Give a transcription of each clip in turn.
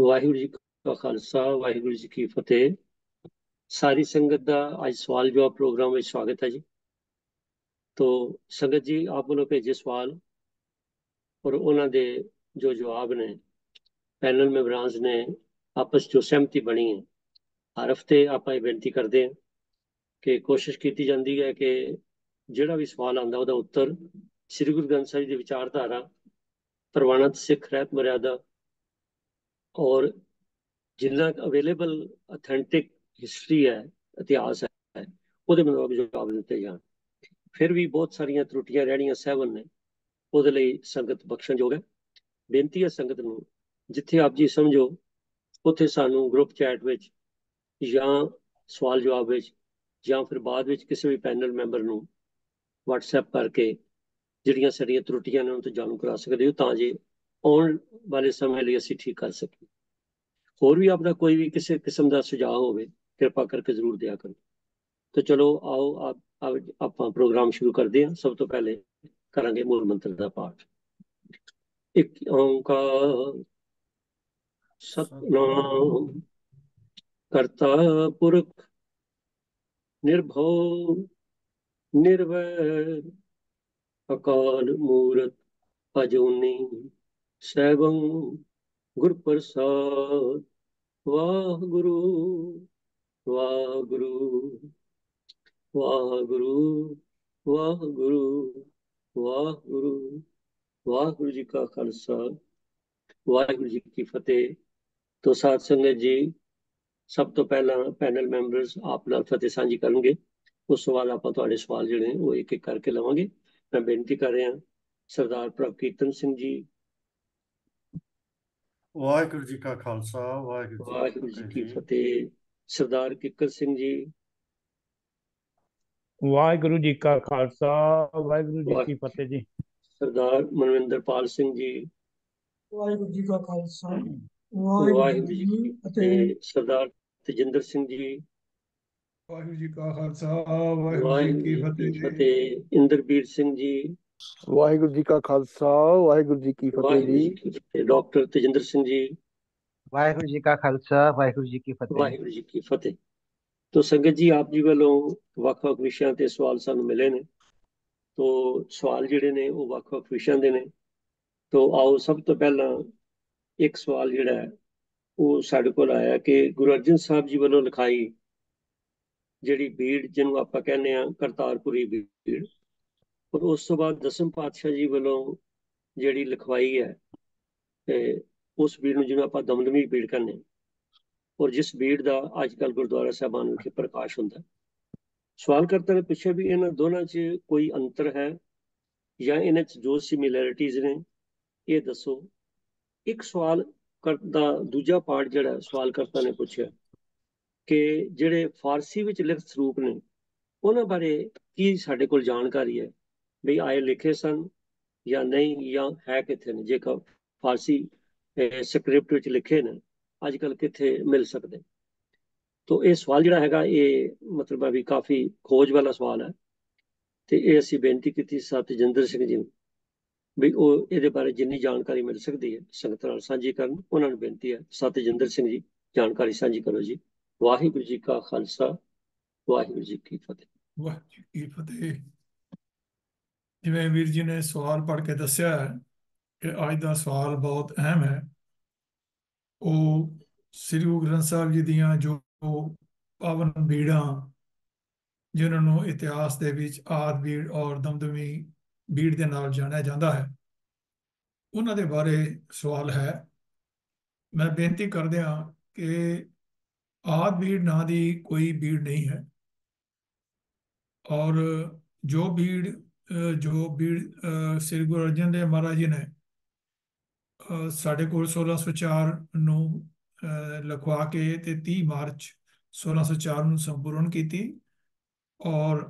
ਵਾਹਿਗੁਰੂ ਜੀ ਕਾ ਖਾਲਸਾ, ਵਾਹਿਗੁਰੂ ਜੀ ਕੀ ਫਤਿਹ। ਸਾਰੀ ਸੰਗਤ ਦਾ ਅੱਜ ਸਵਾਲ ਜਵਾਬ ਪ੍ਰੋਗਰਾਮ ਵਿੱਚ ਸਵਾਗਤ ਹੈ ਜੀ। ਤੋਂ ਸੰਗਤ ਜੀ, ਆਪ ਵੱਲੋਂ ਭੇਜੇ ਸਵਾਲ ਔਰ ਉਹਨਾਂ ਦੇ ਜੋ ਜਵਾਬ ਨੇ, ਪੈਨਲ ਮੈਂਬਰਾਂਸ ਨੇ, ਆਪਸ ਜੋ ਸਹਿਮਤੀ ਬਣੀ ਹੈ। ਹਰ ਹਫ਼ਤੇ ਆਪਾਂ ਇਹ ਬੇਨਤੀ ਕਰਦੇ ਹਾਂ ਕਿ ਕੋਸ਼ਿਸ਼ ਕੀਤੀ ਜਾਂਦੀ ਹੈ ਕਿ ਜਿਹੜਾ ਵੀ ਸਵਾਲ ਆਂਦਾ ਉਹਦਾ ਉੱਤਰ ਸ੍ਰੀ ਗੁਰੂ ਗ੍ਰੰਥ ਸਾਹਿਬ ਦੀ ਵਿਚਾਰਧਾਰਾ ਪ੍ਰਵਾਨਿਤ ਸਿੱਖ ਰਹਿਤ ਮਰਿਆਦਾ ਔਰ ਜਿੰਨਾ ਅਵੇਲੇਬਲ ਅਥੈਂਟਿਕ ਹਿਸਟਰੀ ਹੈ, ਇਤਿਹਾਸ ਹੈ, ਉਹਦੇ ਮੁਤਾਬਕ ਜਵਾਬ ਦਿੱਤੇ ਜਾਣ। ਫਿਰ ਵੀ ਬਹੁਤ ਸਾਰੀਆਂ ਤਰੁੱਟੀਆਂ ਰਹਿਣੀਆਂ ਸਹਿਵਨ ਨੇ, ਉਹਦੇ ਲਈ ਸੰਗਤ ਬਖਸ਼ਣਯੋਗ ਹੈ। ਬੇਨਤੀ ਹੈ ਸੰਗਤ ਨੂੰ, ਜਿੱਥੇ ਆਪ ਜੀ ਸਮਝੋ, ਉੱਥੇ ਸਾਨੂੰ ਗਰੁੱਪ ਚੈਟ ਵਿੱਚ ਜਾਂ ਸਵਾਲ ਜਵਾਬ ਵਿੱਚ ਜਾਂ ਫਿਰ ਬਾਅਦ ਵਿੱਚ ਕਿਸੇ ਵੀ ਪੈਨਲ ਮੈਂਬਰ ਨੂੰ WhatsApp ਕਰਕੇ ਜਿਹੜੀਆਂ ਸਾਡੀਆਂ ਤਰੁੱਟੀਆਂ ਨੇ ਉਹਨਾਂ ਤੋਂ ਜਾਣੂ ਕਰਾ ਸਕਦੇ ਹੋ, ਤਾਂ ਜੇ ਆਉਣ ਵਾਲੇ ਸਮੇਂ ਲਈ ਅਸੀਂ ਠੀਕ ਕਰ ਸਕੀਏ। ਹੋਰ ਵੀ ਆਪਦਾ ਕੋਈ ਵੀ ਕਿਸੇ ਕਿਸਮ ਦਾ ਸੁਝਾਅ ਹੋਵੇ, ਕਿਰਪਾ ਕਰਕੇ ਜ਼ਰੂਰ ਦਿਆ ਕਰੋ। ਤਾਂ ਚਲੋ, ਆਓ, ਆਪਾਂ ਪ੍ਰੋਗਰਾਮ ਸ਼ੁਰੂ ਕਰਦੇ ਹਾਂ। ਸਭ ਤੋਂ ਪਹਿਲੇ ਕਰਾਂਗੇ ਮੂਲ ਮੰਤਰ ਦਾ ਪਾਠ। ਇੱਕ ਓੰਕਾਰ ਸਤਨਾਮ ਕਰਤਾ ਪੁਰਖ ਨਿਰਭਉ ਨਿਰਵੈਰ ਅਕਾਲ ਮੂਰਤ ਅਜੂਨੀ ਸੈਭੰ ਗੁਰ ਪ੍ਰਸਾਦ, ਵਾਹਿਗੁਰੂ ਵਾਹਿਗੁਰੂ ਵਾਹਿਗੁਰੂ ਵਾਹਿਗੁਰੂ ਵਾਹਿਗੁਰੂ ਵਾਹਿਗੁਰੂ ਜੀ ਕਾ ਖਾਲਸਾ, ਵਾਹਿਗੁਰੂ ਜੀ ਕੀ ਫਤਿਹ। ਤੋਂ ਸਾਧ ਸੰਗਤ ਜੀ, ਸਭ ਤੋਂ ਪਹਿਲਾਂ ਪੈਨਲ ਮੈਂਬਰਸ ਆਪ ਨਾਲ ਫਤਿਹ ਸਾਂਝੀ ਕਰਨਗੇ। ਉਸ ਤੋਂ ਬਾਅਦ ਆਪਾਂ ਤੁਹਾਡੇ ਸਵਾਲ ਜਿਹੜੇ ਉਹ ਇੱਕ ਇੱਕ ਕਰਕੇ ਲਵਾਂਗੇ। ਮੈਂ ਬੇਨਤੀ ਕਰ ਰਿਹਾ ਸਰਦਾਰ ਪ੍ਰਭਕੀਰਤਨ ਸਿੰਘ ਜੀ ਵਾਹਿਗੁਰੂ ਜੀ ਕਾ ਖਾਲਸਾ ਵਾਹਿਗੁਰੂ ਜੀ ਕੀ ਫਤਿਹ ਸਰਦਾਰ ਕਿੱਕਰ ਸਿੰਘ ਜੀ ਵਾਹਿਗੁਰੂ ਜੀ ਕਾ ਖਾਲਸਾ ਵਾਹਿਗੁਰੂ ਜੀ ਕੀ ਫਤਿਹ ਜੀ ਸਰਦਾਰ ਮਨਵਿੰਦਰਪਾਲ ਸਿੰਘ ਜੀ ਵਾਹਿਗੁਰੂ ਜੀ ਕਾ ਖਾਲਸਾ ਵਾਹਿਗੁਰੂ ਜੀ ਕੀ ਫਤਿਹ ਸਰਦਾਰ ਤਜਿੰਦਰ ਸਿੰਘ ਜੀ ਵਾਹਿਗੁਰੂ ਜੀ ਕਾ ਖਾਲਸਾ ਵਾਹਿਗੁਰੂ ਜੀ ਕੀ ਫਤਿਹ ਇੰਦਰਬੀਰ ਸਿੰਘ ਜੀ ਵਾਹਿਗੁਰੂ ਜੀ ਕਾ ਖਾਲਸਾ ਵਾਹਿਗੁਰੂ ਜੀ ਕੀ ਫਤਿਹ ਜੀ ਡਾਕਟਰ ਤਜਿੰਦਰ ਸਿੰਘ ਜੀ। ਵਾਹਿਗੁਰੂ ਜੀ ਕਾ ਖਾਲਸਾ ਵਾਹਿਗੁਰੂ ਜੀ ਕੀ ਫਤਿਹ। ਵਾਹਿਗੁਰੂ ਜੀ ਕੀ ਫਤਿਹ। ਤੋਂ ਸੰਗਤ ਜੀ ਆਪ ਜੀ ਵੱਲੋਂ ਵੱਖ-ਵੱਖ ਵਿਸ਼ਿਆਂ ਤੇ ਸਵਾਲ ਸਾਨੂੰ ਮਿਲੇ ਨੇ। ਤੋਂ ਸਵਾਲ ਜਿਹੜੇ ਨੇ ਉਹ ਵੱਖ-ਵੱਖ ਵਿਸ਼ਿਆਂ ਦੇ ਨੇ। ਤੋਂ ਆਓ ਸਭ ਤੋਂ ਪਹਿਲਾਂ ਇੱਕ ਸਵਾਲ ਜਿਹੜਾ ਹੈ ਉਹ ਸਾਡੇ ਕੋਲ ਆਇਆ ਕਿ ਗੁਰੂ ਅਰਜਨ ਸਾਹਿਬ ਜੀ ਵੱਲੋਂ ਲਿਖਾਈ ਜਿਹੜੀ ਬੀੜ ਜਿਹਨੂੰ ਆਪਾਂ ਕਹਿੰਦੇ ਆ ਕਰਤਾਰਪੁਰੀ ਬੀੜ ਔਰ ਉਸ ਤੋਂ ਬਾਅਦ ਦਸਮ ਪਾਤਸ਼ਾਹ ਜੀ ਵੱਲੋਂ ਜਿਹੜੀ ਲਿਖਵਾਈ ਹੈ, ਤੇ ਉਸ ਬੀੜ ਨੂੰ ਜਿਹਨੂੰ ਆਪਾਂ ਦਮਦਮੀ ਬੀੜ ਕਹਿੰਦੇ ਔਰ ਜਿਸ ਬੀੜ ਦਾ ਅੱਜ ਕੱਲ ਗੁਰਦੁਆਰਾ ਸਾਹਿਬਾਨ ਵਿਖੇ ਪ੍ਰਕਾਸ਼ ਹੁੰਦਾ ਸਵਾਲ ਕਰਤਾ ਨੇ ਪੁੱਛਿਆ ਵੀ ਇਹਨਾਂ ਦੋਨਾਂ 'ਚ ਕੋਈ ਅੰਤਰ ਹੈ ਜਾਂ ਇਹਨਾਂ 'ਚ ਜੋ ਸਿਮਿਲੈਰਿਟੀਜ਼ ਨੇ, ਇਹ ਦੱਸੋ। ਇੱਕ ਸਵਾਲ ਦਾ ਦੂਜਾ ਪਾਰਟ ਜਿਹੜਾ ਸਵਾਲ ਕਰਤਾ ਨੇ ਪੁੱਛਿਆ ਕਿ ਜਿਹੜੇ ਫਾਰਸੀ ਵਿੱਚ ਲਿਖਤ ਸਰੂਪ ਨੇ, ਉਹਨਾਂ ਬਾਰੇ ਕੀ ਸਾਡੇ ਕੋਲ ਜਾਣਕਾਰੀ ਹੈ? ਵੀ ਆਏ ਲਿਖੇ ਸਨ ਜਾਂ ਨਹੀਂ, ਜਾਂ ਹੈ ਕਿੱਥੇ ਨੇ? ਜੇਕਰ ਫਾਰਸੀ ਸਕ੍ਰਿਪਟ ਵਿੱਚ ਲਿਖੇ ਨੇ ਅੱਜ ਕੱਲ ਕਿੱਥੇ ਮਿਲ ਸਕਦੇ ਤੋਂ ਇਹ ਸਵਾਲ ਜਿਹੜਾ ਹੈਗਾ, ਇਹ ਮਤਲਬ ਹੈ ਵੀ ਕਾਫੀ ਖੋਜ ਵਾਲਾ ਸਵਾਲ ਹੈ। ਤੇ ਇਹ ਅਸੀਂ ਬੇਨਤੀ ਕੀਤੀ ਸਤਜਿੰਦਰ ਸਿੰਘ ਜੀ ਨੂੰ ਵੀ ਉਹ ਇਹਦੇ ਬਾਰੇ ਜਿੰਨੀ ਜਾਣਕਾਰੀ ਮਿਲ ਸਕਦੀ ਹੈ ਸੰਗਤ ਨਾਲ ਸਾਂਝੀ ਕਰਨ, ਉਹਨਾਂ ਨੂੰ ਬੇਨਤੀ ਹੈ ਸਤਜਿੰਦਰ ਸਿੰਘ ਜੀ, ਜਾਣਕਾਰੀ ਸਾਂਝੀ ਕਰੋ ਜੀ। ਵਾਹਿਗੁਰੂ ਜੀ ਕਾ ਖਾਲਸਾ, ਵਾਹਿਗੁਰੂ ਜੀ ਕੀ ਫਤਿਹ। ਵਾਹਿਗੁਰੂ ਜੀ ਕੀ ਫਤਿਹ। ਜਿਵੇਂ ਵੀਰ ਜੀ ਨੇ ਸਵਾਲ ਪੜ੍ਹ ਕੇ ਦੱਸਿਆ ਹੈ ਕਿ ਅੱਜ ਦਾ ਸਵਾਲ ਬਹੁਤ ਅਹਿਮ ਹੈ। ਉਹ ਸ੍ਰੀ ਗੁਰੂ ਗ੍ਰੰਥ ਸਾਹਿਬ ਜੀ ਦੀਆਂ ਜੋ ਪਾਵਨ ਬੀੜਾਂ ਜਿਨ੍ਹਾਂ ਨੂੰ ਇਤਿਹਾਸ ਦੇ ਵਿੱਚ ਆਦ ਬੀੜ ਔਰ ਦਮਦਮੀ ਬੀੜ ਦੇ ਨਾਲ ਜਾਣਿਆ ਜਾਂਦਾ ਹੈ, ਉਹਨਾਂ ਦੇ ਬਾਰੇ ਸਵਾਲ ਹੈ। ਮੈਂ ਬੇਨਤੀ ਕਰਦੇ ਹਾਂ ਕਿ ਆਦ ਬੀੜ ਨਾਂ ਦੀ ਕੋਈ ਬੀੜ ਨਹੀਂ ਹੈ ਔਰ ਜੋ ਬੀੜ ਜੋ ਬੀੜ ਸ੍ਰੀ ਗੁਰੂ ਅਰਜਨ ਦੇਵ ਮਹਾਰਾਜ ਜੀ ਨੇ ਸਾਡੇ ਕੋਲ 1604 ਨੂੰ ਲਖਵਾ ਕੇ ਤੇ 30 ਮਾਰਚ 1604 ਨੂੰ ਸੰਪੂਰਨ ਕੀਤੀ ਔਰ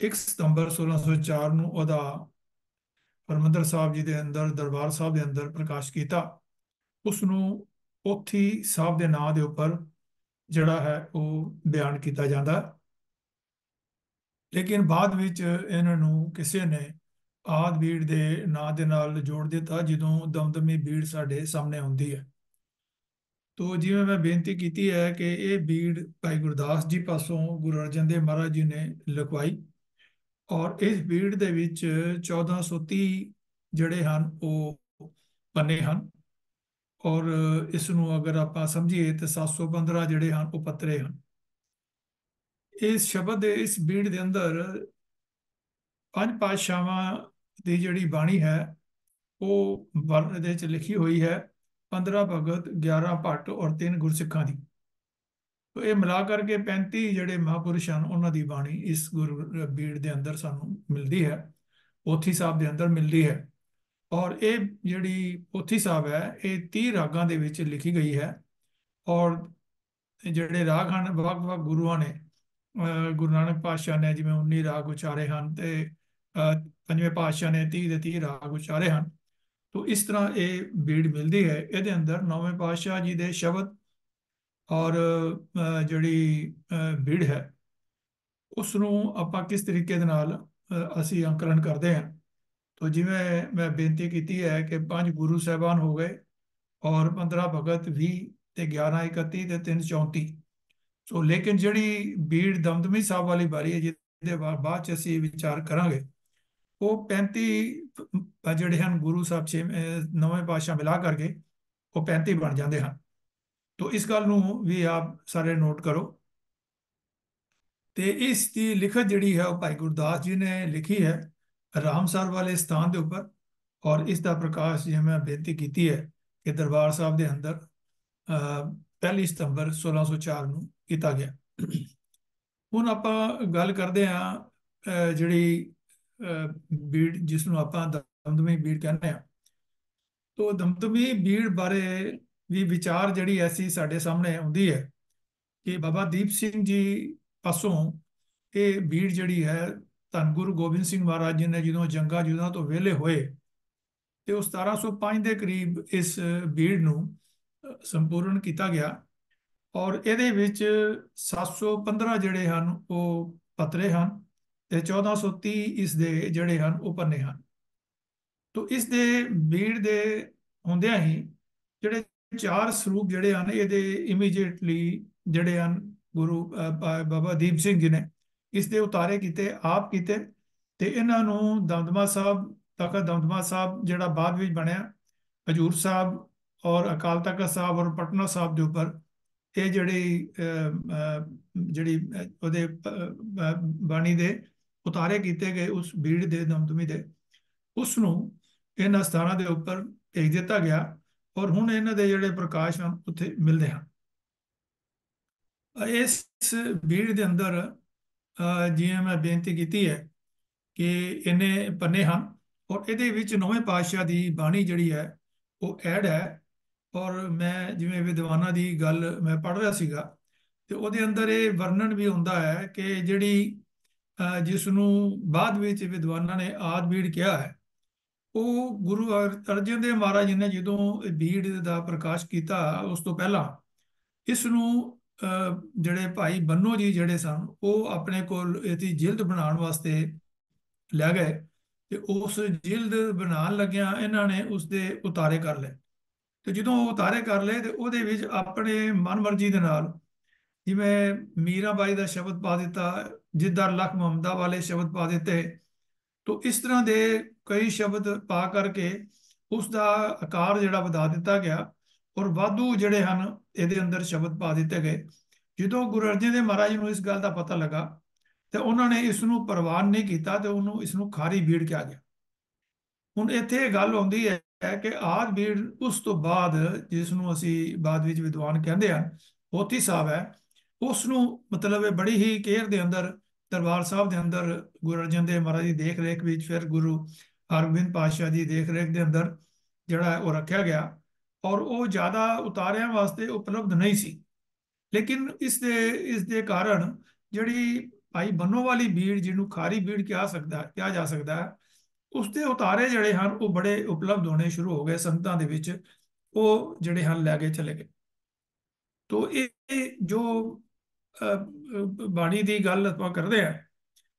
1 ਸਤੰਬਰ 1604 ਨੂੰ ਉਹਦਾ ਹਰਮੰਦਰ ਸਾਹਿਬ ਜੀ ਦੇ ਅੰਦਰ, ਦਰਬਾਰ ਸਾਹਿਬ ਦੇ ਅੰਦਰ ਪ੍ਰਕਾਸ਼ ਕੀਤਾ। ਉਸ ਨੂੰ ਪੋਥੀ ਸਾਹਿਬ ਦੇ ਨਾਂ ਦੇ ਉੱਪਰ ਜਿਹੜਾ ਹੈ ਉਹ ਬਿਆਨ ਕੀਤਾ ਜਾਂਦਾ। ਲੇਕਿਨ ਬਾਅਦ ਵਿੱਚ ਇਹਨਾਂ ਨੂੰ ਕਿਸੇ ਨੇ ਆਦ ਬੀੜ ਦੇ ਨਾਂ ਦੇ ਨਾਲ ਜੋੜ ਦਿੱਤਾ, ਜਦੋਂ ਦਮਦਮੀ ਬੀੜ ਸਾਡੇ ਸਾਹਮਣੇ ਹੁੰਦੀ ਹੈ। ਤੋ ਜਿਵੇਂ ਮੈਂ ਬੇਨਤੀ ਕੀਤੀ ਹੈ ਕਿ ਇਹ ਬੀੜ ਭਾਈ ਗੁਰਦਾਸ ਜੀ ਪਾਸੋਂ ਗੁਰੂ ਅਰਜਨ ਦੇਵ ਮਹਾਰਾਜ ਜੀ ਨੇ ਲਿਖਵਾਈ ਔਰ ਇਸ ਬੀੜ ਦੇ ਵਿੱਚ 1430 ਜਿਹੜੇ ਹਨ, ਉਹ ਪੰਨੇ ਹਨ ਔਰ ਇਸ ਨੂੰ ਅਗਰ ਆਪਾਂ ਸਮਝੀਏ ਤੇ 715 ਜਿਹੜੇ ਹਨ, ਉਹ ਪੱਤਰੇ ਹਨ। ਇਸ ਸ਼ਬਦ ਦੇ, ਇਸ ਬੀੜ ਦੇ ਅੰਦਰ ਪੰਜ ਪਾਤਸ਼ਾਹਾਂ ਦੀ ਜਿਹੜੀ ਬਾਣੀ ਹੈ, ਉਹ ਵਰਨ ਦੇ ਵਿੱਚ ਲਿਖੀ ਹੋਈ ਹੈ 15 ਭਗਤ 11 ਭੱਟ ਔਰ 3 ਗੁਰਸਿੱਖਾਂ ਦੀ। ਤੋ ਇਹ ਮਿਲਾ ਕਰਕੇ 35 ਜਿਹੜੇ ਮਹਾਪੁਰਸ਼ ਹਨ, ਉਹਨਾਂ ਦੀ ਬਾਣੀ ਇਸ ਗੁਰੂ, ਬੀੜ ਦੇ ਅੰਦਰ ਸਾਨੂੰ ਮਿਲਦੀ ਹੈ, ਪੋਥੀ ਸਾਹਿਬ ਦੇ ਅੰਦਰ ਮਿਲਦੀ ਹੈ। ਔਰ ਇਹ ਜਿਹੜੀ ਪੋਥੀ ਸਾਹਿਬ ਹੈ, ਇਹ 30 ਰਾਗਾਂ ਦੇ ਵਿੱਚ ਲਿਖੀ ਗਈ ਹੈ। ਔਰ ਜਿਹੜੇ ਰਾਗ ਹਨ, ਵੱਖ-ਵੱਖ ਗੁਰੂਆਂ ਨੇ ਗੁਰੂ ਨਾਨਕ ਪਾਤਸ਼ਾਹ ਨੇ ਜਿਵੇਂ 19 ਰਾਗ ਉਚਾਰੇ ਹਨ ਤੇ, ਅਹ ਪੰਜਵੇਂ ਪਾਤਸ਼ਾਹ ਨੇ 30 ਦੇ 30 ਰਾਗ ਉਚਾਰੇ ਹਨ। ਤੋ ਇਸ ਤਰ੍ਹਾਂ ਇਹ ਬੀੜ ਮਿਲਦੀ ਹੈ। ਇਹਦੇ ਅੰਦਰ ਨੌਵੇਂ ਪਾਤਸ਼ਾਹ ਜੀ ਦੇ ਸ਼ਬਦ ਔਰ ਜਿਹੜੀ ਬੀੜ ਹੈ ਉਸ ਨੂੰ ਆਪਾਂ ਕਿਸ ਤਰੀਕੇ ਦੇ ਨਾਲ ਅਸੀਂ ਅੰਕਲਨ ਕਰਦੇ ਹਾਂ? ਤੋ ਜਿਵੇਂ ਮੈਂ ਬੇਨਤੀ ਕੀਤੀ ਹੈ ਕਿ ਪੰਜ ਗੁਰੂ ਸਾਹਿਬਾਨ ਹੋ ਗਏ ਔਰ 15 ਭਗਤ 20 ਤੇ 11 31 ਤੇ 3 34 ਸੋ ਲੇਕਿਨ ਜਿਹੜੀ ਬੀੜ ਦਮਦਮੀ ਸਾਹਿਬ ਵਾਲੀ ਬਾਰੀ ਹੈ ਜਿਹਦੇ ਬਾ- ਬਾਅਦ ਚ ਅਸੀਂ ਵਿਚਾਰ ਕਰਾਂਗੇ ਉਹ 35 ਜਿਹੜੇ ਹਨ ਗੁਰੂ ਸਾਹਿਬ ਛੇ ਨਵੇਂ ਨੌਵੇਂ ਪਾਤਸ਼ਾਹ ਮਿਲਾ ਕਰਕੇ ਉਹ 35 ਬਣ ਜਾਂਦੇ ਹਨ ਤੋ ਇਸ ਗੱਲ ਨੂੰ ਵੀ ਆਪ ਸਾਰੇ ਨੋਟ ਕਰੋ ਤੇ ਇਸ ਦੀ ਲਿਖਤ ਜਿਹੜੀ ਹੈ ਉਹ ਭਾਈ ਗੁਰਦਾਸ ਜੀ ਨੇ ਲਿਖੀ ਹੈ ਰਾਮਸਰ ਵਾਲੇ ਸਥਾਨ ਦੇ ਉੱਪਰ ਔਰ ਇਸ ਦਾ ਪ੍ਰਕਾਸ਼ ਜਿਵੇਂ ਮੈਂ ਬੇਨਤੀ ਕੀਤੀ ਹੈ ਕਿ ਦਰਬਾਰ ਸਾਹਿਬ ਦੇ ਅੰਦਰ ਪਹਿਲੀ ਸਤੰਬਰ 1604 ਨੂੰ ਕੀਤਾ ਗਿਆ। ਹੁਣ ਆਪਾਂ ਗੱਲ ਕਰਦੇ ਹਾਂ ਅਹ, ਜਿਹੜੀ ਅਹ, ਬੀੜ ਜਿਸ ਨੂੰ ਆਪਾਂ ਦਮਦਮੀ ਬੀੜ ਕਹਿੰਦੇ ਆ ਤੋ ਦਮਦਮੀ ਬੀੜ ਬਾਰੇ ਵੀ ਵਿਚਾਰ ਜਿਹੜੀ ਐਸੀ ਸਾਡੇ ਸਾਹਮਣੇ ਆਉਂਦੀ ਹੈ ਕਿ ਬਾਬਾ ਦੀਪ ਸਿੰਘ ਜੀ ਪਾਸੋਂ ਇਹ ਬੀੜ ਜਿਹੜੀ ਹੈ ਧੰਨ ਗੁਰੂ ਗੋਬਿੰਦ ਸਿੰਘ ਮਹਾਰਾਜ ਜੀ ਨੇ ਜਦੋਂ ਜੰਗਾਂ ਜੁਦਾਂ ਤੋਂ ਵਿਹਲੇ ਹੋਏ ਤੇ ਉਹ 1705 ਦੇ ਕਰੀਬ ਇਸ ਬੀੜ ਨੂੰ ਸੰਪੂਰਨ ਕੀਤਾ ਗਿਆ। ਔਰ ਇਹਦੇ ਵਿੱਚ 715 ਜਿਹੜੇ ਹਨ, ਉਹ ਪਤਰੇ ਹਨ ਤੇ 1430 ਇਸ ਦੇ ਜਿਹੜੇ ਹਨ, ਉਹ ਪੰਨੇ ਹਨ। ਤੋ ਇਸ ਦੇ ਬੀੜ ਦੇ ਹੁੰਦਿਆਂ ਹੀ ਜਿਹੜੇ ਚਾਰ ਸਰੂਪ ਜਿਹੜੇ ਹਨ, ਇਹਦੇ ਇਮੀਡੀਏਟਲੀ ਜਿਹੜੇ ਹਨ, ਗੁਰੂ ਬਾਬਾ ਦੀਪ ਸਿੰਘ ਜੀ ਨੇ ਇਸ ਦੇ ਉਤਾਰੇ ਕੀਤੇ, ਆਪ ਕੀਤੇ ਤੇ ਇਹਨਾਂ ਨੂੰ ਦਮਦਮਾ ਸਾਹਿਬ ਤਖਤ ਦਮਦਮਾ ਸਾਹਿਬ ਜਿਹੜਾ ਬਾਅਦ ਵਿੱਚ ਬਣਿਆ, ਹਜੂਰ ਸਾਹਿਬ ਔਰ ਅਕਾਲ ਤਖਤ ਸਾਹਿਬ ਔਰ ਪਟਨਾ ਸਾਹਿਬ ਦੇ ਉੱਪਰ ਇਹ ਜਿਹੜੀ ਜਿਹੜੀ ਉਹਦੇ ਬਾਣੀ ਦੇ ਉਤਾਰੇ ਕੀਤੇ ਗਏ ਉਸ ਬੀੜ ਦੇ ਦਮਦਮੀ ਦੇ ਉਸ ਨੂੰ ਇਹਨਾਂ ਸਥਾਨਾਂ ਦੇ ਉੱਪਰ ਭੇਜ ਦਿੱਤਾ ਗਿਆ ਔਰ ਹੁਣ ਇਹਨਾਂ ਦੇ ਜਿਹੜੇ ਪ੍ਰਕਾਸ਼ ਹਨ, ਉੱਥੇ ਮਿਲਦੇ ਹਨ। ਇਸ ਬੀੜ ਦੇ ਅੰਦਰ ਜਿਵੇਂ ਮੈਂ ਬੇਨਤੀ ਕੀਤੀ ਹੈ ਕਿ ਇਹਨੇ ਪੰਨੇ ਹਨ ਔਰ ਇਹਦੇ ਵਿੱਚ ਨੌਵੇਂ ਪਾਤਸ਼ਾਹ ਦੀ ਬਾਣੀ ਜਿਹੜੀ ਹੈ, ਉਹ ਐਡ ਹੈ। ਔਰ ਮੈਂ ਜਿਵੇਂ ਵਿਦਵਾਨਾਂ ਦੀ ਗੱਲ ਮੈਂ ਪੜ੍ਹ ਰਿਹਾ ਸੀਗਾ, ਤੇ ਉਹਦੇ ਅੰਦਰ ਇਹ ਵਰਣਨ ਵੀ ਹੁੰਦਾ ਹੈ ਕਿ ਜਿਹੜੀ ਜਿਸ ਨੂੰ ਬਾਅਦ ਵਿੱਚ ਵਿਦਵਾਨਾਂ ਨੇ ਆਦ ਬੀੜ ਕਿਹਾ ਹੈ, ਉਹ ਗੁਰੂ ਅਰਜਨ ਦੇਵ ਮਹਾਰਾਜ ਜੀ ਨੇ ਜਦੋਂ ਇਹ ਬੀੜ ਦਾ ਪ੍ਰਕਾਸ਼ ਕੀਤਾ ਉਸ ਤੋਂ ਪਹਿਲਾਂ ਇਸ ਨੂੰ ਜਿਹੜੇ ਭਾਈ ਬੰਨੋ ਜੀ ਜਿਹੜੇ ਸਨ, ਉਹ ਆਪਣੇ ਕੋਲ ਇਹਦੀ ਜਿਲਦ ਬਣਾਉਣ ਵਾਸਤੇ ਲੈ ਗਏ, ਤੇ ਉਸ ਜਿਲਦ ਬਣਾਉਣ ਲੱਗਿਆਂ ਇਹਨਾਂ ਨੇ ਉਸ ਦੇ ਉਤਾਰੇ ਕਰ ਲਏ। ਤੇ ਜਦੋਂ ਉਹ ਉਤਾਰੇ ਕਰ ਲਏ ਤੇ ਉਹਦੇ ਵਿੱਚ ਆਪਣੇ ਮਨਮਰਜ਼ੀ ਦੇ ਨਾਲ ਜਿਵੇਂ ਮੀਰਾਬਾਈ ਦਾ ਸ਼ਬਦ ਪਾ ਦਿੱਤਾ, ਜਿੱਦਾਂ ਲਖ ਮਮਦਾ ਵਾਲੇ ਸ਼ਬਦ ਪਾ ਦਿੱਤੇ, ਤੋ ਇਸ ਤਰ੍ਹਾਂ ਦੇ ਕਈ ਸ਼ਬਦ ਪਾ ਕਰਕੇ ਉਸ ਦਾ ਆਕਾਰ ਜਿਹੜਾ ਵਧਾ ਦਿੱਤਾ ਗਿਆ ਔਰ ਵਾਧੂ ਜਿਹੜੇ ਹਨ ਇਹਦੇ ਅੰਦਰ ਸ਼ਬਦ ਪਾ ਦਿੱਤੇ ਗਏ। ਜਦੋਂ ਗੁਰੂ ਅਰਜਨ ਦੇਵ ਮਹਾਰਾਜ ਨੂੰ ਇਸ ਗੱਲ ਦਾ ਪਤਾ ਲੱਗਾ ਤੇ ਉਹਨਾਂ ਨੇ ਇਸ ਨੂੰ ਪ੍ਰਵਾਨ ਨਹੀਂ ਕੀਤਾ ਤੇ ਉਹਨੂੰ ਇਸ ਨੂੰ ਖਾਰੀ ਬੀੜ ਕਿਹਾ ਗਿਆ। ਹੁਣ ਇੱਥੇ ਇਹ ਗੱਲ ਆਉਂਦੀ ਹੈ ਕਿ ਆਦ ਬੀੜ ਉਸ ਤੋਂ ਬਾਅਦ ਜਿਸ ਨੂੰ ਅਸੀਂ ਬਾਅਦ ਵਿੱਚ ਵਿਦਵਾਨ ਕਹਿੰਦੇ ਹਨ, ਪੋਥੀ ਸਾਹਿਬ ਹੈ ਉਸ ਨੂੰ ਮਤਲਬ ਬੜੀ ਹੀ ਕੇਅਰ ਦੇ ਅੰਦਰ, ਦਰਬਾਰ ਸਾਹਿਬ ਦੇ ਅੰਦਰ, ਗੁਰੂ ਅਰਜਨ ਦੇਵ ਮਹਾਰਾਜ ਦੀ ਦੇਖ ਰੇਖ ਵਿੱਚ ਫਿਰ ਗੁਰੂ ਹਰਗੋਬਿੰਦ ਪਾਤਸ਼ਾਹ ਦੀ ਦੇਖ ਰੇਖ ਦੇ ਅੰਦਰ ਜਿਹੜਾ ਉਹ ਰੱਖਿਆ ਗਿਆ ਔਰ ਉਹ ਜ਼ਿਆਦਾ ਉਤਾਰਿਆਂ ਵਾਸਤੇ ਉਪਲਬਧ ਨਹੀਂ ਸੀ। ਲੇਕਿਨ ਇਸ ਦੇ ਇਸ ਦੇ ਕਾਰਨ ਜਿਹੜੀ ਭਾਈ ਬੰਨੋ ਵਾਲੀ ਬੀੜ ਜਿਹਨੂੰ ਖਾਰੀ ਬੀੜ ਕਿਹਾ ਸਕਦਾ, ਕਿਹਾ ਜਾ ਸਕਦਾ ਹੈ ਉਸ ਦੇ ਉਤਾਰੇ ਜਿਹੜੇ ਹਨ, ਉਹ ਬੜੇ ਉਪਲਬਧ ਹੋਣੇ ਸ਼ੁਰੂ ਹੋ ਗਏ ਸੰਗਤਾਂ ਦੇ ਵਿੱਚ, ਉਹ ਜਿਹੜੇ ਹਨ ਲੈ ਕੇ ਚਲੇ ਗਏ। ਤੋ ਇਹ ਜੋ ਬਾਣੀ ਦੀ ਗੱਲ ਆਪਾਂ ਕਰਦੇ ਆ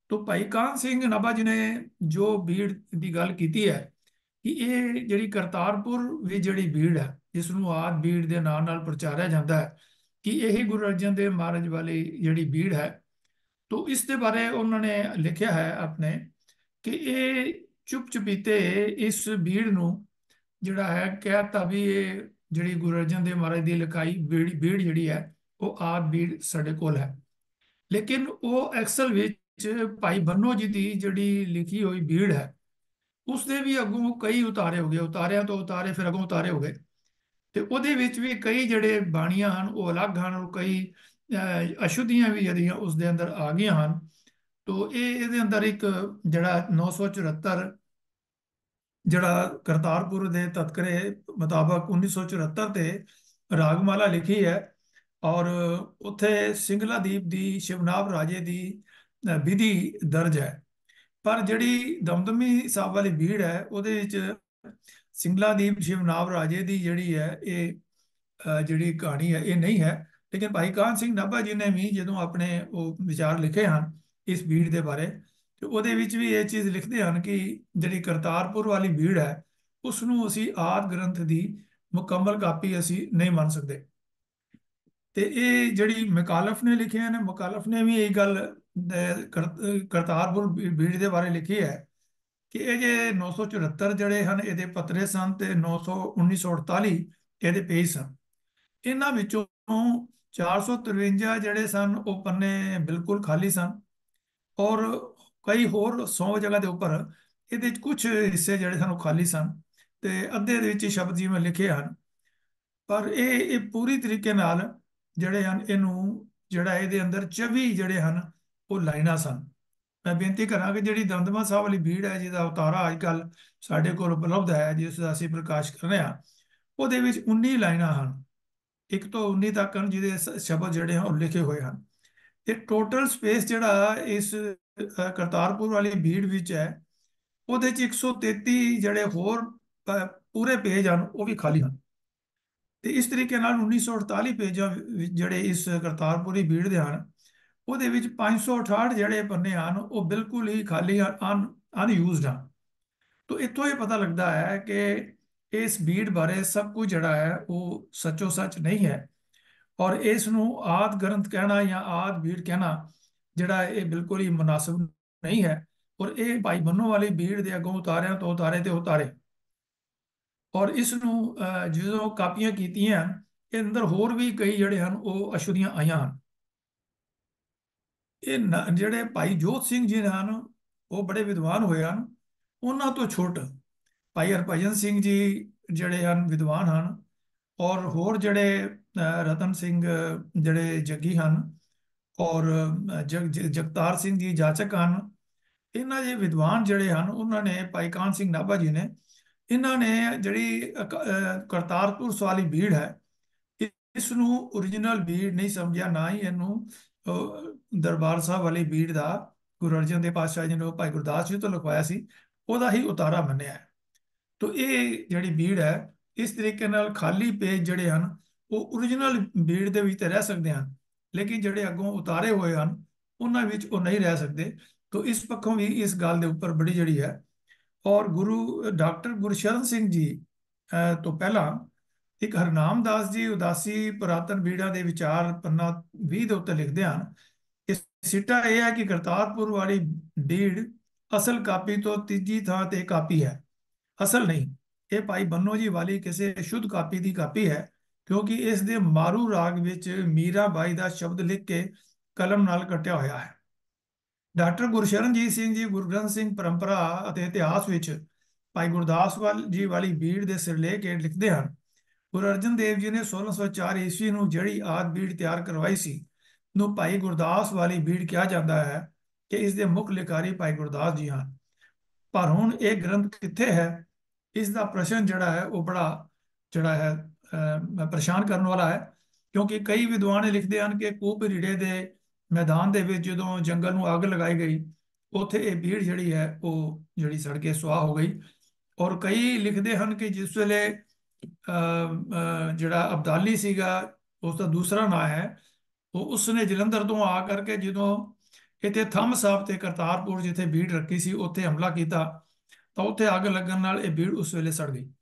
ਤੋ ਭਾਈ ਕਾਨ ਸਿੰਘ ਨਾਭਾ ਜੀ ਨੇ ਜੋ ਬੀੜ ਦੀ ਗੱਲ ਕੀਤੀ ਹੈ, ਕਿ ਇਹ ਜਿਹੜੀ ਕਰਤਾਰਪੁਰ ਵੀ ਜਿਹੜੀ ਬੀੜ ਹੈ, ਜਿਸ ਨੂੰ ਆਦ ਬੀੜ ਦੇ ਨਾਂ ਨਾਲ ਪ੍ਰਚਾਰਿਆ ਜਾਂਦਾ ਹੈ, ਕਿ ਇਹ ਗੁਰੂ ਅਰਜਨ ਦੇਵ ਮਹਾਰਾਜ ਵਾਲੀ ਜਿਹੜੀ ਬੀੜ ਹੈ, ਤੋ ਇਸ ਦੇ ਬਾਰੇ ਉਹਨਾਂ ਨੇ ਲਿਖਿਆ ਹੈ ਆਪਣੇ, ਕਿ ਇਹ ਚੁੱਪ ਚੁਪੀਤੇ ਇਸ ਬੀੜ ਨੂੰ ਜਿਹੜਾ ਹੈ ਕਹਿਤਾ ਵੀ ਇਹ ਜਿਹੜੀ ਗੁਰੂ ਅਰਜਨ ਦੇਵ ਮਹਾਰਾਜ ਦੀ ਲਕਾਈ ਬੀੜ ਬੀੜ ਜਿਹੜੀ ਹੈ, ਉਹ ਆਦ ਬੀੜ ਸਾਡੇ ਕੋਲ ਹੈ। ਲੇਕਿਨ ਉਹ ਐਕਸਲ ਵਿੱਚ ਭਾਈ ਬੰਨੋ ਜੀ ਦੀ ਜਿਹੜੀ ਲਿਖੀ ਹੋਈ ਬੀੜ ਹੈ ਉਸ ਦੇ ਵੀ ਅੱਗੋਂ ਕਈ ਉਤਾਰੇ ਹੋ ਗਏ, ਉਤਾਰਿਆਂ ਤੋਂ ਉਤਾਰੇ ਫਿਰ ਅੱਗੋਂ ਉਤਾਰੇ ਹੋ ਗਏ। ਤੇ ਉਹਦੇ ਵਿੱਚ ਵੀ ਕਈ ਜਿਹੜੇ ਬਾਣੀਆਂ ਹਨ, ਉਹ ਅਲੱਗ ਹਨ ਔਰ ਕਈ ਅਸ਼ੁੱਧੀਆਂ ਵੀ ਜਿਹੜੀਆਂ ਉਸ ਦੇ ਅੰਦਰ ਆ ਗਈਆਂ ਹਨ। ਤੋ ਇਹ ਇਹਦੇ ਅੰਦਰ ਇੱਕ ਜਿਹੜਾ 974 ਜਿਹੜਾ ਕਰਤਾਰਪੁਰ ਦੇ ਤਤਕਰੇ ਮੁਤਾਬਕ 1974 ਤੇ ਰਾਗਮਾਲਾ ਲਿਖੀ ਹੈ ਔਰ ਉੱਥੇ ਸਿੰਗਲਾਦੀਪ ਦੀ ਸ਼ਿਵਨਾਭ ਰਾਜੇ ਦੀ ਵਿਧੀ ਦਰਜ ਹੈ। ਪਰ ਜਿਹੜੀ ਦਮਦਮੀ ਸਾਹਿਬ ਵਾਲੀ ਭੀੜ ਹੈ, ਉਹਦੇ ਵਿੱਚ ਸਿੰਗਲਾਦੀਪ ਸ਼ਿਵਨਾਭ ਰਾਜੇ ਦੀ ਜਿਹੜੀ ਹੈ, ਇਹ ਜਿਹੜੀ ਕਹਾਣੀ ਹੈ, ਇਹ ਨਹੀਂ ਹੈ। ਲੇਕਿਨ ਭਾਈ ਕਾਨ ਸਿੰਘ ਨਾਭਾ ਜੀ ਨੇ ਵੀ ਜਦੋਂ ਆਪਣੇ ਉਹ ਵਿਚਾਰ ਲਿਖੇ ਹਨ ਇਸ ਭੀੜ ਦੇ ਬਾਰੇ। ਤੇ ਉਹਦੇ ਵਿੱਚ ਵੀ ਇਹ ਚੀਜ਼ ਲਿਖਦੇ ਹਨ ਕਿ ਜਿਹੜੀ ਕਰਤਾਰਪੁਰ ਵਾਲੀ ਭੀੜ ਹੈ ਉਸ ਨੂੰ ਅਸੀਂ ਆਦ ਗ੍ਰੰਥ ਦੀ ਮੁਕੰਮਲ ਕਾਪੀ ਅਸੀਂ ਨਹੀਂ ਮੰਨ ਸਕਦੇ। ਤੇ ਇਹ ਜਿਹੜੀ ਮਕਾਲਫ ਨੇ ਲਿਖਿਆ ਨੇ, ਮਕਾਲਫ ਨੇ ਵੀ ਇਹ ਗੱਲ ਕਰਤਾਰਪੁਰ ਭੀ- ਭੀੜ ਦੇ ਬਾਰੇ ਲਿਖੀ ਹੈ ਕਿ ਇਹ ਜੇ 974 ਜਿਹੜੇ ਹਨ, ਇਹਦੇ ਪਤਰੇ ਸਨ ਤੇ 900 1948 ਇਹਦੇ ਪੇਜ ਸਨ। ਇਹਨਾਂ ਵਿੱਚੋਂ 453 ਜਿਹੜੇ ਸਨ, ਉਹ ਪੰਨੇ ਬਿਲਕੁਲ ਖਾਲੀ ਸਨ। ਔਰ ਕਈ ਹੋਰ 100 ਜਗ੍ਹਾ ਦੇ ਉੱਪਰ ਇਹਦੇ ਵਿੱਚ ਕੁਝ ਹਿੱਸੇ ਜਿਹੜੇ ਸਨ ਉਹ ਖਾਲੀ ਸਨ ਤੇ ਅੱਧੇ ਦੇ ਵਿੱਚ ਸ਼ਬਦ ਜਿਵੇਂ ਲਿਖੇ ਹਨ। ਪਰ ਇਹ ਇਹ ਪੂਰੀ ਤਰੀਕੇ ਨਾਲ ਜਿਹੜੇ ਹਨ, ਇਹਨੂੰ ਜਿਹੜਾ ਇਹਦੇ ਅੰਦਰ 24 ਜਿਹੜੇ ਹਨ, ਉਹ ਲਾਈਨਾਂ ਸਨ। ਮੈਂ ਬੇਨਤੀ ਕਰਾਂ ਕਿ ਜਿਹੜੀ ਦੰਦਮਾ ਸਾਹਿਬ ਵਾਲੀ ਭੀੜ ਹੈ, ਜਿਹਦਾ ਉਤਾਰਾ ਅੱਜ ਕੱਲ ਸਾਡੇ ਕੋਲ ਉਪਲਬਧ ਹੈ, ਜਿਸ ਦਾ ਅਸੀਂ ਪ੍ਰਕਾਸ਼ ਕਰ ਰਹੇ ਹਾਂ, ਉਹਦੇ ਵਿੱਚ 19 ਲਾਈਨਾਂ ਹਨ। ਇੱਕ ਤੋਂ 19 ਤੱਕ ਹਨ, ਜਿਹਦੇ ਸ- ਸ਼ਬਦ ਜਿਹੜੇ ਹਨ, ਉਹ ਲਿਖੇ ਹੋਏ ਹਨ। ਤੇ ਟੋਟਲ ਸਪੇਸ ਜਿਹੜਾ ਇਸ ਕਰਤਾਰਪੁਰ ਵਾਲੀ ਭੀੜ ਵਿੱਚ ਹੈ, ਉਹਦੇ ਚ 133 ਜਿਹੜੇ ਹੋਰ ਪੂਰੇ ਪੇਜ ਹਨ, ਉਹ ਵੀ ਖਾਲੀ ਹਨ। ਤੇ ਇਸ ਤਰੀਕੇ ਨਾਲ 1948 ਪੇਜਾਂ ਜਿਹੜੇ ਇਸ ਕਰਤਾਰਪੁਰੀ ਭੀੜ ਦੇ ਹਨ, ਉਹਦੇ ਵਿੱਚ 568 ਜਿਹੜੇ ਪੰਨੇ ਹਨ, ਉਹ ਬਿਲਕੁਲ ਹੀ ਖਾਲੀ ਹਨ ਅਨਯੂਜ਼ਡ ਹਨ। ਤੋ ਇੱਥੋਂ ਇਹ ਪਤਾ ਲੱਗਦਾ ਹੈ ਕਿ ਇਸ ਭੀੜ ਬਾਰੇ ਸਭ ਕੁਝ ਜਿਹੜਾ ਹੈ, ਉਹ ਸੱਚੋ ਸੱਚ ਨਹੀਂ ਹੈ। ਔਰ ਇਸ ਨੂੰ ਆਦ ਗ੍ਰੰਥ ਕਹਿਣਾ ਜਾਂ ਆਦ ਭੀੜ ਕਹਿਣਾ ਜਿਹੜਾ ਇਹ ਬਿਲਕੁਲ ਹੀ ਮੁਨਾਸਬ ਨਹੀਂ ਹੈ। ਔਰ ਇਹ ਭਾਈ ਬੰਨੋ ਵਾਲੀ ਭੀੜ ਦੇ ਅੱਗੋਂ ਉਤਾਰਿਆਂ ਤੋਂ ਉਤਾਰੇ ਤੇ ਉਤਾਰੇ। ਔਰ ਇਸ ਨੂੰ ਜਦੋਂ ਕਾਪੀਆਂ ਕੀਤੀਆਂ, ਇਹ ਅੰਦਰ ਹੋਰ ਵੀ ਕਈ ਜਿਹੜੇ ਹਨ, ਉਹ ਅਸ਼ੁੱਧੀਆਂ ਆਈਆਂ ਹਨ। ਇਹ ਜਿਹੜੇ ਭਾਈ ਜੋਤ ਸਿੰਘ ਜੀ ਹਨ, ਉਹ ਬੜੇ ਵਿਦਵਾਨ ਹੋਏ ਹਨ। ਉਹਨਾਂ ਤੋਂ ਛੋਟ ਭਾਈ ਹਰਭਜਨ ਸਿੰਘ ਜੀ ਜਿਹੜੇ ਹਨ, ਵਿਦਵਾਨ ਹਨ। ਔਰ ਹੋਰ ਜਿਹੜੇ ਰਤਨ ਸਿੰਘ ਜਿਹੜੇ ਜੱਗੀ ਹਨ ਔਰ ਜਗ ਜਗਤਾਰ ਸਿੰਘ ਜੀ, ਜਾਚਕ ਹਨ, ਇਹਨਾਂ ਦੇ ਵਿਦਵਾਨ ਜਿਹੜੇ ਹਨ, ਉਹਨਾਂ ਨੇ ਭਾਈ ਕਾਨ ਸਿੰਘ ਨਾਭਾ ਜੀ ਨੇ, ਇਹਨਾਂ ਨੇ ਜਿਹੜੀ ਕਰਤਾਰਪੁਰ ਵਾਲੀ ਭੀੜ ਹੈ ਇਸ ਨੂੰ origignal ਭੀੜ ਨਹੀਂ ਸਮਝਿਆ, ਨਾ ਹੀ ਇਹਨੂੰ ਦਰਬਾਰ ਸਾਹਿਬ ਵਾਲੀ ਭੀੜ ਦਾ ਗੁਰੂ ਅਰਜਨ ਦੇਵ ਪਾਤਸ਼ਾਹ ਜੀ ਨੇ ਉਹ ਭਾਈ ਗੁਰਦਾਸ ਜੀ ਤੋਂ ਲਿਖਵਾਇਆ ਸੀ, ਉਹਦਾ ਹੀ ਉਤਾਰਾ ਮੰਨਿਆ ਹੈ। ਤੋ ਇਹ ਜਿਹੜੀ ਭੀੜ ਹੈ, ਇਸ ਤਰੀਕੇ ਨਾਲ ਖਾਲੀ ਪੇਜ ਜਿਹੜੇ ਹਨ ਉਹ origignal ਭੀੜ ਦੇ ਵਿੱਚ ਤਾਂ ਰਹਿ ਸਕਦੇ ਹਨ, ਲੇਕਿਨ ਜਿਹੜੇ ਅੱਗੋਂ ਉਤਾਰੇ ਹੋਏ ਹਨ, ਉਹਨਾਂ ਵਿੱਚ ਉਹ ਨਹੀਂ ਰਹਿ ਸਕਦੇ। ਤੋ ਇਸ ਪੱਖੋਂ ਵੀ ਇਸ ਗੱਲ ਦੇ ਉੱਪਰ ਬੜੀ ਜਿਹੜੀ ਹੈ, ਔਰ ਗੁਰੂ, ਡਾਕਟਰ ਗੁਰਸ਼ਰਨ ਸਿੰਘ ਜੀ ਤੋਂ ਪਹਿਲਾਂ ਇੱਕ ਹਰਨਾਮ ਦਾਸ ਜੀ ਉਦਾਸੀ ਪੁਰਾਤਨ ਬੀੜਾਂ ਦੇ ਵਿਚਾਰ ਪੰਨਾ 20 ਦੇ ਉੱਤੇ ਲਿਖਦੇ ਹਨ ਇਸ ਸਿੱਟਾ ਇਹ ਹੈ ਕਿ ਕਰਤਾਰਪੁਰ ਵਾਲੀ ਬੀੜ ਅਸਲ ਕਾਪੀ ਤੋਂ ਤੀਜੀ ਥਾਂ ਤੇ ਕਾਪੀ ਹੈ। ਅਸਲ ਨਹੀਂ, ਇਹ ਭਾਈ ਬੰਨੋ ਜੀ ਵਾਲੀ ਕਿਸੇ ਸ਼ੁੱਧ ਕਾਪੀ ਦੀ ਕਾਪੀ ਹੈ। ਕਿਉਂਕਿ ਇਸ ਦੇ ਮਾਰੂ ਰਾਗ ਵਿੱਚ ਮੀਰਾ ਬਾਈ ਦਾ ਸ਼ਬਦ ਲਿਖ ਕੇ ਕਲਮ ਨਾਲ ਕੱਟਿਆ ਹੋਇਆ ਹੈ। ਡਾਕਟਰ ਗੁਰਸ਼ਰਨਜੀਤ ਸਿੰਘ ਜੀ, ਗੁਰੂ ਗ੍ਰੰਥ ਸਿੰਘ ਪਰੰਪਰਾ ਅਤੇ ਇਤਿਹਾਸ ਵਿੱਚ ਭਾਈ ਗੁਰਦਾਸ ਵਾਲ ਜੀ ਵਾਲੀ ਬੀੜ ਦੇ ਸਿਰਲੇਖ ਹੇਠ ਲਿਖਦੇ ਹਨ। ਗੁਰੂ ਅਰਜਨ ਦੇਵ ਜੀ ਨੇ 1604 ਈਸਵੀ ਨੂੰ ਜਿਹੜੀ ਆਦ ਬੀੜ ਤਿਆਰ ਕਰਵਾਈ ਸੀ ਨੂੰ ਭਾਈ ਗੁਰਦਾਸ ਵਾਲੀ ਬੀੜ ਕਿਹਾ ਜਾਂਦਾ ਹੈ ਕਿ ਇਸ ਦੇ ਮੁੱਖ ਲਿਖਾਰੀ ਭਾਈ ਗੁਰਦਾਸ ਜੀ ਹਨ। ਪਰ ਹੁਣ ਇਹ ਗ੍ਰੰਥ ਕਿੱਥੇ ਹੈ? ਇਸ ਦਾ ਪ੍ਰਸ਼ਨ ਜਿਹੜਾ ਹੈ, ਉਹ ਬੜਾ ਜਿਹੜਾ ਹੈ ਪਰੇਸ਼ਾਨ ਕਰਨ ਵਾਲਾ ਹੈ ਕਿਉਂਕਿ ਕਈ ਵਿਦਵਾਨ ਲਿਖਦੇ ਹਨ ਕਿ ਕੂਪ ਰੀੜੇ ਦੇ ਮੈਦਾਨ ਦੇ ਵਿੱਚ ਜਦੋਂ ਜੰਗਲ ਨੂੰ ਅੱਗ ਲਗਾਈ ਗਈ ਉੱਥੇ ਇਹ ਭੀੜ ਜਿਹੜੀ ਹੈ ਉਹ ਜਿਹੜੀ ਸੜ ਕੇ ਸੁਆਹ ਹੋ ਗਈ। ਔਰ ਕਈ ਲਿਖਦੇ ਹਨ ਕਿ ਜਿਸ ਵੇਲੇ ਅਹ, ਜਿਹੜਾ ਅਬਦਾਲੀ ਸੀਗਾ ਉਸ ਦਾ ਦੂਸਰਾ ਨਾਂ ਹੈ ਉਹ ਉਸਨੇ ਜਲੰਧਰ ਤੋਂ ਆ ਕਰਕੇ ਜਦੋਂ ਇੱਥੇ ਥੰਮ ਸਾਹਿਬ ਤੇ ਕਰਤਾਰਪੁਰ ਜਿੱਥੇ ਭੀੜ ਰੱਖੀ ਸੀ ਉੱਥੇ ਹਮਲਾ ਕੀਤਾ ਤਾਂ ਉੱਥੇ ਅੱਗ ਲੱਗਣ ਨਾਲ ਇਹ ਭੀੜ ਉਸ ਵੇਲੇ ਸੜ ਗਈ।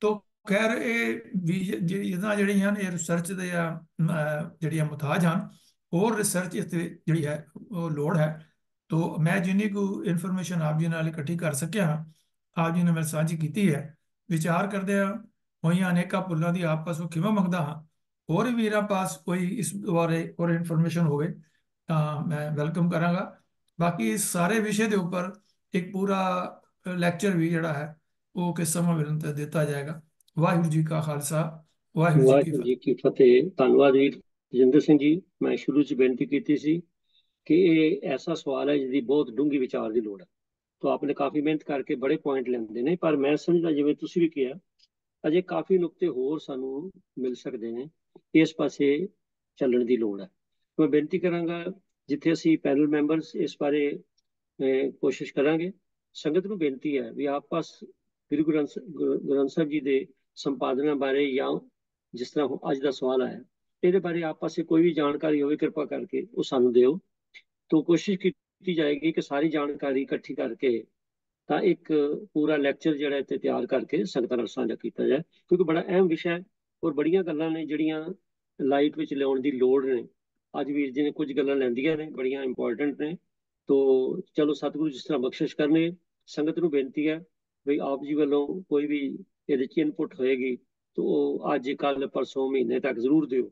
ਤੋ ਖੈਰ ਇਹ ਵੀ ਜਿਹੜੀ ਜਿਹਨਾਂ ਜਿਹੜੀਆਂ ਇਹ ਰਿਸਰਚ ਦੇ ਆ ਜਿਹੜੀਆਂ ਮੁਤਾਜ ਹਨ ਹੋਰ ਰਿਸਰਚ ਇਸ ਤੇ ਜਿਹੜੀ ਹੈ ਉਹ ਲੋੜ ਹੈ। ਤੋ ਮੈਂ ਜਿੰਨੀ ਕੁ ਇਨਫੋਰਮੇਸ਼ਨ ਆਪ ਜੀ ਨਾਲ ਇਕੱਠੀ ਕਰ ਸਕਿਆ ਹਾਂ, ਆਪ ਜੀ ਨੇ ਮੇਰੇ ਸਾਂਝੀ ਕੀਤੀ ਹੈ। ਵਿਚਾਰ ਕਰਦੇ ਆ ਹੋਈਆਂ ਅਨੇਕਾਂ ਪੁੱਲਾਂ ਦੀ ਆਪਸ ਵਿੱਚ ਕਿਵੇਂ ਮੰਗਦਾ ਹਾਂ। ਹੋਰ ਵੀਰਾਂ ਪਾਸ ਕੋਈ ਇਸ ਬਾਰੇ ਹੋਰ ਇਨਫੋਰਮੇਸ਼ਨ ਹੋਵੇ ਤਾਂ ਮੈਂ ਵੈਲਕਮ ਕਰਾਂਗਾ। ਬਾਕੀ ਇਸ ਸਾਰੇ ਵਿਸ਼ੇ ਦੇ ਉੱਪਰ ਇੱਕ ਪੂਰਾ ਲੈਕਚਰ ਵੀ ਜਿਹੜਾ ਹੈ ਉਹ ਕਿਸ ਸਮਾਂ ਮਿਲਣ ਦਿੱਤਾ ਜਾਏਗਾ। ਵਾਹਿਗੁਰੂ ਜੀ ਕਾ ਖਾਲਸਾ, ਵਾਹਿਗੁਰੂ ਜੀ ਕੀ ਵਾਹਿਗੁਰੂ ਫਤਿਹ ਜੀ ਕੀ ਫਤਿਹ। ਧੰਨਵਾਦ ਵੀਰ ਜਿੰਦਰ ਸਿੰਘ ਜੀ, ਮੈਂ ਸ਼ੁਰੂ 'ਚ ਬੇਨਤੀ ਕੀਤੀ ਸੀ ਕਿ ਇਹ ਐਸਾ ਸਵਾਲ ਹੈ ਜਿਹਦੀ ਬਹੁਤ ਡੂੰਘੀ ਵਿਚਾਰ ਦੀ ਲੋੜ ਹੈ। ਤਾਂ ਆਪਨੇ ਕਾਫੀ ਮਿਹਨਤ ਕਰਕੇ ਬੜੇ ਪੁਆਇੰਟ ਲੈਂਦੇ ਨੇ, ਪਰ ਮੈਂ ਸਮਝਦਾ ਜਿਵੇਂ ਤੁਸੀਂ ਵੀ ਕਿਹਾ, ਅਜੇ ਕਾਫੀ ਨੁਕਤੇ ਹੋਰ ਸਾਨੂੰ ਮਿਲ ਸਕਦੇ ਨੇ, ਇਸ ਪਾਸੇ ਚੱਲਣ ਦੀ ਲੋੜ ਹੈ। ਮੈਂ ਬੇਨਤੀ ਕਰਾਂਗਾ, ਜਿੱਥੇ ਅਸੀਂ ਪੈਨਲ ਮੈਂਬਰਸ ਇਸ ਬਾਰੇ ਕੋਸ਼ਿਸ਼ ਕਰਾਂਗੇ, ਸੰਗਤ ਨੂੰ ਬੇਨਤੀ ਹੈ ਵੀ ਆਪਸ ਗੁਰੂ ਗ੍ਰੰਥ ਗੁਰੂ ਗ੍ਰੰਥ ਸਾਹਿਬ ਜੀ ਦੇ ਸੰਪਾਦਨਾ ਬਾਰੇ ਜਾਂ ਜਿਸ ਤਰ੍ਹਾਂ ਅੱਜ ਦਾ ਸਵਾਲ ਆਇਆ, ਇਹਦੇ ਬਾਰੇ ਆਪ ਪਾਸੇ ਕੋਈ ਵੀ ਜਾਣਕਾਰੀ ਹੋਵੇ, ਕਿਰਪਾ ਕਰਕੇ ਉਹ ਸਾਨੂੰ ਦਿਓ। ਤੋਂ ਕੋਸ਼ਿਸ਼ ਕੀਤੀ ਜਾਏਗੀ ਕਿ ਸਾਰੀ ਜਾਣਕਾਰੀ ਇਕੱਠੀ ਕਰਕੇ ਤਾਂ ਇੱਕ ਪੂਰਾ ਲੈਕਚਰ ਜਿਹੜਾ ਇੱਥੇ ਤਿਆਰ ਕਰਕੇ ਸੰਗਤਾਂ ਨਾਲ ਸਾਂਝਾ ਕੀਤਾ ਜਾਏ। ਕਿਉਂਕਿ ਬੜਾ ਅਹਿਮ ਵਿਸ਼ਾ ਹੈ ਔਰ ਬੜੀਆਂ ਗੱਲਾਂ ਨੇ ਜਿਹੜੀਆਂ ਲਾਈਟ ਵਿੱਚ ਲਿਆਉਣ ਦੀ ਲੋੜ ਨੇ। ਅੱਜ ਵੀਰ ਜੀ ਨੇ ਕੁਝ ਗੱਲਾਂ ਲੈਂਦੀਆਂ ਨੇ, ਬੜੀਆਂ ਇੰਪੋਰਟੈਂਟ ਨੇ। ਤੋਂ ਚਲੋ ਸਤਿਗੁਰੂ ਜਿਸ ਤਰ੍ਹਾਂ ਬਖਸ਼ਿਸ਼ ਕਰਨੇ ਸੰਗਤ ਨੂੰ ਬੇਨਤੀ ਹੈ ਵੀ ਆਪ ਜੀ ਵੱਲੋਂ ਕੋਈ ਵੀ ਇਹਦੇ ਚ ਇਨਪੁਟ ਹੋਏਗੀ, ਤਾਂ ਉਹ ਅੱਜ ਕੱਲ ਪਰਸੋਂ ਮਹੀਨੇ ਤੱਕ ਜ਼ਰੂਰ ਦਿਓ।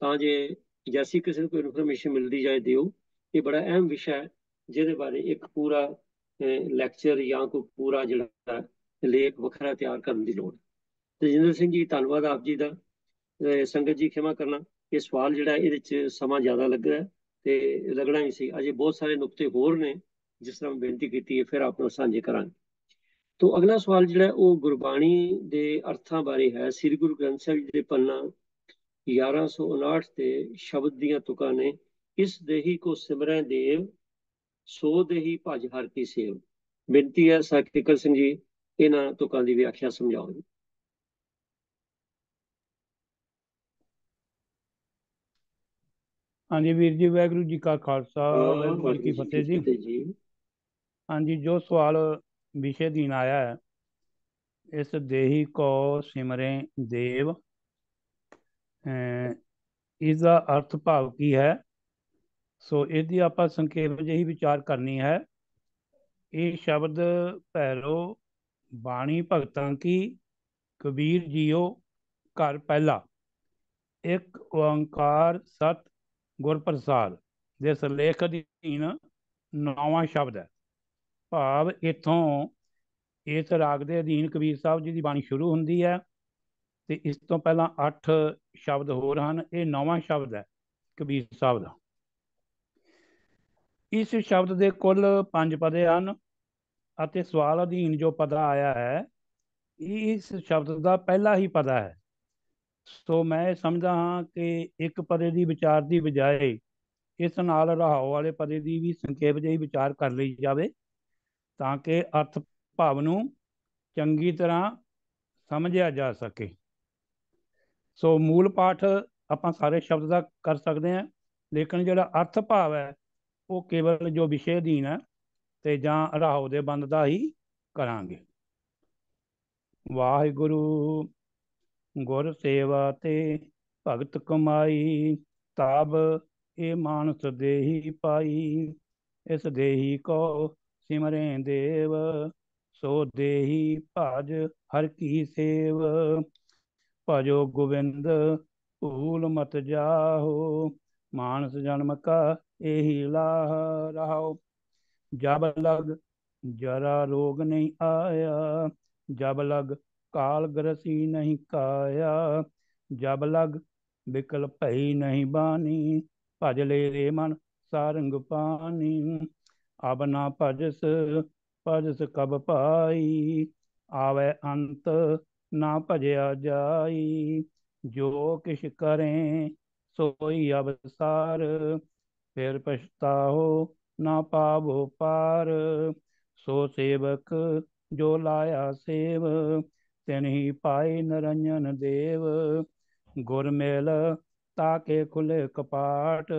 ਤਾਂ ਜੇ ਜੈਸੀ ਕਿਸੇ ਨੂੰ ਕੋਈ ਇਨਫੋਰਮੇਸ਼ਨ ਮਿਲਦੀ ਜਾਏ, ਦਿਓ। ਇਹ ਬੜਾ ਅਹਿਮ ਵਿਸ਼ਾ ਹੈ, ਜਿਹਦੇ ਬਾਰੇ ਇੱਕ ਪੂਰਾ ਲੈਕਚਰ ਜਾਂ ਕੋਈ ਪੂਰਾ ਜਿਹੜਾ ਲੇਖ ਵੱਖਰਾ ਤਿਆਰ ਕਰਨ ਦੀ ਲੋੜ ਹੈ। ਤੇ ਜਿੰਦਰ ਸਿੰਘ ਜੀ, ਧੰਨਵਾਦ ਆਪ ਜੀ ਦਾ। ਸੰਗਤ ਜੀ, ਖਿਮਾ ਕਰਨਾ। ਇਹ ਸਵਾਲ ਜਿਹੜਾ ਇਹਦੇ ਚ ਸਮਾਂ ਜ਼ਿਆਦਾ ਲੱਗ ਰਿਹਾ ਤੇ ਲੱਗਣਾ ਹੀ ਸੀ। ਅਜੇ ਬਹੁਤ ਸਾਰੇ ਨੁਕਤੇ ਹੋਰ ਨੇ, ਜਿਸ ਤਰ੍ਹਾਂ ਮੈਂ ਬੇਨਤੀ ਕੀਤੀ ਹੈ, ਫਿਰ ਆਪ ਨਾਲ ਸਾਂਝੇ ਕਰਾਂਗੇ। ਤੋਂ ਅਗਲਾ ਸਵਾਲ ਜਿਹੜਾ ਉਹ ਗੁਰਬਾਣੀ ਦੇ ਅਰਥਾਂ ਬਾਰੇ ਹੈ ਸ੍ਰੀ ਗੁਰੂ ਗ੍ਰੰਥ ਸਾਹਿਬ ਜੀ ਦੇ ਪੰਨਾ 1159 ਤੇ ਸ਼ਬਦ ਦੀਆਂ ਤੁਕਾਂ ਨੇ ਇਸ ਦੇਹੀ ਕੋ ਸਿਮਰੈ ਦੇਵ ਸੋ ਦੇਹੀ ਭਜ ਹਰ ਕੀ ਸੇਵ। ਬੇਨਤੀ ਹੈ ਸਾਕਿਕਲ ਸਿੰਘ ਜੀ ਇਹਨਾਂ ਤੁਕਾਂ ਦੀ ਵਿਆਖਿਆ ਸਮਝਾਓ ਜੀ। ਹਾਂਜੀ ਵੀਰ ਜੀ ਵਾਹਿਗੁਰੂ ਜੀ ਕਾ ਖਾਲਸਾ ਵਾਹਿਗੁਰੂ ਜੀ ਕੀ ਫਤਿਹ ਜੀ। ਹਾਂਜੀ ਜੋ ਸਵਾਲ ਵਿਸ਼ੇ ਦੀਨ ਆਇਆ ਹੈ। ਇਸ ਦੇਹੀ ਕੋ ਸਿਮਰੇ ਦੇਵ, ਅਹ ਇਸ ਦਾ ਅਰਥ ਭਾਵ ਕੀ ਹੈ? ਸੋ ਇਹਦੀ ਆਪਾਂ ਸੰਖੇਪ ਜਿਹੀ ਵਿਚਾਰ ਕਰਨੀ ਹੈ। ਇਹ ਸ਼ਬਦ ਭੈਰੋ ਬਾਣੀ ਭਗਤਾਂ ਕੀ? ਕਬੀਰ ਜੀਓ ਘਰ ਪਹਿਲਾ। ਇੱਕ ਓੰਕਾਰ ਸਤ ਗੁਰ ਪ੍ਰਸਾਦ ਦੇ ਸਿਰਲੇਖ ਅਧੀਨ ਨੌਵਾਂ ਸ਼ਬਦ ਹੈ। ਭਾਵ ਇਥੋਂ ਇਸ ਰਾਗ ਦੇ ਅਧੀਨ ਕਬੀਰ ਸਾਹਿਬ ਜੀ ਦੀ ਬਾਣੀ ਸ਼ੁਰੂ ਹੁੰਦੀ ਹੈ ਤੇ ਇਸ ਤੋਂ ਪਹਿਲਾਂ 8 ਸ਼ਬਦ ਹੋਰ ਹਨ, ਇਹ ਨੌਵਾਂ ਸ਼ਬਦ ਹੈ ਕਬੀਰ ਸਾਹਿਬ ਦਾ। ਇਸ ਸ਼ਬਦ ਦੇ ਕੁੱਲ 5 ਪਦੇ ਹਨ ਅਤੇ ਸਵਾਲ ਅਧੀਨ ਜੋ ਪਦਾ ਆਇਆ ਹੈ, ਇਹ ਇਸ ਸ਼ਬਦ ਦਾ ਪਹਿਲਾ ਹੀ ਪਦਾ ਹੈ। ਸੋ ਮੈਂ ਸਮਝਦਾ ਹਾਂ ਕਿ ਇੱਕ ਪਦੇ ਦੀ ਵਿਚਾਰ ਦੀ ਬਜਾਏ ਇਸ ਨਾਲ ਰਹਾਉ ਵਾਲੇ ਪਦੇ ਦੀ ਵੀ ਸੰਖੇਪ ਜਿਹੀ ਵਿਚਾਰ ਕਰ ਲਈ ਜਾਵੇ। ਤਾਂ ਕਿ ਅਰਥ ਭਾਵ ਨੂੰ ਚੰਗੀ ਤਰ੍ਹਾਂ ਸਮਝਿਆ ਜਾ ਸਕੇ। ਸੋ ਮੂਲ ਪਾਠ ਆਪਾਂ ਸਾਰੇ ਸ਼ਬਦ ਦਾ ਕਰ ਸਕਦੇ ਹਾਂ, ਲੇਕਿਨ ਜਿਹੜਾ ਅਰਥ ਭਾਵ ਹੈ, ਉਹ ਕੇਵਲ ਜੋ ਵਿਸ਼ੇ ਅਧੀਨ ਹੈ, ਤੇ ਜਾਂ ਰਹਾਉ ਦੇ ਬੰਦ ਦਾ ਹੀ ਕਰਾਂਗੇ। ਵਾਹਿਗੁਰੂ, ਗੁਰ ਸੇਵਾ ਤੇ ਭਗਤ ਕਮਾਈ, ਤਾਬ ਇਹ ਮਾਨਸ ਦੇਹੀ ਪਾਈ, ਇਸ ਦੇਹੀ ਕੋ ਸਿਮਰੇ ਦੇਵ, ਸੋ ਦੇਹੀ ਭਜ ਹਰ ਕੀ ਸੇਵ। ਭਜੋ ਗੋਬਿੰਦ, ਭੂਲ ਮਤ ਜਾਹੋ, ਮਾਨਸ ਜਨਮ ਕਾ ਇਹੀ ਲਾਹ ਰਹਾਓ। ਜਬ ਲਗ ਜਰਾ ਰੋਗ ਨਹੀਂ ਆਇਆ, ਜਬ ਲਗ ਕਾਲ ਗਰਸੀ ਨਹੀਂ ਕਾਇਆ, ਜਬ ਲਗ ਬਿਕਲ ਭਈ ਨਹੀਂ ਬਾਣੀ, ਭਜ ਲੈ ਰੇ ਮਨ ਸਾਰੰਗ ਪਾਨੀ ਅਬ ਨਾ ਭਜਸ ਭਜਸ ਕਬ ਪਾਈ? ਆਵੇ ਅੰਤ ਨਾ ਭਜਿਆ ਜਾਈ। ਜੋ ਕਿਛ ਕਰੇ, ਸੋਈ ਅਵਸਾਰ ਫਿਰ ਪਛਤਾਓ ਨਾ ਪਾਵੋ ਪਾਰ। ਸੋ ਸੇਵਕ ਜੋ ਲਾਇਆ ਸੇਵ ਤਿਨਹੀ ਪਾਈ ਨਰੰਜਨ ਦੇਵ। ਗੁਰ ਮੇਲ, ਤਾਕੇ ਖੁਲੇ ਕਪਾਟ।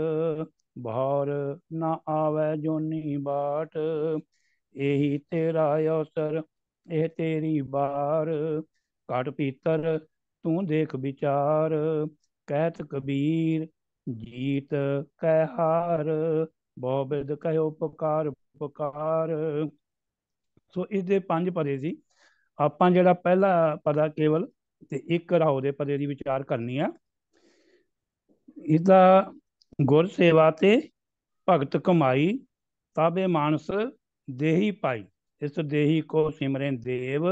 ਭੌਰ ਨਾ ਆਵੇ ਜੋਨੀ ਬਾਟ। ਇਹੀ ਤੇਰਾ ਅਵਸਰ, ਇਹ ਤੇਰੀ ਬਾਰ ਘਟ ਪੀਤਰ, ਤੂੰ ਦੇਖ ਵਿਚਾਰ। ਕਹਿਤ ਕਬੀਰ, ਜੀਤ ਕਹਿ ਹਾਰ। ਬਹੁ ਬਿਦ ਕਹਿਓ ਪੁਕਾਰ ਪੁਕਾਰ ਸੋ ਇਹਦੇ ਪੰਜ ਪਦੇ ਸੀ। ਆਪਾਂ ਜਿਹੜਾ ਪਹਿਲਾ ਪਦਾ ਕੇਵਲ ਤੇ ਇੱਕ ਰਾਓ ਦੇ ਪਦੇ ਦੀ ਵਿਚਾਰ ਕਰਨੀ ਆ। ਇਹਦਾ ਗੁਰ ਸੇਵਾ ਤੇ ਭਗਤ ਕਮਾਈ, ਤਾਬੇ ਮਾਨਸ ਦੇਹੀ ਪਾਈ। ਇਸ ਦੇਹੀ ਕੋ ਸਿਮਰੇ ਦੇਵ,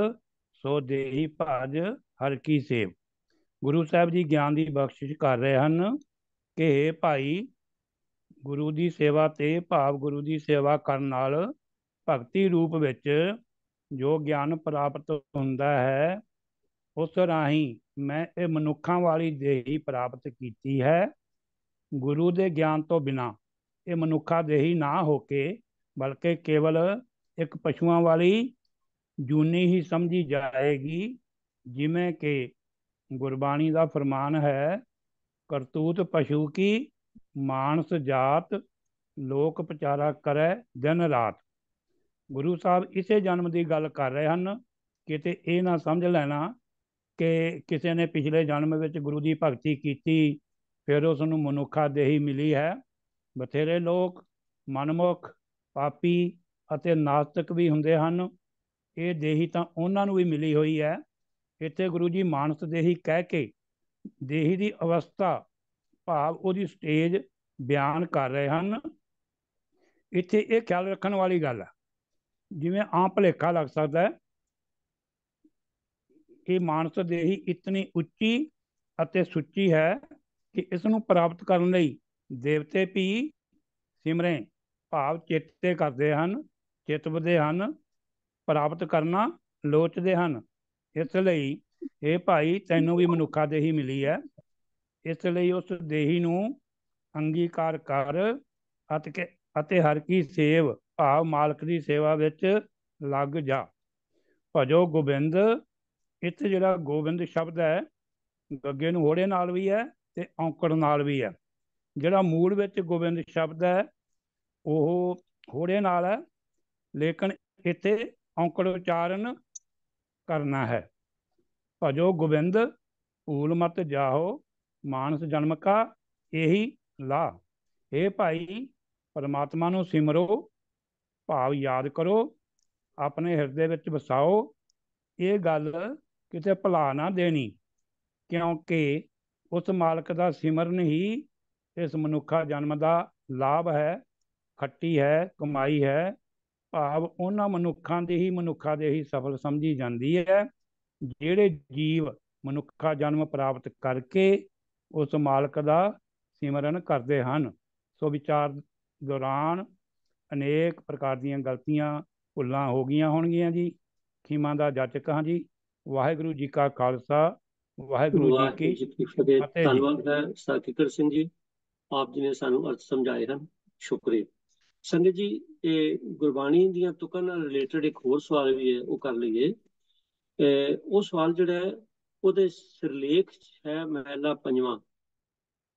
ਸੋ ਦੇਹੀ ਭਾਜ ਹਰ ਕੀ ਸੇਵ। ਗੁਰੂ ਸਾਹਿਬ ਜੀ ਗਿਆਨ ਦੀ ਬਖਸ਼ਿਸ਼ ਕਰ ਰਹੇ ਹਨ ਕਿ ਭਾਈ, ਗੁਰੂ ਦੀ ਸੇਵਾ ਤੇ ਭਾਵ ਗੁਰੂ ਦੀ ਸੇਵਾ ਕਰਨ ਨਾਲ ਭਗਤੀ ਰੂਪ ਵਿੱਚ ਜੋ ਗਿਆਨ ਪ੍ਰਾਪਤ ਹੁੰਦਾ ਹੈ, ਉਸ ਰਾਹੀਂ ਮੈਂ ਇਹ ਮਨੁੱਖਾਂ ਵਾਲੀ ਦੇਹੀ ਪ੍ਰਾਪਤ ਕੀਤੀ ਹੈ। ਗੁਰੂ ਦੇ ਗਿਆਨ ਤੋਂ ਬਿਨਾ ਇਹ ਮਨੁੱਖਾ ਦੇਹੀ ਨਾ ਹੋ ਕੇ, ਬਲਕਿ ਕੇਵਲ ਇੱਕ ਪਸ਼ੂਆਂ ਵਾਲੀ ਜੂਨੀ ਹੀ ਸਮਝੀ ਜਾਏਗੀ, ਜਿਵੇਂ ਕਿ ਗੁਰਬਾਣੀ ਦਾ ਫਰਮਾਨ ਹੈ, ਕਰਤੂਤ ਪਸ਼ੂ ਕੀ ਮਾਨਸ ਜਾਤ ਲੋਕ ਪਚਾਰਾ ਕਰੈ ਦਿਨ ਰਾਤ। ਗੁਰੂ ਸਾਹਿਬ ਇਸੇ ਜਨਮ ਦੀ ਗੱਲ ਕਰ ਰਹੇ ਹਨ, ਕਿਤੇ ਇਹ ਨਾ ਸਮਝ ਲੈਣਾ ਕਿ ਕਿਸੇ ਨੇ ਪਿਛਲੇ ਜਨਮ ਵਿੱਚ ਗੁਰੂ ਦੀ ਭਗਤੀ ਕੀਤੀ ਫਿਰ ਉਸ ਨੂੰ ਮਨੁੱਖਾ ਦੇਹੀ ਮਿਲੀ ਹੈ। ਬਥੇਰੇ ਲੋਕ ਮਨਮੁਖ, ਪਾਪੀ ਅਤੇ ਨਾਸਤਿਕ ਵੀ ਹੁੰਦੇ ਹਨ। ਇਹ ਦੇਹੀ ਤਾਂ ਉਹਨਾਂ ਨੂੰ ਵੀ ਮਿਲੀ ਹੋਈ ਹੈ। ਇੱਥੇ ਗੁਰੂ ਜੀ ਮਾਨਸ ਦੇਹੀ ਕਹਿ ਕੇ ਦੇਹੀ ਦੀ ਅਵਸਥਾ, ਭਾਵ ਉਹਦੀ ਸਟੇਜ ਬਿਆਨ ਕਰ ਰਹੇ ਹਨ। ਇੱਥੇ ਇਹ ਖਿਆਲ ਰੱਖਣ ਵਾਲੀ ਗੱਲ ਹੈ। ਜਿਵੇਂ ਆਮ ਭਲੇਖਾ ਲੱਗ ਸਕਦਾ ਹੈ। ਇਹ ਮਾਨਸ ਦੇਹੀ ਇਤਨੀ ਉੱਚੀ ਅਤੇ ਸੁੱਚੀ ਹੈ ਕਿ ਇਸ ਨੂੰ ਪ੍ਰਾਪਤ ਕਰਨ ਲਈ ਦੇਵਤੇ ਵੀ ਸਿਮਰੇ ਭਾਵ ਚੇਤੇ ਕਰਦੇ ਹਨ, ਚਿਤਵਦੇ ਹਨ, ਪ੍ਰਾਪਤ ਕਰਨਾ ਲੋਚਦੇ ਹਨ। ਇਸ ਲਈ ਇਹ ਭਾਈ ਤੈਨੂੰ ਵੀ ਮਨੁੱਖਾ ਦੇਹੀ ਮਿਲੀ ਹੈ। ਇਸ ਲਈ ਉਸ ਦੇਹੀ ਨੂੰ ਅੰਗੀਕਾਰ ਕਰ ਅਤੇ ਅਤੇ ਹਰ ਕੀ ਸੇਵ ਭਾਵ ਮਾਲਕ ਦੀ ਸੇਵਾ ਵਿੱਚ ਲੱਗ ਜਾ। ਭਜੋ ਗੋਬਿੰਦ, ਇੱਥੇ ਜਿਹੜਾ ਗੋਬਿੰਦ ਸ਼ਬਦ ਹੈ, ਗੱਗੇ ਨੂੰ ਹੋੜੇ ਨਾਲ ਵੀ ਹੈ। ਤੇ ਔਂਕੜ ਨਾਲ ਵੀ ਹੈ। ਜਿਹੜਾ ਮੂਲ ਵਿੱਚ ਗੋਬਿੰਦ ਸ਼ਬਦ ਹੈ, ਉਹ ਹੋੜੇ ਨਾਲ ਹੈ, ਲੇਕਿਨ ਇੱਥੇ ਔਂਕੜ ਉਚਾਰਨ ਕਰਨਾ ਹੈ। ਭਜੋ ਗੋਬਿੰਦ, ਭੂਲ ਮਤ ਜਾਓ ਮਾਨਸ ਜਨਮ ਕਾ, ਇਹੀ ਲਾ। ਇਹ ਭਾਈ, ਪਰਮਾਤਮਾ ਨੂੰ ਸਿਮਰੋ, ਭਾਵ ਯਾਦ ਕਰੋ, ਆਪਣੇ ਹਿਰਦੇ ਵਿੱਚ ਵਸਾਓ। ਇਹ ਗੱਲ ਕਿਤੇ ਭੁਲਾ ਨਾ ਦੇਣੀ, ਕਿਉਂਕਿ ਉਸ ਮਾਲਕ ਦਾ ਸਿਮਰਨ ਹੀ ਇਸ ਮਨੁੱਖਾ ਜਨਮ ਦਾ ਲਾਭ ਹੈ, ਖੱਟੀ ਹੈ, ਕਮਾਈ ਹੈ। ਭਾਵ ਉਹਨਾਂ ਮਨੁੱਖਾਂ ਦੇ ਹੀ, ਮਨੁੱਖਾਂ ਦੇ ਹੀ ਸਫਲ ਸਮਝੀ ਜਾਂਦੀ ਹੈ। ਜਿਹੜੇ ਜੀਵ ਮਨੁੱਖਾ ਜਨਮ ਪ੍ਰਾਪਤ ਕਰਕੇ ਉਸ ਮਾਲਕ ਦਾ ਸਿਮਰਨ ਕਰਦੇ ਹਨ, ਸੋ ਵਿਚਾਰ ਦੌਰਾਨ ਅਨੇਕ ਪ੍ਰਕਾਰ ਦੀਆਂ ਗਲਤੀਆਂ ਭੁੱਲਾਂ ਹੋ ਗਈਆਂ ਹੋਣਗੀਆਂ ਜੀ। ਖੀਮਾ ਦਾ ਜਾਚਕ ਹਾਂ ਜੀ। ਵਾਹਿਗੁਰੂ ਜੀ ਕਾ ਖਾਲਸਾ ਵਾਹਿਗੁਰੂ ਜੀ ਕੀ ਫਤਿਹ। ਧੰਨਵਾਦ ਹੈ ਸਾਕਿਕਰ ਸਿੰਘ ਜੀ। ਆਪ ਜੀ ਨੇ ਸਾਨੂੰ ਅਰਥ ਸਮਝਾਏ ਹਨ। ਸ਼ੁਕਰੀਆ। ਸੰਗਤ ਜੀ ਇਹ ਗੁਰਬਾਣੀ ਦੀਆਂ ਤੁਕਾਂ ਨਾਲ ਰਿਲੇਟਡ ਇੱਕ ਹੋਰ ਸਵਾਲ ਵੀ ਹੈ ਉਹ ਕਰ ਲਈਏ। ਉਹ ਸਵਾਲ ਜਿਹੜਾ ਹੈ ਉਹਦੇ ਸਿਰਲੇਖ ਹੈ ਮਹਿਲਾ ਪੰਜਵਾਂ।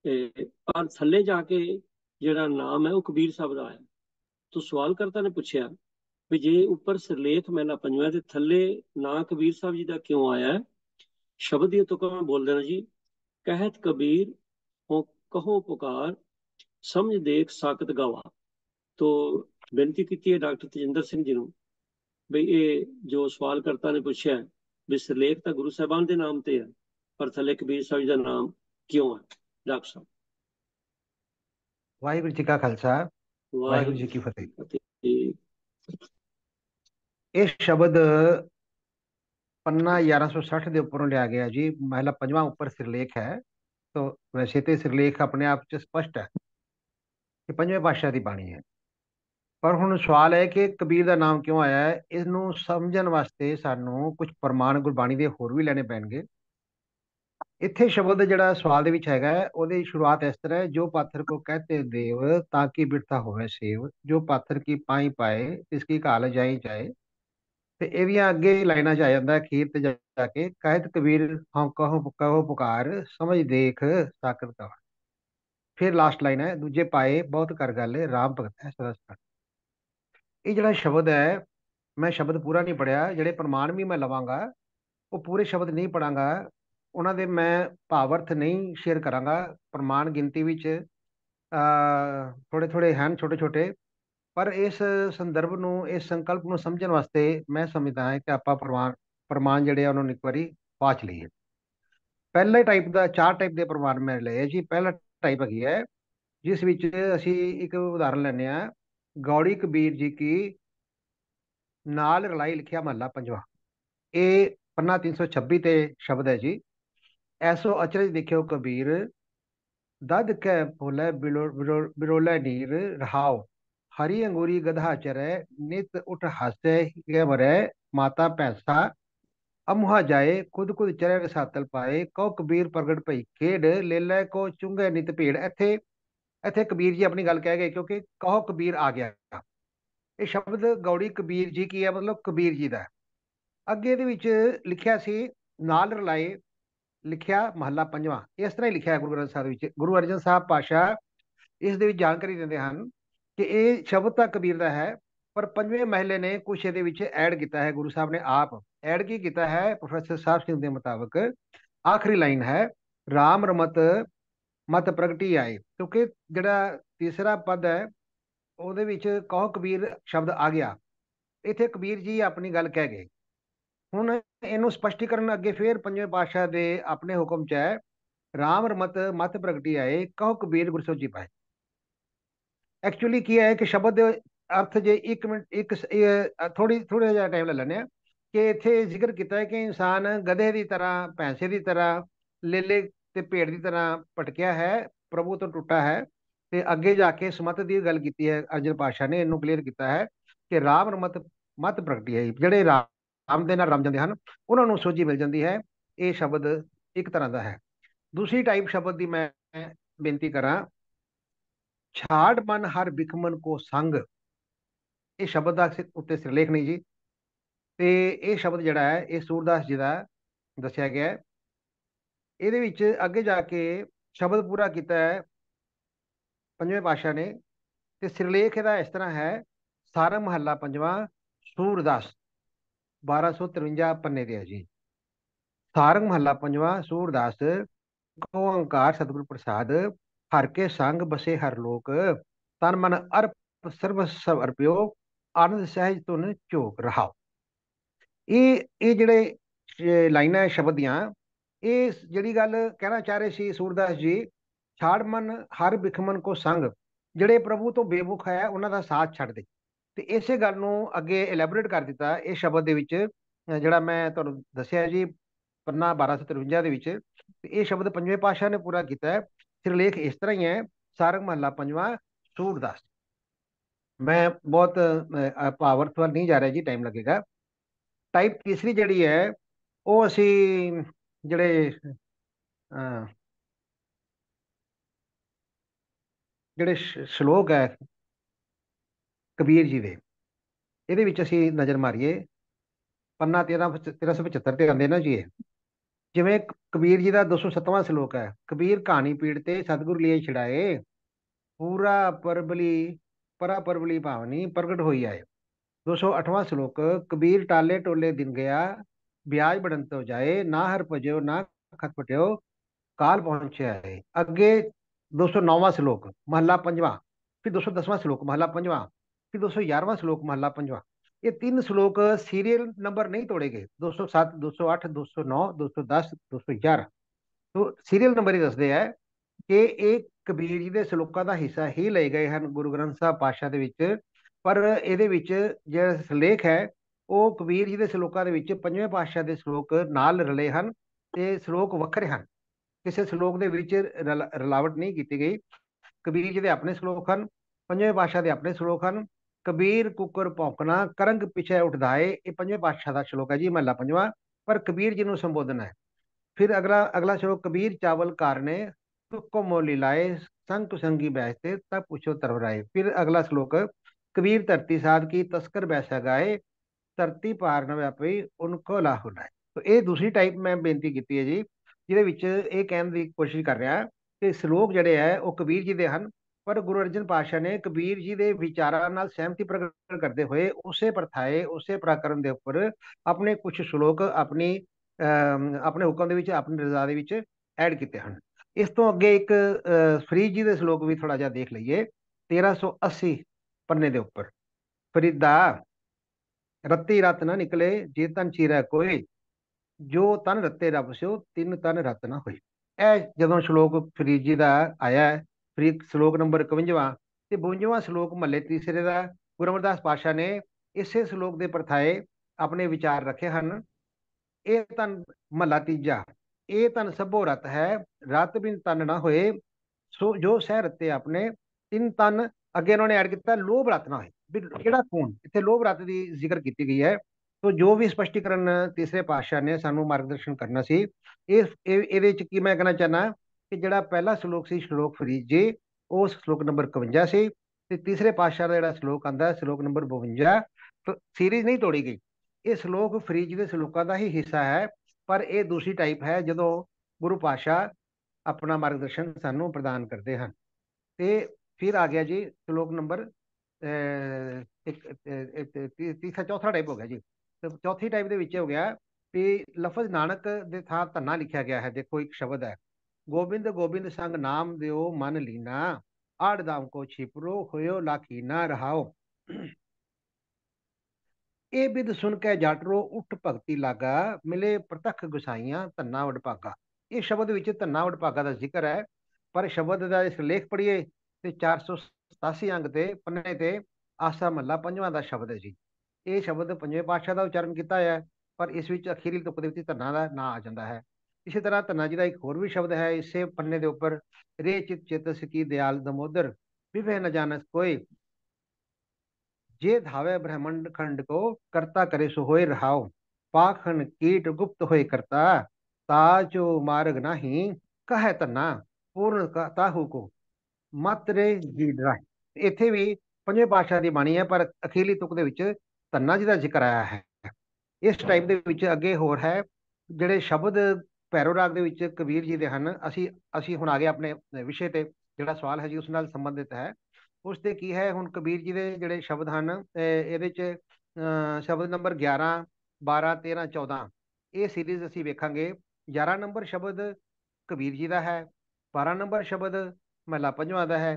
ਤੇ ਪਰ ਥੱਲੇ ਜਾ ਕੇ ਜਿਹੜਾ ਨਾਮ ਹੈ ਉਹ ਕਬੀਰ ਸਾਹਿਬ ਦਾ ਹੈ। ਤੋ ਸਵਾਲ ਕਰਤਾ ਨੇ ਪੁੱਛਿਆ ਵੀ ਜੇ ਉੱਪਰ ਸਿਰਲੇਖ ਮਹਿਲਾ ਪੰਜਵਾਂ ਦੇ ਥੱਲੇ ਨਾਂ ਕਬੀਰ ਸਾਹਿਬ ਜੀ ਦਾ ਕਿਉਂ ਆਇਆ ਹੈ? ਸ਼ਬਦ ਇਹ ਤੁਕਾਂ ਮੈਂ ਬੋਲ ਦੇਣਾ ਜੀ। ਕਹਿਤ ਕਬੀਰ ਹੋ ਕਹੋ ਪੁਕਾਰ ਸਮਝ ਦੇਖ ਸਾਕਤ ਗਵਾ। ਤੋ ਬੇਨਤੀ ਕੀਤੀ ਹੈ ਡਾਕਟਰ ਤੇਜਿੰਦਰ ਸਿੰਘ ਜੀ ਨੂੰ ਵੀ ਇਹ ਜੋ ਸਵਾਲ ਕਰਤਾ ਨੇ ਪੁੱਛਿਆ ਵੀ ਸਿਰਲੇਖ ਤਾਂ ਗੁਰੂ ਸਾਹਿਬਾਨ ਦੇ ਨਾਮ ਤੇ ਹੈ ਪਰ ਥੱਲੇ ਕਬੀਰ ਸਾਹਿਬ ਜੀ ਦਾ ਨਾਮ ਕਿਉਂ ਹੈ? ਡਾਕਟਰ ਸਾਹਿਬ। ਵਾਹਿਗੁਰੂ ਜੀ ਕਾ ਖਾਲਸਾ ਵਾਹਿਗੁਰੂ ਜੀ ਕੀ ਫਤਿਹ। ਇਹ ਸ਼ਬਦ ਪੰਨਾ 1160 ਦੇ ਉੱਪਰੋਂ ਲਿਆ ਗਿਆ ਜੀ। ਮਹਿਲਾ ਪੰਜਵਾਂ ਉੱਪਰ ਸਿਰਲੇਖ ਹੈ। ਤੋ ਵੈਸੇ ਤੇ ਸਿਰਲੇਖ ਆਪਣੇ ਆਪ ਚ ਸਪਸ਼ਟ ਹੈ ਕਿ ਪੰਜਵੇਂ ਪਾਤਸ਼ਾਹ ਦੀ ਬਾਣੀ ਹੈ। ਪਰ ਹੁਣ ਸਵਾਲ ਹੈ ਕਿ ਕਬੀਰ ਦਾ ਨਾਮ ਕਿਉਂ ਆਇਆ ਹੈ? ਇਸ ਨੂੰ ਸਮਝਣ ਵਾਸਤੇ ਸਾਨੂੰ ਕੁਝ ਪ੍ਰਮਾਣ ਗੁਰਬਾਣੀ ਦੇ ਹੋਰ ਵੀ ਲੈਣੇ ਪੈਣਗੇ। ਇੱਥੇ ਸ਼ਬਦ ਜਿਹੜਾ ਸਵਾਲ ਦੇ ਵਿੱਚ ਹੈਗਾ ਹੈ, ਉਹਦੀ ਸ਼ੁਰੂਆਤ ਇਸ ਤਰ੍ਹਾਂ ਹੈ ਜੋ ਪਾਥਰ ਕੋ ਕਹਤੇ ਦੇਵ ਤਾਂ ਕਿ ਬਿਰਥਾ ਹੋਵੇ ਸੇਵ ਜੋ ਪਾਥਰ ਕੀ ਪਾਈ ਪਾਏ ਤਿਸ ਕੀ ਕਾਲ ਜਾਈ ਜਾਏ। ਤੇ ਇਹ ਵੀ ਅੱਗੇ ਲਾਈਨਾਂ 'ਚ ਆ ਜਾਂਦਾ ਹੈ ਅਖੀਰ ਤੇ ਜਾ ਕੇ, ਕਹਿਤ ਕਬੀਰ ਹਉ ਕਹੋ ਕਹੋ ਪੁਕਾਰ, ਸਮਝ ਦੇਖ ਸਾਕਤ ਕਵਾ ਫਿਰ ਲਾਸਟ ਲਾਈਨ ਹੈ, ਦੂਜੇ ਪਾਏ ਬਹੁਤ ਕਰ ਗੱਲ, ਰਾਮ ਭਗਤ ਹੈ ਸਦਾ ਸਦਾ। ਇਹ ਜਿਹੜਾ ਸ਼ਬਦ ਹੈ, ਮੈਂ ਸ਼ਬਦ ਪੂਰਾ ਨਹੀਂ ਪੜਿਆ ਜਿਹੜੇ ਪ੍ਰਮਾਣ ਵੀ ਮੈਂ ਲਵਾਂਗਾ, ਉਹ ਪੂਰੇ ਸ਼ਬਦ ਨਹੀਂ ਪੜਾਂਗਾ ਉਹਨਾਂ ਦੇ ਮੈਂ ਭਾਵ-ਅਰਥ ਨਹੀਂ ਸ਼ੇਅਰ ਕਰਾਂਗਾ, ਪ੍ਰਮਾਣ ਗਿਣਤੀ ਵਿੱਚ ਥੋੜੇ ਥੋੜੇ ਹਨ ਛੋਟੇ ਛੋਟੇ ਪਰ ਇਸ ਸੰਦਰਭ ਨੂੰ, ਇਸ ਸੰਕਲਪ ਨੂੰ ਸਮਝਣ ਵਾਸਤੇ ਮੈਂ ਸਮਝਦਾ ਹਾਂ ਕਿ ਆਪਾਂ ਪ੍ਰਮਾਣ ਪ੍ਰਮਾਣ ਜਿਹੜੇ ਆ ਉਹਨਾਂ ਨੂੰ ਇੱਕ ਵਾਰੀ ਪਾਚ ਲਈਏ। ਪਹਿਲੇ ਟਾਈਪ ਦਾ, ਚਾਰ ਟਾਈਪ ਦੇ ਪ੍ਰਮਾਣ ਮੈਂ ਲਏ ਜੀ। ਪਹਿਲਾ ਟਾਈਪ ਹੈਗੀ ਹੈ, ਜਿਸ ਵਿੱਚ ਅਸੀਂ ਇੱਕ ਉਦਾਹਰਨ ਲੈਂਦੇ ਆ ਗੌੜੀ ਕਬੀਰ ਜੀ ਕੀ ਨਾਲ ਰਲਾਈ ਲਿਖਿਆ ਮਹੱਲਾ ਪੰਜਵਾ। ਇਹ ਪੰਨਾ 326 ਤੇ ਸ਼ਬਦ ਹੈ ਜੀ। ਐਸੋ ਅਚਰਜ ਦੇਖਿਓ ਕਬੀਰ ਦਦ ਕੈ ਭੋਲੇ ਬਿਰੋਲੇ ਨੀਰ ਰਹਾਓ ਹਰੀ ਅੰਗੂਰੀ ਗਧਾ ਚਰੈ ਨਿਤ ਉਠ ਹਾਸੇ ਕੇ ਮਰੈ ਮਾਤਾ ਪੈਸਾ ਅਮੁਹਾ ਜਾਏ ਖੁਦ ਖੁਦ ਚਰੈ ਰਸਾਤਲ ਪਾਏ ਕਉ ਕਬੀਰ ਪ੍ਰਗਟ ਭਈ ਖੇਡ ਲੇਲੇ ਕੋ ਚੁੰਗੇ ਨਿਤ ਭੇੜ ਇੱਥੇ ਇੱਥੇ ਕਬੀਰ ਜੀ ਆਪਣੀ ਗੱਲ ਕਹਿ ਗਏ ਕਿਉਂਕਿ ਕਹੋ ਕਬੀਰ ਆ ਗਿਆ ਇਹ ਸ਼ਬਦ ਗੌੜੀ ਕਬੀਰ ਜੀ ਕੀ ਹੈ ਮਤਲਬ ਕਬੀਰ ਜੀ ਦਾ ਅੱਗੇ ਇਹਦੇ ਵਿੱਚ ਲਿਖਿਆ ਸੀ ਨਾਲ ਰਲਾਏ ਲਿਖਿਆ ਮਹੱਲਾ ਪੰਜਵਾਂ ਇਸ ਤਰ੍ਹਾਂ ਹੀ ਲਿਖਿਆ ਗੁਰੂ ਗ੍ਰੰਥ ਸਾਹਿਬ ਵਿੱਚ ਗੁਰੂ ਅਰਜਨ ਸਾਹਿਬ ਪਾਸ਼ਾ ਇਸ ਦੇ ਵਿੱਚ ਜਾਣਕਾਰੀ ਦਿੰਦੇ ਹਨ ਕਿ ਇਹ ਸ਼ਬਦ ਤਾਂ ਕਬੀਰ ਦਾ ਹੈ, ਪਰ ਪੰਜਵੇਂ ਮਹਿਲੇ ਨੇ ਕੁਛ ਇਹਦੇ ਵਿੱਚ ਐਡ ਕੀਤਾ ਹੈ, ਗੁਰੂ ਸਾਹਿਬ ਨੇ ਆਪ ਐਡ ਕੀ ਕੀਤਾ ਹੈ ਪ੍ਰੋਫੈਸਰ ਸਾਹਿਬ ਸਿੰਘ ਦੇ ਮੁਤਾਬਕ ਆਖਰੀ ਲਾਈਨ ਹੈ, ਰਾਮ ਰਮਤ ਮਤ ਪ੍ਰਗਟੀ ਆਏ ਕਿਉਂਕਿ ਜਿਹੜਾ ਤੀਸਰਾ ਪਦ ਹੈ, ਉਹਦੇ ਵਿੱਚ ਕਹੋ ਕਬੀਰ ਸ਼ਬਦ ਆ ਗਿਆ। ਇੱਥੇ ਕਬੀਰ ਜੀ ਆਪਣੀ ਗੱਲ ਕਹਿ ਗਏ। ਹੁਣ ਇਹਨੂੰ ਸਪਸ਼ਟੀਕਰਨ ਅੱਗੇ ਫੇਰ ਪੰਜਵੇਂ ਪਾਤਸ਼ਾਹ ਦੇ ਆਪਣੇ ਹੁਕਮ ਚ ਹੈ RAM ਰਮਤ ਮਤ ਪ੍ਰਗਟੀ ਆਏ ਕਹੋ ਕਬੀਰ ਗੁਰਸੋ ਜੀ ਪਾਏ। ਐਕਚੁਅਲੀ ਕੀ ਹੈ ਕਿ ਸ਼ਬਦ ਦੇ ਅਰਥ ਜੇ 1 ਮਿੰਟ, ਇੱਕ ਥੋੜੀ ਥੋੜਾ ਜਿਹਾ ਟਾਈਮ ਲੈ ਲੈਣੇ ਆ ਕਿ ਇੱਥੇ ਜ਼ਿਕਰ ਕੀਤਾ ਹੈ ਕਿ ਇਨਸਾਨ ਗਧੇ ਦੀ ਤਰ੍ਹਾਂ, ਭੈਂਸੇ ਦੀ ਤਰ੍ਹਾਂ, ਲੇਲੇ ਤੇ ਭੇਡ ਦੀ ਤਰ੍ਹਾਂ ਭਟਕਿਆ ਹੈ, ਪ੍ਰਭੂ ਤੋਂ ਟੁੱਟਾ ਹੈ ਤੇ ਅੱਗੇ ਜਾ ਕੇ ਸਮਤ ਦੀ ਗੱਲ ਕੀਤੀ ਹੈ, ਅਰਜਨ ਪਾਸ਼ਾ ਨੇ ਇਹਨੂੰ ਕਲੀਅਰ ਕੀਤਾ ਹੈ ਕਿ ਰਾਮ ਰਮਤ ਮਤ ਪ੍ਰਗਟੀ ਹੈ। ਜਿਹੜੇ ਰਾਮ ਦੇ ਨਾਲ ਰਮ ਜਾਂਦੇ ਹਨ, ਉਹਨਾਂ ਨੂੰ ਸੋਝੀ ਮਿਲ ਜਾਂਦੀ ਹੈ, ਇਹ ਸ਼ਬਦ ਇੱਕ ਤਰ੍ਹਾਂ ਦਾ ਹੈ। ਦੂਸਰੀ ਟਾਈਪ ਸ਼ਬਦ ਦੀ ਮੈਂ ਬੇਨਤੀ ਕਰਾਂ ਛਾੜ ਮਨ ਹਰ ਬਿਖਮਨ ਕੋ ਸੰਗ। ਇਹ ਸ਼ਬਦ ਦਾ ਉੱਤੇ ਸਿਰਲੇਖ ਨਹੀਂ ਜੀ। ਤੇ ਇਹ ਸ਼ਬਦ ਜਿਹੜਾ ਹੈ, ਇਹ ਸੂਰਦਾਸ ਜੀ ਦਾ ਦੱਸਿਆ ਗਿਆ ਹੈ। ਇਹਦੇ ਵਿੱਚ ਅੱਗੇ ਜਾ ਕੇ ਸ਼ਬਦ ਪੂਰਾ ਕੀਤਾ ਹੈ ਪੰਜਵੇਂ ਪਾਸ਼ਾ ਨੇ। ਤੇ ਸਿਰਲੇਖ ਇਹਦਾ ਇਸ ਤਰ੍ਹਾਂ ਹੈ ਸਾਰੰਗ ਮਹੱਲਾ ਪੰਜਵਾਂ, ਸੂਰਦਾਸ 1253 ਪੰਨੇ ਦੇ ਹੈ ਜੀ। ਸਾਰੰਗ ਮਹੱਲਾ ਪੰਜਵਾਂ, ਸੂਰਦਾਸ ਓੰਕਾਰ ਸਤਿਗੁਰ ਪ੍ਰਸਾਦ ਹਰ ਕੇ ਸੰਗ ਬਸੇ ਹਰ ਲੋਕ, ਤਨ ਮਨ ਅਰਪ ਸਰਬ ਸਭ ਆਨੰਦ ਸਹਿਜ ਤੁਨ ਝੋਕ ਰਹਾਓ। ਇਹ ਇਹ ਜਿਹੜੇ ਲਾਈਨਾਂ, ਸ਼ਬਦ ਦੀਆਂ, ਇਹ ਜਿਹੜੀ ਗੱਲ ਕਹਿਣਾ ਚਾਹ ਰਹੇ ਸੀ ਸੂਰਦਾਸ ਜੀ, ਛਾੜ ਮਨ, ਹਰ ਬਿਖਮਨ ਕੋ ਸੰਗ, ਜਿਹੜੇ ਪ੍ਰਭੂ ਤੋਂ ਬੇਮੁਖ ਹੈ, ਉਹਨਾਂ ਦਾ ਸਾਥ ਛੱਡ ਦੇ। ਤੇ ਇਸੇ ਗੱਲ ਨੂੰ ਅੱਗੇ ਐਲੈਬੋਰੇਟ ਕਰ ਦਿੱਤਾ ਇਹ ਸ਼ਬਦ ਦੇ ਵਿੱਚ, ਜਿਹੜਾ ਮੈਂ ਤੁਹਾਨੂੰ ਦੱਸਿਆ ਜੀ, ਪੰਨਾ 1253 ਦੇ ਵਿੱਚ ਇਹ ਸ਼ਬਦ ਪੰਜਵੇਂ ਪਾਸ਼ਾ ਨੇ ਪੂਰਾ ਕੀਤਾ ਹੈ। ਸਿਰਲੇਖ ਇਸ ਤਰ੍ਹਾਂ ਹੀ ਹੈ ਸਾਰੰਗ ਮਹੱਲਾ ਪੰਜਵਾਂ ਸੂਰਦਾਸ ਮੈਂ ਬਹੁਤ ਪਾਵਰਫੁਲ ਵੱਲ ਨਹੀਂ ਜਾ ਰਿਹਾ ਜੀ ਟਾਈਮ ਲੱਗੇਗਾ ਟਾਈਪ ਤੀਸਰੀ ਜਿਹੜੀ ਹੈ ਉਹ ਅਸੀਂ ਜਿਹੜੇ ਜਿਹੜੇ ਸ਼ਲੋਕ ਹੈ ਕਬੀਰ ਜੀ ਦੇ ਇਹਦੇ ਵਿੱਚ ਅਸੀਂ ਨਜ਼ਰ ਮਾਰੀਏ ਪੰਨਾ 13 1375 ਤੇ ਆਉਂਦੇ ਨਾ ਜੀ ਇਹ ਜਿਵੇਂ ਕਬੀਰ ਜੀ ਦਾ 207ਵਾਂ ਸ਼ਲੋਕ ਹੈ, ਕਬੀਰ ਕਹਾਣੀ ਪੀੜ ਤੇ ਸਤਿਗੁਰ ਲਈ ਛੜਾਏ, ਪੂਰਾ ਪਰਬਲੀ, ਪਰਾ ਪਰਬਲੀ ਭਾਵਨੀ ਪ੍ਰਗਟ ਹੋਈ ਆਏ। 208ਵਾਂ ਸ਼ਲੋਕ, ਕਬੀਰ ਟਾਲੇ ਟੋਲੇ ਦਿਨ ਗਿਆ, ਵਿਆਜ ਬੜਨ ਤੋਂ ਜਾਏ, ਨਾ ਹਰ ਭਜਿਓ, ਨਾ ਖਤ ਪਟਿਓ, ਕਾਲ ਪਹੁੰਚਿਆ ਹੈ। ਅੱਗੇ 209ਵਾਂ ਸ਼ਲੋਕ, ਮਹੱਲਾ ਪੰਜਵਾਂ, ਫਿਰ 210ਵਾਂ ਸ਼ਲੋਕ, ਮਹੱਲਾ ਪੰਜਵਾਂ, ਫਿਰ 211ਵਾਂ ਸ਼ਲੋਕ, ਮਹੱਲਾ ਪੰਜਵਾਂ। ਇਹ ਤਿੰਨ ਸ਼ਲੋਕ ਸੀਰੀਅਲ ਨੰਬਰ ਨਹੀਂ ਤੋੜੇ ਗਏ। 207 208 209 210 211 ਤੋਂ ਸੀਰੀਅਲ ਨੰਬਰ ਹੀ ਦੱਸਦੇ ਆ ਕਿ ਇਹ ਕਬੀਰ ਜੀ ਦੇ ਸ਼ਲੋਕਾਂ ਦਾ ਹਿੱਸਾ ਹੀ ਲਏ ਗਏ ਹਨ ਗੁਰੂ ਗ੍ਰੰਥ ਸਾਹਿਬ ਪਾਤਸ਼ਾਹ ਦੇ ਵਿੱਚ। ਪਰ ਇਹਦੇ ਵਿੱਚ ਜਿਹੜਾ ਸਲੇਖ ਹੈ, ਉਹ ਕਬੀਰ ਜੀ ਦੇ ਸ਼ਲੋਕਾਂ ਦੇ ਵਿੱਚ ਪੰਜਵੇਂ ਪਾਤਸ਼ਾਹ ਦੇ ਸ਼ਲੋਕ ਨਾਲ ਰਲੇ ਹਨ ਤੇ ਸ਼ਲੋਕ ਵੱਖਰੇ ਹਨ। ਕਿਸੇ ਸ਼ਲੋਕ ਦੇ ਵਿੱਚ ਰਲਾਵਟ ਨਹੀਂ ਕੀਤੀ ਗਈ। ਕਬੀਰ ਜੀ ਦੇ ਆਪਣੇ ਸ਼ਲੋਕ ਹਨ, ਪੰਜਵੇਂ ਪਾਤਸ਼ਾਹ ਦੇ ਆਪਣੇ ਸ਼ਲੋਕ ਹਨ। ਕਬੀਰ ਕੁਕਰ ਭੌਂਕਣਾ, ਕਰੰਗ ਪਿਛੇ ਉਠਦਾਏ ਇਹ ਪੰਜਵੇਂ ਪਾਤਸ਼ਾਹ ਦਾ ਸ਼ਲੋਕ ਹੈ ਜੀ, ਮਹਲਾ ਪੰਜਵਾਂ। ਪਰ ਕਬੀਰ ਜੀ ਨੂੰ ਸੰਬੋਧਨ ਹੈ। ਫਿਰ ਅਗਲਾ ਅਗਲਾ ਸ਼ਲੋਕ, ਕਬੀਰ ਚਾਵਲ ਕਾਰਨੇ ਤੁਕੋ ਮੋਲੀ ਲਾਏ, ਸੰਗ ਸੰਗੀ ਬੈਸਤੇ ਤਬ ਪੁੱਛੋ ਤਰਵਰਾਏ ਫਿਰ ਅਗਲਾ ਸ਼ਲੋਕ, ਕਬੀਰ ਧਰਤੀ ਸਾਧ ਕੀ, ਤਸਕਰ ਬੈਸਾ ਗਾਏ, ਧਰਤੀ ਪਾਰ ਨ ਵਿਆਪੀ, ਉਨਕੋ ਲਾਹੁ ਲਾਏ ਤੋ ਇਹ ਦੂਸਰੀ ਟਾਈਪ ਮੈਂ ਬੇਨਤੀ ਕੀਤੀ ਹੈ ਜੀ, ਜਿਹਦੇ ਵਿੱਚ ਇਹ ਕਹਿਣ ਦੀ ਕੋਸ਼ਿਸ਼ ਕਰ ਰਿਹਾ ਕਿ ਸ਼ਲੋਕ ਜਿਹੜੇ ਹੈ, ਉਹ ਕਬੀਰ ਜੀ ਦੇ ਹਨ। ਪਰ ਗੁਰੂ ਅਰਜਨ ਪਾਸ਼ਾ ਨੇ ਕਬੀਰ ਜੀ ਦੇ ਵਿਚਾਰਾਂ ਨਾਲ ਸਹਿਮਤੀ ਪ੍ਰਗਟ ਕਰਦੇ ਹੋਏ ਉਸੇ ਪ੍ਰਥਾਏ ਉਸੇ ਪ੍ਰਕਰਨ ਦੇ ਉੱਪਰ ਆਪਣੇ ਕੁਝ ਸ਼ਲੋਕ ਆਪਣੀ ਅਮ, ਆਪਣੇ ਹੁਕਮ ਦੇ ਵਿੱਚ ਆਪਣੀ ਰਜ਼ਾ ਦੇ ਵਿੱਚ ਐਡ ਕੀਤੇ ਹਨ। ਇਸ ਤੋਂ ਅੱਗੇ ਇੱਕ ਅ, ਫਰੀਦ ਜੀ ਦੇ ਸ਼ਲੋਕ ਵੀ ਥੋੜਾ ਜਿਹਾ ਦੇਖ ਲਈਏ। 1380 ਪੰਨੇ ਦੇ ਉੱਪਰ ਫਰੀਦਾ ਰੱਤੀ ਰਤ ਨਾ ਨਿਕਲੇ ਜੇ ਤਨ ਚੀਰਾ ਕੋਈ ਜੋ ਤਨ ਰੱਤੇ ਰੱਬ ਸਿਓ ਤਿੰਨ ਤਨ ਰਤ ਨਾ ਹੋਈ। ਇਹ ਜਦੋਂ ਸ਼ਲੋਕ ਫਰੀਦ ਜੀ ਦਾ ਆਇਆ ਹੈ ਫਰੀਦ ਸ਼ਲੋਕ ਨੰਬਰ 51ਵਾਂ ਤੇ 52ਵਾਂ ਸ਼ਲੋਕ ਮਹੱਲੇ ਤੀਸਰੇ ਦਾ, ਗੁਰੂ ਅਮਰਦਾਸ ਪਾਤਸ਼ਾਹ ਨੇ ਇਸੇ ਸ਼ਲੋਕ ਦੇ ਪਰਥਾਏ ਆਪਣੇ ਵਿਚਾਰ ਰੱਖੇ ਹਨ। ਇਹ ਤਨ ਮਹੱਲਾ ਤੀਜਾ, ਇਹ ਤਨ ਸਭੋ ਰਤ ਹੈ, ਰਤ ਬਿਨ ਤਨ ਨਾ ਹੋਏ, ਸੋ ਜੋ ਸਹਿ ਰਤੇ ਆਪਣੇ, ਤਿੰਨ ਤਨ, ਅੱਗੇ ਉਹਨਾਂ ਨੇ ਐਡ ਕੀਤਾ ਲੋਭ ਰਤ ਨਾ ਹੋਏ। ਵੀ ਕਿਹੜਾ ਖੂਨ, ਇੱਥੇ ਲੋਭ ਰਤ ਦੀ ਜ਼ਿਕਰ ਕੀਤੀ ਗਈ ਹੈ। ਸੋ ਜੋ ਵੀ ਸਪਸ਼ਟੀਕਰਨ ਤੀਸਰੇ ਪਾਤਸ਼ਾਹ ਨੇ ਸਾਨੂੰ ਮਾਰਗਦਰਸ਼ਨ ਕਰਨਾ ਸੀ, ਇਹ ਇਹਦੇ ਚ ਕੀ ਮੈਂ ਕਹਿਣਾ ਚਾਹਨਾ ਕਿ ਜਿਹੜਾ ਪਹਿਲਾ ਸ਼ਲੋਕ ਸੀ ਸ਼ਲੋਕ ਫਰੀਦ ਜੀ, ਉਹ ਸ਼ਲੋਕ ਨੰਬਰ 51 ਸੀ ਤੇ ਤੀਸਰੇ ਪਾਤਸ਼ਾਹ ਦਾ ਜਿਹੜਾ ਸ਼ਲੋਕ ਆਂਦਾ ਸ਼ਲੋਕ ਨੰਬਰ 52 ਸੀਰੀਜ਼ ਨਹੀਂ ਤੋੜੀ ਗਈ। ਇਹ ਸ਼ਲੋਕ ਫਰੀਦ ਦੇ ਸ਼ਲੋਕਾਂ ਦਾ ਹੀ ਹਿੱਸਾ ਹੈ, ਪਰ ਇਹ ਦੂਸਰੀ ਟਾਈਪ ਹੈ ਜਦੋਂ ਗੁਰੂ ਪਾਤਸ਼ਾਹ ਆਪਣਾ ਮਾਰਗਦਰਸ਼ਨ ਸਾਨੂੰ ਪ੍ਰਦਾਨ ਕਰਦੇ ਹਨ। ਤੇ ਫਿਰ ਆ ਗਿਆ ਜੀ ਸ਼ਲੋਕ ਨੰਬਰ ਇੱਕ ਤੀਸਰਾ, ਚੌਥਾ ਟਾਈਪ ਹੋ ਗਿਆ ਜੀ। ਚੌਥੀ ਟਾਈਪ ਦੇ ਵਿੱਚ ਹੋ ਗਿਆ ਵੀ ਲਫ਼ਜ਼ ਨਾਨਕ ਦੇ ਥਾਂ ਧੰਨਾ ਲਿਖਿਆ ਗਿਆ ਹੈ, ਦੇਖੋ ਇੱਕ ਸ਼ਬਦ ਹੈ। ਗੋਬਿੰਦ ਗੋਬਿੰਦ ਸੰਗ ਨਾਮ ਦਿਓ ਮਨ ਲੀਨਾ ਆੜ ਦਾਮ ਕੋ ਛਿਪਰੋ ਹੋਇਓ ਲਾਖੀਨਾ ਰਹਾਓ ਇਹ ਬਿਦ ਸੁਣ ਕੇ ਜਟਰੋ ਉੱਠ ਭਗਤੀ ਲਾਗਾ ਮਿਲੇ ਪ੍ਰਤੱਖ ਗੁਸਾਈਆਂ ਧੰਨਾ ਵਡਭਾਗਾ ਇਹ ਸ਼ਬਦ ਵਿੱਚ ਧੰਨਾ ਵਡਭਾਗਾ ਦਾ ਜ਼ਿਕਰ ਹੈ ਪਰ ਸ਼ਬਦ ਦਾ ਇਸ ਲੇਖ ਪੜ੍ਹੀਏ ਤੇ 487 ਅੰਗ ਤੇ ਪੰਨੇ ਤੇ ਆਸਾ ਮਹੱਲਾ ਪੰਜਵਾਂ ਦਾ ਸ਼ਬਦ ਹੈ ਜੀ ਇਹ ਸ਼ਬਦ ਪੰਜਵੇਂ ਪਾਤਸ਼ਾਹ ਦਾ ਉਚਾਰਨ ਕੀਤਾ ਹੈ ਪਰ ਇਸ ਵਿੱਚ ਅਖੀਰੀ ਤੁਕ ਦੇ ਵਿੱਚ ਧੰਨਾ ਦਾ ਨਾਂ ਆ ਜਾਂਦਾ ਹੈ ਇਸੇ ਤਰ੍ਹਾਂ ਧੰਨਾ ਜੀ ਦਾ ਇੱਕ ਹੋਰ ਵੀ ਸ਼ਬਦ ਹੈ ਇਸੇ ਪੰਨੇ ਦੇ ਉੱਪਰ ਰੇ ਚਿਤ ਚਿਤ ਸਕੀ ਦਿਆਲ ਦਮੋਦਰ ਵਿਵੇ ਨ ਜਾਣਸ ਕੋਈ जे धावे ब्रह्मांड खंड को करता करे सो होए रहाओ पाखन कीट गुप्त होए करता ताजो मार्ग नाही कहे तन्ना पूर्ण का ताहू को ਮਾਤਰੇ ਜੀ ਡਰਾਏ ਇੱਥੇ ਵੀ ਪੰਜਵੇਂ ਪਾਤਸ਼ਾਹ ਦੀ ਬਾਣੀ ਹੈ ਪਰ ਅਖੀਰਲੀ ਤੁਕ ਦੇ ਵਿੱਚ ਧੰਨਾ ਜੀ ਦਾ ਜ਼ਿਕਰ ਆਇਆ ਹੈ ਇਸ ਟਾਈਪ ਦੇ ਵਿੱਚ ਅੱਗੇ ਹੋਰ ਹੈ ਜਿਹੜੇ ਸ਼ਬਦ ਭੈਰੋ ਰਾਗ ਦੇ ਵਿੱਚ ਕਬੀਰ ਜੀ ਦੇ ਹਨ। ਅਸੀਂ ਅਸੀਂ ਹੁਣ ਆ ਗਏ ਆਪਣੇ ਵਿਸ਼ੇ ਤੇ, ਜਿਹੜਾ ਸਵਾਲ ਹੈ ਜੀ, ਉਸ ਨਾਲ ਸੰਬੰਧਿਤ ਹੈ। ਉਸ ਤੇ ਕੀ ਹੈ? ਹੁਣ ਕਬੀਰ ਜੀ ਦੇ ਜਿਹੜੇ ਸ਼ਬਦ ਹਨ ਇਹਦੇ ਚ ਸ਼ਬਦ ਨੰਬਰ 11 12 13 14 ਇਹ ਸੀਰੀਜ਼ ਅਸੀਂ ਵੇਖਾਂਗੇ। 11 ਨੰਬਰ ਸ਼ਬਦ ਕਬੀਰ ਜੀ ਦਾ ਹੈ 12 ਨੰਬਰ ਸ਼ਬਦ ਮਹਲਾ ਪੰਜਵਾਂ ਦਾ ਹੈ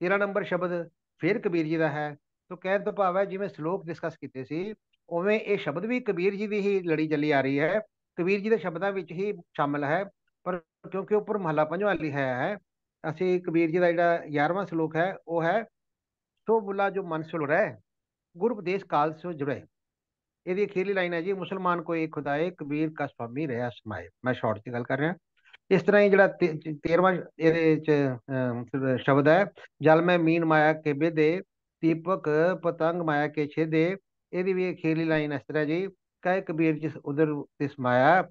13 ਨੰਬਰ ਸ਼ਬਦ ਫਿਰ ਕਬੀਰ ਜੀ ਦਾ ਹੈ। ਤੋਂ ਕਹਿਣ ਤੋਂ ਭਾਵ ਹੈ, ਜਿਵੇਂ ਸ਼ਲੋਕ ਡਿਸਕਸ ਕੀਤੇ ਸੀ, ਉਵੇਂ ਇਹ ਸ਼ਬਦ ਵੀ ਕਬੀਰ ਜੀ ਦੀ ਹੀ ਲੜੀ ਚੱਲੀ ਆ ਰਹੀ ਹੈ। ਕਬੀਰ ਜੀ ਦੇ ਸ਼ਬਦਾਂ ਵਿੱਚ ਹੀ ਸ਼ਾਮਲ ਹੈ ਪਰ ਕਿਉਂਕਿ ਉੱਪਰ ਮਹਲਾ ਪੰਜਵਾਂ ਲਿਖਿਆ ਹੈ ਅਸੀਂ ਕਬੀਰ ਜੀ ਦਾ ਜਿਹੜਾ 11ਵਾਂ ਸ਼ਲੋਕ ਹੈ ਉਹ ਹੈ ਸੋ ਬੁਲਾ ਜੋ ਮਨ ਸੁਲ ਰਹਿ ਗੁਰ ਉਪਦੇਸ਼ ਕਾਲ ਸੋ ਜੁੜੇ। ਇਹਦੀ ਅਖੀਰਲੀ ਲਾਈਨ ਹੈ ਜੀ ਮੁਸਲਮਾਨ ਕੋਈ ਖੁਦਾਏ ਕਬੀਰ ਕਾ ਸਵਾਮੀ ਰਿਹਾ ਸਮਾਏ ਮੈਂ ਸ਼ਾਰਟ ਦੀ ਗੱਲ ਕਰ ਰਿਹਾ। ਇਸ ਤਰ੍ਹਾਂ ਹੀ ਜਿਹੜਾ 13ਵਾਂ ਇਹਦੇ ਚ ਅਮ, ਸ਼ਬਦ ਹੈ ਜਲ ਮੈਂ ਮੀਨ ਮਾਇਆ ਕੇ ਬੇਦੇ ਦੀਪਕ ਪਤੰਗ ਮਾਇਆ ਕੇ ਛੇਦੇ। ਇਹਦੀ ਵੀ ਅਖੀਰਲੀ ਲਾਈਨ ਇਸ ਤਰ੍ਹਾਂ ਜੀ ਕਹਿ ਕਬੀਰ ਜਿਸ ਉਧਰ ਤਿਸ ਮਾਇਆ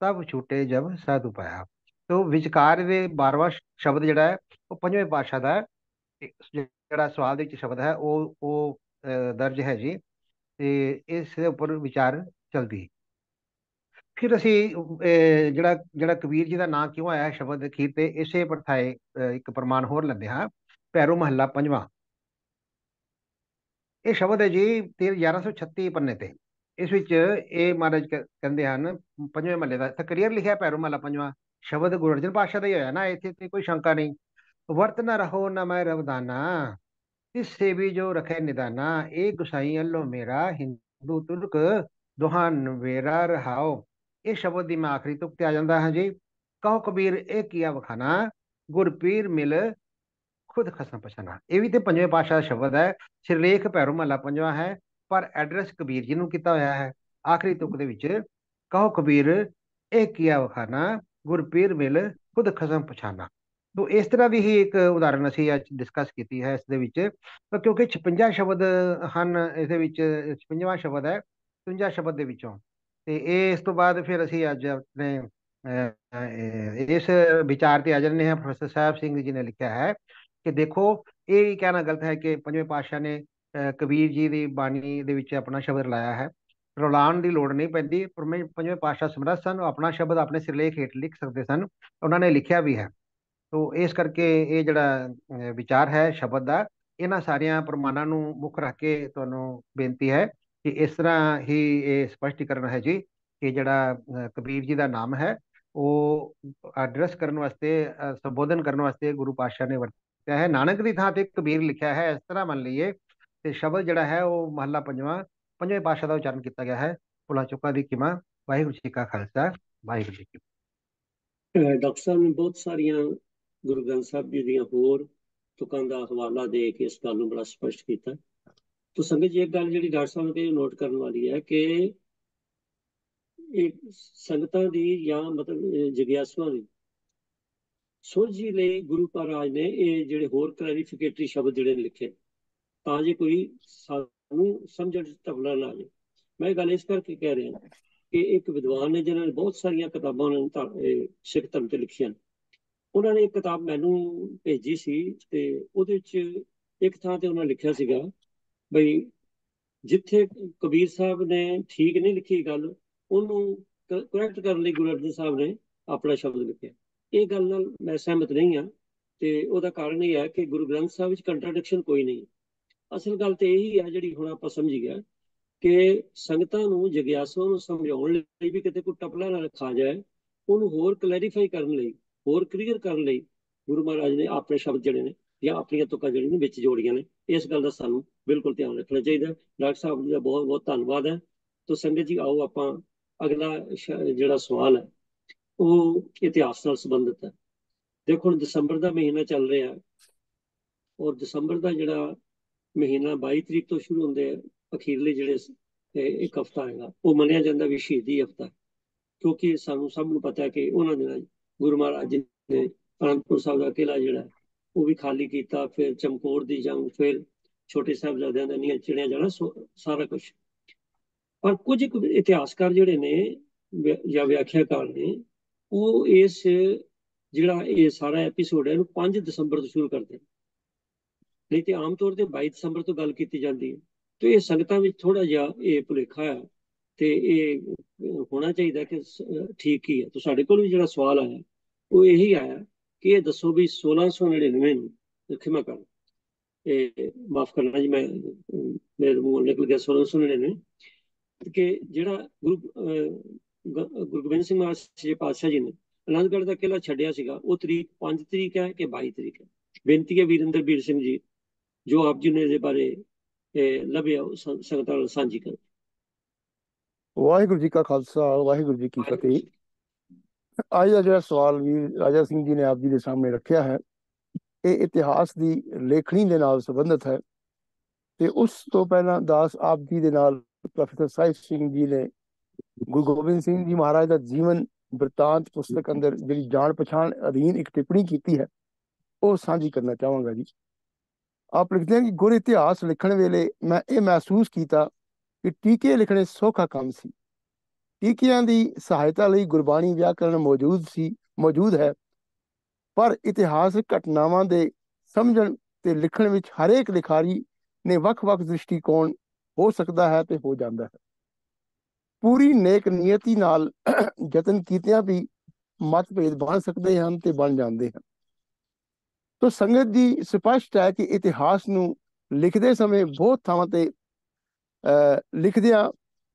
ਤਬ ਛੂਟੇ ਜਬ ਸਾਧੂ ਪਾਇਆ। ਤੋ ਵਿਚਕਾਰ ਦੇ 12ਵਾਂ ਸ਼ਬਦ ਜਿਹੜਾ ਹੈ ਉਹ ਪੰਜਵੇਂ ਪਾਤਸ਼ਾਹ ਦਾ ਜਿਹੜਾ ਸਵਾਲ ਦੇ ਵਿੱਚ ਸ਼ਬਦ ਹੈ ਉਹ ਉਹ ਦਰਜ ਹੈ ਜੀ। ਤੇ ਇਸ ਦੇ ਉੱਪਰ ਵਿਚਾਰ ਚਲਦੀ। ਫਿਰ ਅਸੀਂ ਅਹ, ਜਿਹੜਾ ਜਿਹੜਾ ਕਬੀਰ ਜੀ ਦਾ ਨਾਂ ਕਿਉਂ ਆਇਆ ਸ਼ਬਦ ਅਖੀਰ ਤੇ ਇਸੇ ਪਰਥਾਏ ਅਹ, ਇੱਕ ਪ੍ਰਮਾਣ ਹੋਰ ਲੈਂਦੇ ਹਾਂ। ਪੈਰੋ ਮਹੱਲਾ ਪੰਜਵਾਂ। ਇਹ ਸ਼ਬਦ ਹੈ ਜੀ 1136 ਪੰਨੇ ਤੇ। ਇਸ ਵਿੱਚ ਇਹ ਮਹਾਰਾਜ ਕ- ਕਹਿੰਦੇ ਹਨ, ਪੰਜਵੇਂ ਮਹੱਲੇ ਦਾ, ਤਾਂ ਕਲੀਅਰ ਲਿਖਿਆ ਪੈਰੋ ਮਹੱਲਾ ਪੰਜਵਾਂ, ਸ਼ਬਦ ਗੁਰੂ ਅਰਜਨ ਪਾਤਸ਼ਾਹ ਦਾ ਹੀ ਹੋਇਆ ਨਾ, ਇੱਥੇ ਤੇ ਕੋਈ ਸ਼ੰਕਾ ਨਹੀਂ। ਵਰਤ ਨਾ ਰਹੋ ਨਾ ਮੈਂ ਰਵਦਾਨਾ ਇਸ ਸੇਵੀ ਜੋ ਰਖੇ ਨਿਦਾਨਾ, ਇਹ ਗੁਸਾਈ ਅੱਲੋ ਮੇਰਾ, ਹਿੰਦੂ ਤੁਰਕ ਦੁਹਾਨ ਵੇਰਾ ਰਹਾਓ। ਇਹ ਸ਼ਬਦ ਦੀ ਮੈਂ ਆਖਰੀ ਤੁਕ ਤੇ ਆ ਜਾਂਦਾ ਹਾਂ ਜੀ। ਕਹੋ ਕਬੀਰ, ਇਹ ਕੀਆ ਵਖਾਨਾ? ਗੁਰਪੀਰ ਮਿਲ ਖੁਦ ਖਸਮ ਪਛਾਨਾ। ਇਹ ਵੀ ਤੇ ਪੰਜਵੇਂ ਪਾਤਸ਼ਾਹ ਦਾ ਸ਼ਬਦ ਹੈ। ਸਿਰਲੇਖ ਭੈਰੋ ਮਹੱਲਾ ਪੰਜਵਾਂ ਹੈ। ਪਰ ਐਡਰੈਸ ਕਬੀਰ ਜੀ ਨੂੰ ਕੀਤਾ ਹੋਇਆ ਹੈ। ਆਖਰੀ ਤੁਕ ਦੇ ਵਿੱਚ, ਕਹੋ ਕਬੀਰ, ਇਹ ਕੀਆ ਵਖਾਨਾ? ਗੁਰ ਮਿਲ, ਖੁਦ ਖਸਮ ਪਛਾਨਾ। ਤੋ ਇਸ ਤਰ੍ਹਾਂ ਦੀ ਹੀ ਇੱਕ ਉਦਾਹਰਨ ਅਸੀਂ ਅੱਜ ਡਿਸਕਸ ਕੀਤੀ ਹੈ ਇਸ ਦੇ ਵਿੱਚ। ਕਿਉਂਕਿ 56 ਸ਼ਬਦ ਹਨ ਇਸ ਦੇ ਵਿੱਚ 56ਵਾਂ ਸ਼ਬਦ ਹੈ 53 ਸ਼ਬਦ ਦੇ ਵਿੱਚੋਂ। ਤੇ ਇਹ ਇਸ ਤੋਂ ਬਾਅਦ ਫਿਰ ਅਸੀਂ ਅੱਜ ਆਪਣੇ ਇਸ ਵਿਚਾਰ ਤੇ ਆ ਜਾਂਦੇ ਹਾਂ। ਪ੍ਰੋਫੈਸਰ ਸਾਹਿਬ ਸਿੰਘ ਜੀ ਨੇ ਲਿਖਿਆ ਹੈ ਕਿ ਦੇਖੋ, ਇਹ ਵੀ ਕਹਿਣਾ ਗਲਤ ਹੈ ਕਿ ਪੰਜਵੇਂ ਪਾਤਸ਼ਾਹ ਨੇ ਕਬੀਰ ਜੀ ਦੀ ਬਾਣੀ ਦੇ ਵਿੱਚ ਆਪਣਾ ਸ਼ਬਦ ਲਾਇਆ ਹੈ। ਰਲਾਉਣ ਦੀ ਲੋੜ ਨਹੀਂ ਪੈਂਦੀ ਪੰਜਵੇਂ ਪੰਜਵੇਂ ਪਾਤਸ਼ਾਹ ਸਮਰੱਥ ਸਨ, ਉਹ ਆਪਣਾ ਸ਼ਬਦ ਆਪਣੇ ਸਿਰਲੇਖ ਹੇਠ ਲਿਖ ਸਕਦੇ ਸਨ, ਉਹਨਾਂ ਨੇ ਲਿਖਿਆ ਵੀ ਹੈ। ਤੋ ਇਸ ਕਰਕੇ ਇਹ ਜਿਹੜਾ ਵਿਚਾਰ ਹੈ ਸ਼ਬਦ ਦਾ, ਇਹਨਾਂ ਸਾਰੀਆਂ ਪ੍ਰਮਾਣਾਂ ਨੂੰ ਮੁੱਖ ਰੱਖ ਕੇ ਤੁਹਾਨੂੰ ਬੇਨਤੀ ਹੈ ਕਿ ਇਸ ਤਰ੍ਹਾਂ ਹੀ ਇਹ ਸਪਸ਼ਟੀਕਰਨ ਹੈ ਜੀ ਕਿ ਜਿਹੜਾ ਕਬੀਰ ਜੀ ਦਾ ਨਾਮ ਹੈ, ਉਹ ਐਡਰੈਸ ਕਰਨ ਵਾਸਤੇ ਸੰਬੋਧਨ ਕਰਨ ਵਾਸਤੇ ਗੁਰੂ ਪਾਤਸ਼ਾਹ ਨੇ ਵਰਤਿਆ ਹੈ। ਨਾਨਕ ਦੀ ਥਾਂ ਤੇ ਕਬੀਰ ਲਿਖਿਆ ਹੈ, ਇਸ ਤਰ੍ਹਾਂ ਮੰਨ ਲਈਏ ਤੇ ਸ਼ਬਦ ਜਿਹੜਾ ਹੈ ਉਹ ਮਹੱਲਾ ਪੰਜਵਾਂ, ਪੰਜਵੇਂ ਪਾਤਸ਼ਾਹ ਦਾ ਉਚਾਰਨ ਕੀਤਾ ਗਿਆ ਹੈ। ਭੁਲਾ ਚੁੱਕਾ ਦੀ ਕਿਮਾ, ਵਾਹਿਗੁਰੂ ਜੀ ਕਾ ਖਾਲਸਾ, ਵਾਹਿਗੁਰੂ ਜੀ ਕੀ ਡਾਕਟਰ ਸਾਹਿਬ ਨੇ ਬਹੁਤ ਸਾਰੀਆਂ ਗੁਰੂ ਗ੍ਰੰਥ ਸਾਹਿਬ ਜੀ ਦੀਆਂ ਹੋਰ ਤੁਕਾਂ ਦਾ ਹਵਾਲਾ ਦੇ ਕੇ ਇਸ ਗੱਲ ਨੂੰ ਬੜਾ ਸਪਸ਼ਟ ਕੀਤਾ। ਤੋ ਸੰਗਤ ਜੀ, ਇੱਕ ਗੱਲ ਜਿਹੜੀ ਡਾਕਟਰ ਸਾਹਿਬ ਨੇ ਨੋਟ ਕਰਨ ਵਾਲੀ ਹੈ ਕਿ ਇਹ ਸੰਗਤਾਂ ਦੀ ਜਾਂ ਮਤਲਬ ਜਗਿਆਸੂਆਂ ਦੀ ਸੋਝੀ ਲਈ ਗੁਰੂ ਮਹਾਰਾਜ ਨੇ ਇਹ ਜਿਹੜੇ ਹੋਰ ਕਲੈਰੀਫਿਕੇਟਰੀ ਸ਼ਬਦ ਜਿਹੜੇ ਨੇ ਲਿਖੇ। ਤਾਂ ਜੇ ਕੋਈ ਸਾਨੂੰ ਸਮਝਣ ਚ ਤਬਲਾ ਨਾ ਆ ਮੈਂ ਗੱਲ ਇਸ ਕਰਕੇ ਕਹਿ ਰਿਹਾ ਕਿ ਇੱਕ ਵਿਦਵਾਨ ਨੇ ਜਿਨ੍ਹਾਂ ਨੇ ਬਹੁਤ ਸਾਰੀਆਂ ਕਿਤਾਬਾਂ ਉਹਨਾਂ ਨੇ ਧਰ- ਸਿੱਖ ਧਰਮ ਤੇ ਲਿਖੀਆਂ ਉਹਨਾਂ ਨੇ ਇੱਕ ਕਿਤਾਬ ਮੈਨੂੰ ਭੇਜੀ ਸੀ ਤੇ ਉਹਦੇ ਵਿੱਚ ਇੱਕ ਥਾਂ ਤੇ ਉਹਨਾਂ ਲਿਖਿਆ ਸੀਗਾ ਬਈ ਜਿੱਥੇ ਕਬੀਰ ਸਾਹਿਬ ਨੇ ਠੀਕ ਨਹੀਂ ਲਿਖੀ ਗੱਲ, ਉਹਨੂੰ ਕਰੈਕਟ ਕਰਨ ਲਈ ਗੁਰੂ ਅਰਜਨ ਸਾਹਿਬ ਨੇ ਆਪਣਾ ਸ਼ਬਦ ਲਿਖਿਆ। ਇਹ ਗੱਲ ਨਾਲ ਮੈਂ ਸਹਿਮਤ ਨਹੀਂ ਹਾਂ ਤੇ ਉਹਦਾ ਕਾਰਨ ਇਹ ਹੈ ਕਿ ਗੁਰੂ ਗ੍ਰੰਥ ਸਾਹਿਬ ਵਿੱਚ ਕੰਟਰਡਿਕਸ਼ਨ ਕੋਈ ਨਹੀਂ। ਅਸਲ ਗੱਲ ਤੇ ਇਹੀ ਹੈ ਜਿਹੜੀ ਹੁਣ ਆਪਾਂ ਸਮਝ ਗਿਆ ਕਿ ਸੰਗਤਾਂ ਨੂੰ ਜਗਿਆਸੂਆਂ ਨੂੰ ਸਮਝਾਉਣ ਲਈ ਵੀ ਕਿਤੇ ਕੋਈ ਟਪਲਾ ਨਾ ਰੱਖਾ ਜਾਏ, ਉਹਨੂੰ ਹੋਰ ਕਲੈਰੀਫਾਈ ਕਰਨ ਲਈ, ਹੋਰ ਕਲੀਅਰ ਕਰਨ ਲਈ ਗੁਰੂ ਮਹਾਰਾਜ ਨੇ ਆਪਣੇ ਸ਼ਬਦ ਜਿਹੜੇ ਨੇ ਜਾਂ ਆਪਣੀਆਂ ਤੁਕਾਂ ਜਿਹੜੀਆਂ ਨੇ ਵਿੱਚ ਜੋੜੀਆਂ ਨੇ, ਇਸ ਗੱਲ ਦਾ ਸਾਨੂੰ ਬਿਲਕੁਲ ਧਿਆਨ ਰੱਖਣਾ ਚਾਹੀਦਾ। ਡਾਕਟਰ ਸਾਹਿਬ ਜੀ ਦਾ ਬਹੁਤ ਬਹੁਤ ਧੰਨਵਾਦ ਹੈ। ਤੋ ਸੰਗਤ ਜੀ ਆਓ ਆਪਾਂ ਅਗਲਾ ਜਿਹੜਾ ਸਵਾਲ ਹੈ, ਉਹ ਇਤਿਹਾਸ ਨਾਲ ਸੰਬੰਧਿਤ ਹੈ। ਦੇਖੋ ਹੁਣ ਦਸੰਬਰ ਦਾ ਮਹੀਨਾ ਚੱਲ ਰਿਹਾ ਔਰ ਦਸੰਬਰ ਦਾ ਜਿਹੜਾ ਮਹੀਨਾ 22 ਤਰੀਕ ਤੋਂ ਸ਼ੁਰੂ ਹੁੰਦੇ ਆ ਅਖੀਰਲੇ ਜਿਹੜੇ ਇੱਕ ਹਫਤਾ ਹੈਗਾ, ਉਹ ਮੰਨਿਆ ਜਾਂਦਾ ਵੀ ਸ਼ਹੀਦੀ ਹਫਤਾ ਕਿਉਂਕਿ ਸਾਨੂੰ ਸਭ ਨੂੰ ਪਤਾ ਹੈ ਕਿ ਉਹਨਾਂ ਦਿਨਾਂ ਗੁਰੂ ਮਹਾਰਾਜ ਜੀ ਨੇ ਅਨੰਦਪੁਰ ਸਾਹਿਬ ਦਾ ਕਿਲਾ ਜਿਹੜਾ ਉਹ ਵੀ ਖਾਲੀ ਕੀਤਾ, ਫਿਰ ਚਮਕੌਰ ਦੀ ਜੰਗ, ਫਿਰ ਛੋਟੇ ਸਾਹਿਬਜ਼ਾਦਿਆਂ ਦਾ ਨੀਹਾਂ ਚਿਣਿਆ ਜਾਣਾ, ਸੋ- ਸਾਰਾ ਕੁਝ ਪਰ ਕੁਝ ਇਤਿਹਾਸਕਾਰ ਜਿਹੜੇ ਨੇ, ਵਿ- ਜਾਂ ਵਿਆਖਿਆਕਾਰ ਨੇ, ਉਹ ਇਸ ਜਿਹੜਾ ਇਹ ਸਾਰਾ ਐਪੀਸੋਡ ਹੈ, ਇਹਨੂੰ 5 ਦਸੰਬਰ ਤੋਂ ਸ਼ੁਰੂ ਕਰਦੇ ਨੇ। ਨਹੀਂ ਤੇ ਆਮ ਤੌਰ ਤੇ 22 ਦਸੰਬਰ ਤੋਂ ਗੱਲ ਕੀਤੀ ਜਾਂਦੀ ਹੈ। ਤੇ ਇਹ ਸੰਗਤਾਂ ਵਿੱਚ ਥੋੜਾ ਜਿਹਾ ਇਹ ਭੁਲੇਖਾ ਹੈ ਤੇ ਇਹ ਹੋਣਾ ਚਾਹੀਦਾ ਕਿ ਠੀਕ ਹੀ ਹੈ ਤਾਂ ਸਾਡੇ ਕੋਲ ਵੀ ਜਿਹੜਾ ਸਵਾਲ ਆਇਆ ਉਹ ਇਹੀ ਆਇਆ ਕਿ ਇਹ ਦੱਸੋ ਵੀ 1699 ਨੂੰ ਖਿਮਾ ਕਰ। ਇਹ ਮਾਫ ਕਰਨਾ ਜੀ ਮੈਂ ਮੇਰੇ ਮੂੰਹੋਂ ਨਿਕਲ ਗਿਆ 1699 ਕਿ ਜਿਹੜਾ ਗੁਰੂ ਅਹ, ਗੁਰੂ ਗੋਬਿੰਦ ਸਿੰਘ ਮਹਾਰਾਜ ਜੀ ਪਾਤਸ਼ਾਹ ਜੀ ਨੇ ਆਨੰਦਗੜ੍ਹ ਦਾ ਕਿਲ੍ਹਾ ਛੱਡਿਆ ਸੀਗਾ ਉਹ ਤਰੀਕ 5 ਤਰੀਕ ਹੈ ਕਿ 22 ਤਰੀਕ ਹੈ? ਬੇਨਤੀ ਹੈ ਵੀਰਿੰਦਰ ਵੀਰ ਸਿੰਘ ਜੀ ਜੋ ਆਪ ਜੀ ਨੇ ਇਹਦੇ ਬਾਰੇ ਲੱਭਿਆ ਸੰਗਤਾਂ ਨਾਲ ਸਾਂਝੀ ਕਰੋ ਵਾਹਿਗੁਰੂ ਜੀ ਕਾ ਖਾਲਸਾ ਵਾਹਿਗੁਰੂ ਜੀ ਕੀ ਫਤਿਹ। ਅੱਜ ਦਾ ਜਿਹੜਾ ਸਵਾਲ ਵੀ ਰਾਜਾ ਸਿੰਘ ਜੀ ਨੇ ਆਪ ਜੀ ਦੇ ਸਾਹਮਣੇ ਰੱਖਿਆ ਹੈ ਇਹ ਇਤਿਹਾਸ ਦੀ ਲੇਖਣੀ ਦੇ ਨਾਲ ਸੰਬੰਧਿਤ ਹੈ। ਤੇ ਉਸ ਤੋਂ ਪਹਿਲਾਂ ਦਾਸ ਆਪ ਜੀ ਦੇ ਨਾਲ ਪ੍ਰੋਫੈਸਰ ਸਾਹਿਬ ਸਿੰਘ ਜੀ ਨੇ ਗੁਰੂ ਗੋਬਿੰਦ ਸਿੰਘ ਜੀ ਮਹਾਰਾਜ ਦਾ ਜੀਵਨ ਬਿਰਤਾਂਤ ਪੁਸਤਕ ਅੰਦਰ ਜਿਹੜੀ ਜਾਣ ਪਛਾਣ ਅਧੀਨ ਇੱਕ ਟਿੱਪਣੀ ਕੀਤੀ ਹੈ ਉਹ ਸਾਂਝੀ ਕਰਨਾ ਚਾਹਾਂਗਾ ਜੀ। ਆਪ ਲਿਖਦੇ ਹਨ ਕਿ ਗੁਰ ਇਤਿਹਾਸ ਲਿਖਣ ਵੇਲੇ ਮੈਂ ਇਹ ਮਹਿਸੂਸ ਕੀਤਾ ਕਿ ਟੀਕੇ ਲਿਖਣੇ ਸੌਖਾ ਕੰਮ ਸੀ। ਟੀਕਿਆਂ ਦੀ ਸਹਾਇਤਾ ਲਈ ਗੁਰਬਾਣੀ ਵਿਆਕਰਣ ਮੌਜੂਦ ਸੀ, ਮੌਜੂਦ ਹੈ। ਪਰ ਇਤਿਹਾਸਕ ਘਟਨਾਵਾਂ ਦੇ ਸਮਝਣ ਤੇ ਲਿਖਣ ਵਿੱਚ ਹਰੇਕ ਲਿਖਾਰੀ ਨੇ ਵੱਖ-ਵੱਖ ਦ੍ਰਿਸ਼ਟੀਕੋਣ ਹੋ ਸਕਦਾ ਹੈ ਤੇ ਹੋ ਜਾਂਦਾ ਹੈ। ਪੂਰੀ ਨੇਕ ਨੀਅਤੀ ਨਾਲ ਯਤਨ ਕੀਤਿਆਂ ਵੀ ਮਤਭੇਦ ਬਣ ਸਕਦੇ ਹਨ ਤੇ ਬਣ ਜਾਂਦੇ ਹਨ। ਤੋ ਸੰਗਤ ਦੀ ਸਪਸ਼ਟ ਹੈ ਕਿ ਇਤਿਹਾਸ ਨੂੰ ਲਿਖਦੇ ਸਮੇਂ ਬਹੁਤ ਥਾਵਾਂ ਤੇ ਅਹ ਲਿਖਦਿਆਂ